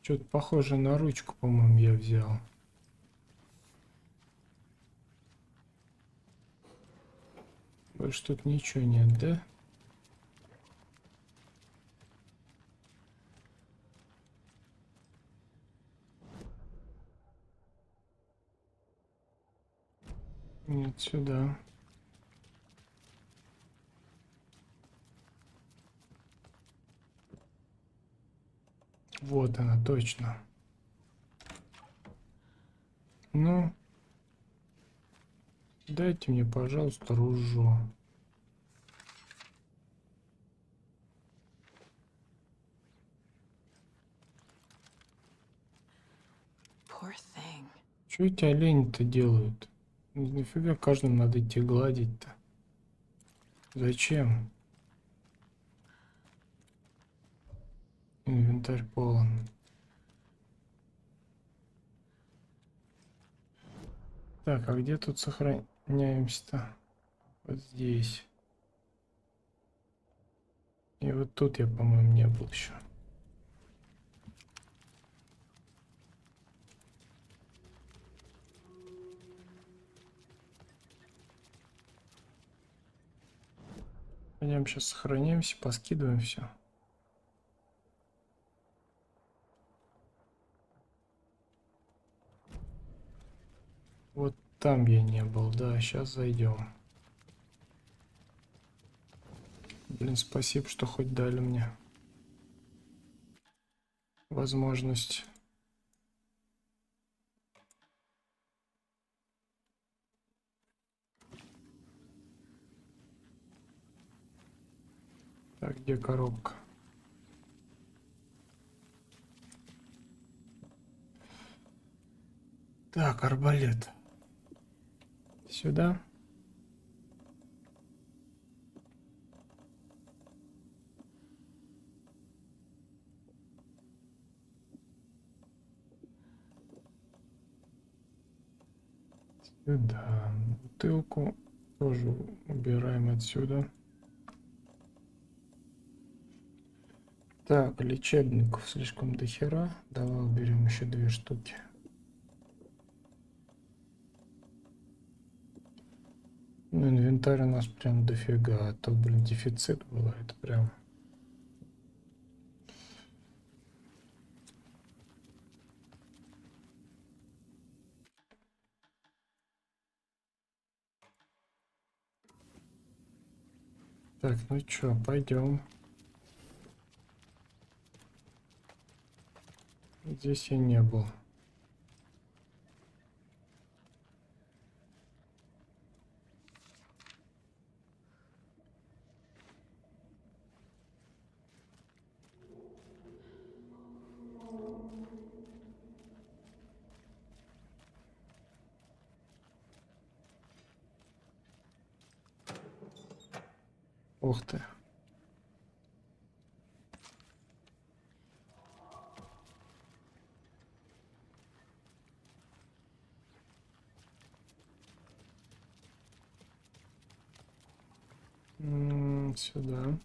Что-то похоже на ручку, по-моему, я взял. Больше тут ничего нет, да? Нет, сюда. Вот она, точно. Ну, дайте мне, пожалуйста, ружо. Что эти олени-то делают? Нафига каждому надо идти гладить-то? Зачем? Инвентарь полон. Так, а где тут сохраняемся-то? Вот здесь. И вот тут я, по-моему, не был еще. Пойдем сейчас сохраняемся, поскидываем все. Вот там я не был, да, сейчас зайдем. Блин, спасибо, что хоть дали мне возможность. Так, где коробка? Так, арбалет. Сюда. Сюда. Бутылку тоже убираем отсюда. Так, лечебников слишком дохера. Давай уберем еще две штуки. Ну, инвентарь у нас прям дофига, а то, блин, дефицит бывает прям. Так, ну чё, пойдем. Здесь я не был. Ух ты. М, Сюда.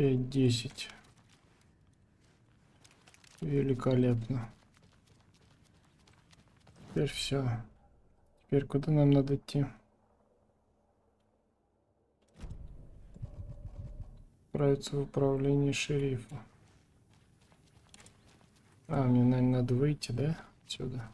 Пять десять. Великолепно. Теперь все. Теперь куда нам надо идти? Отправиться в управление шерифа. А, мне, наверное, надо выйти, да? Отсюда.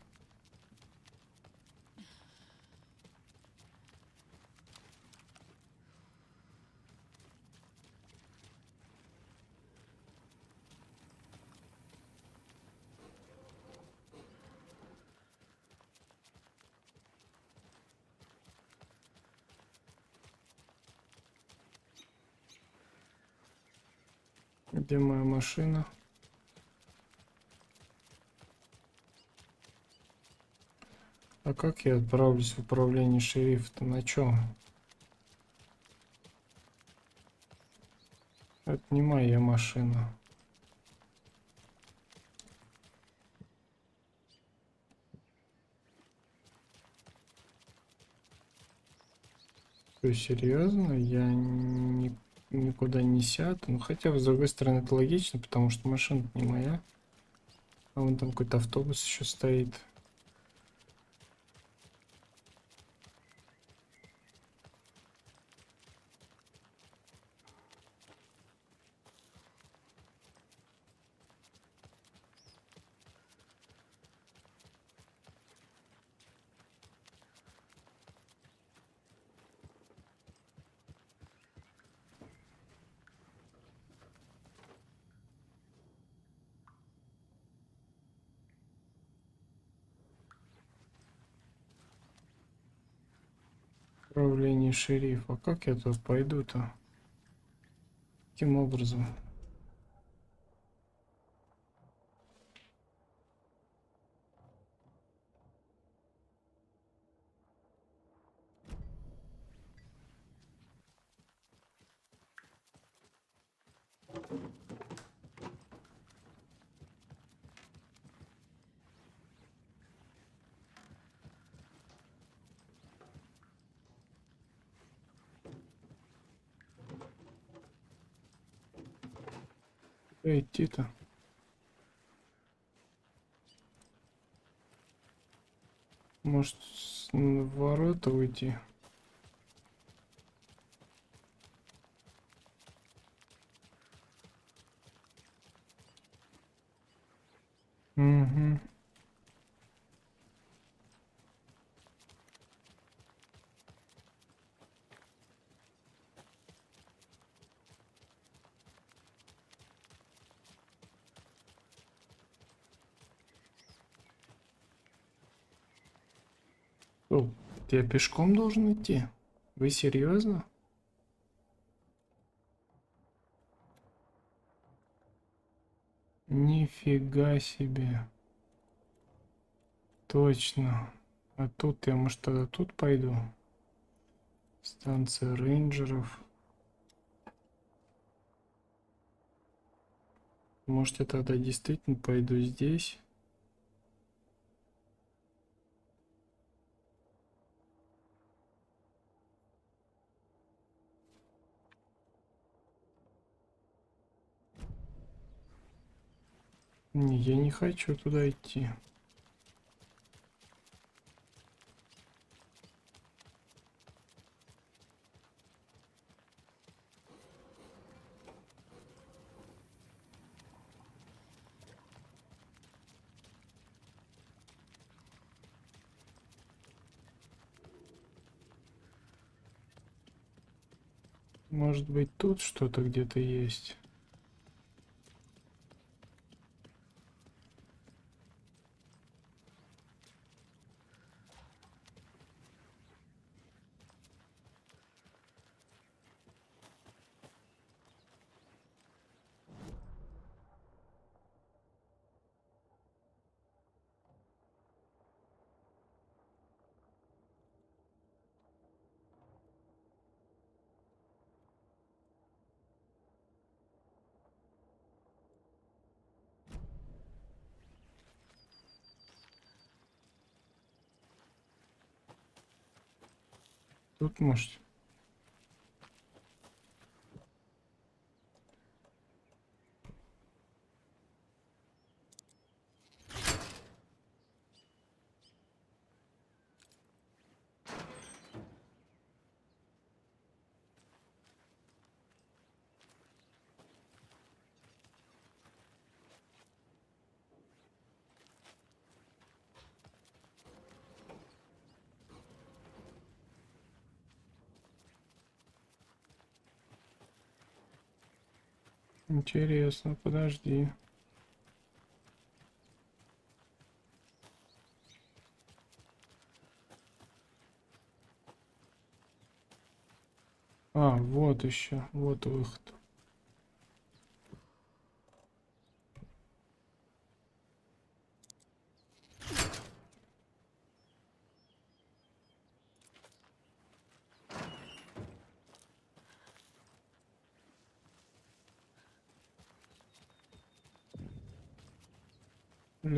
Где моя машина? А как я отправлюсь в управление шерифа-то? На чем? Это не моя машина. Что, серьезно? Я не, никуда не сяду. Ну, хотя, с другой стороны, это логично, потому что машина не моя. А вон там какой-то автобус еще стоит. Управление шерифа. Как я тут пойду-то? Каким образом? Идти-то? Может, в ворота уйти? Угу. О, я пешком должен идти? Вы серьезно? Нифига себе. Точно. А тут я, может, тогда тут пойду? Станция рейнджеров. Может, я тогда действительно пойду здесь? Не, я не хочу туда идти. Может быть тут что-то где-то есть. Тут Интересно, подожди. А, вот еще, вот выход.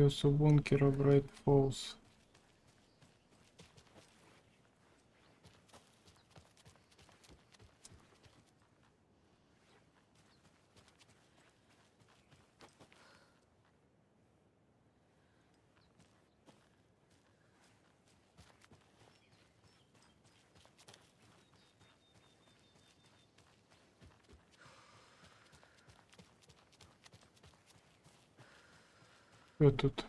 Плюс у бункера Брайт Фоллс. Что тут?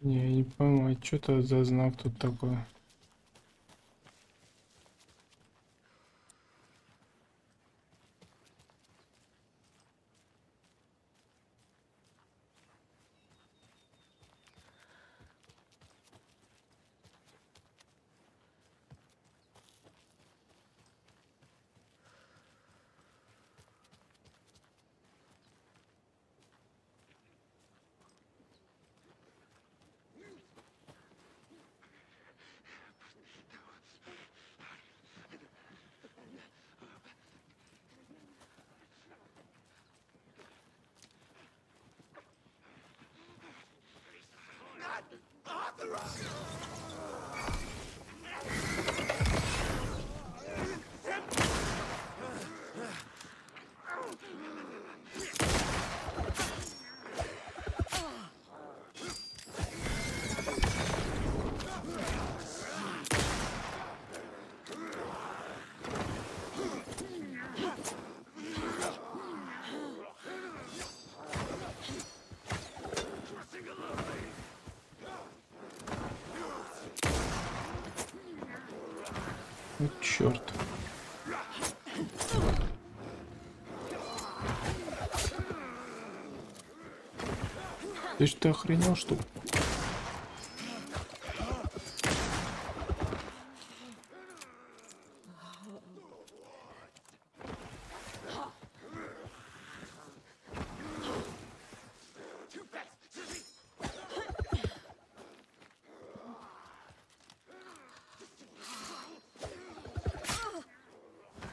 Не, не а что это за знак тут такой? Ты охренел, что ли?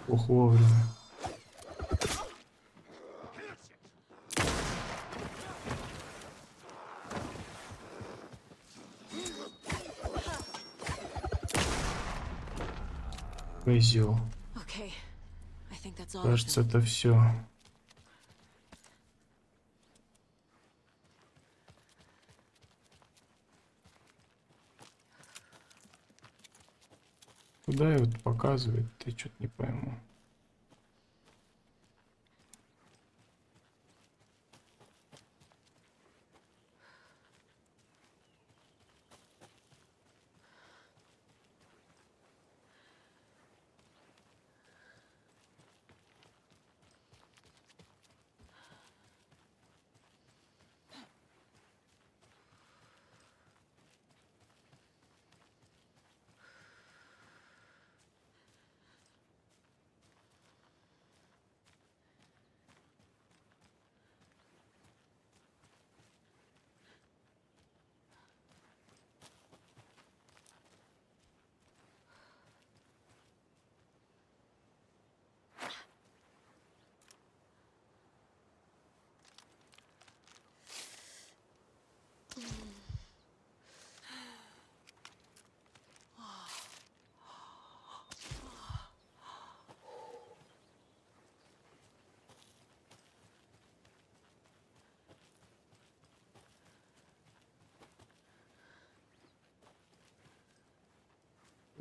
Ох, вовремя. Козел. Кажется, это все. Куда его показывает? Ты что-то не пойму.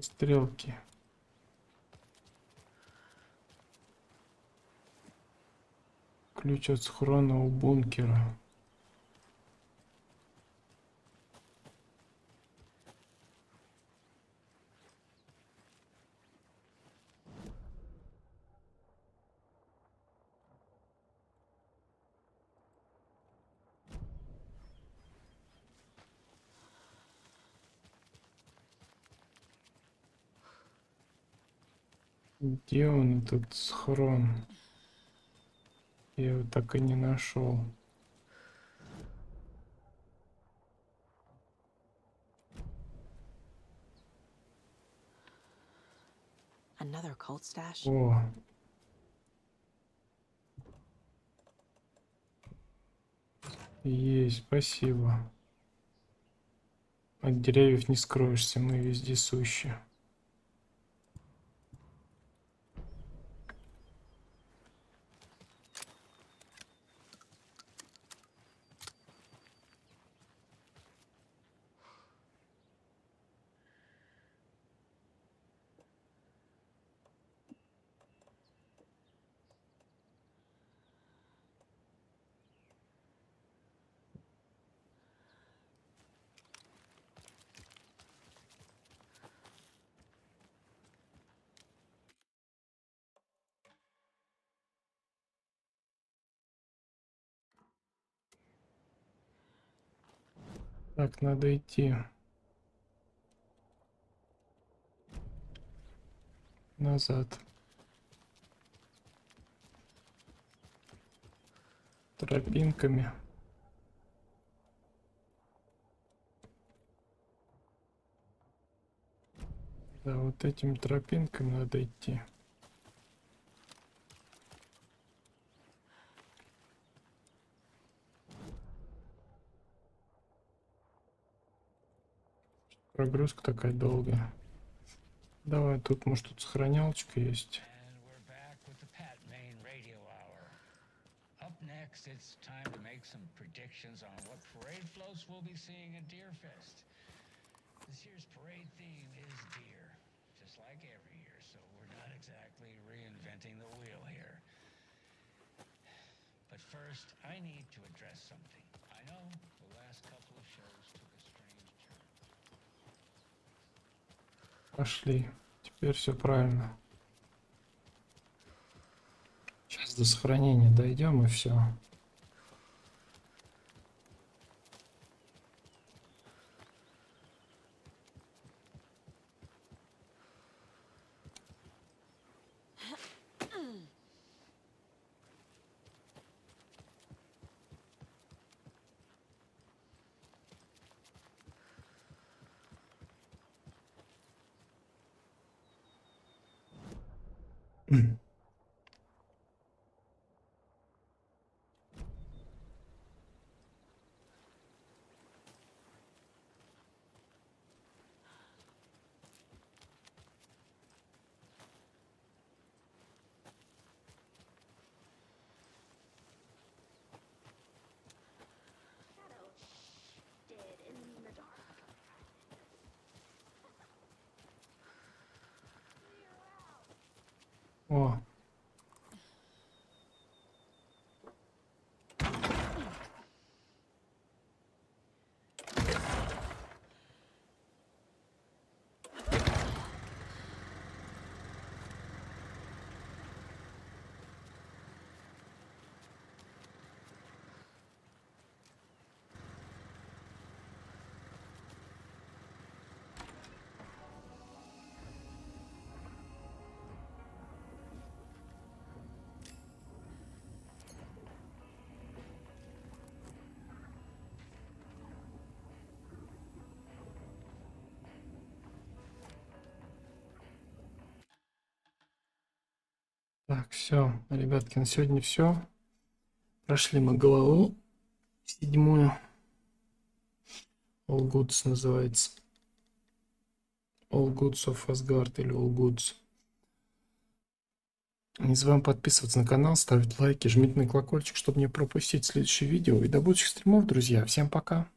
Стрелки. Ключ от схрона у бункера. Где он этот схрон? Я его так и не нашел. О. Есть, спасибо. От деревьев не скроешься, мы вездесущие. Так, надо идти. Назад. Тропинками. Да, вот этим тропинками надо идти. Прогрузка такая долгая. Давай, тут, может, тут сохранялочка есть. Next, it's time to make some predictions on what parade floats we'll be seeing at Deerfest. This year's parade theme is deer, just like every year, so we're not exactly reinventing the wheel here. But first, I need to address something. I know the last couple of shows took a strange turn. Пошли. Теперь все правильно. Сейчас до сохранения дойдем и все. Так, все, ребятки, на сегодня все. Прошли мы главу седьмую. All Goods называется. All Goods of Asgard или All Goods. Не забываем подписываться на канал, ставить лайки, жмите на колокольчик, чтобы не пропустить следующее видео. И до будущих стримов, друзья. Всем пока.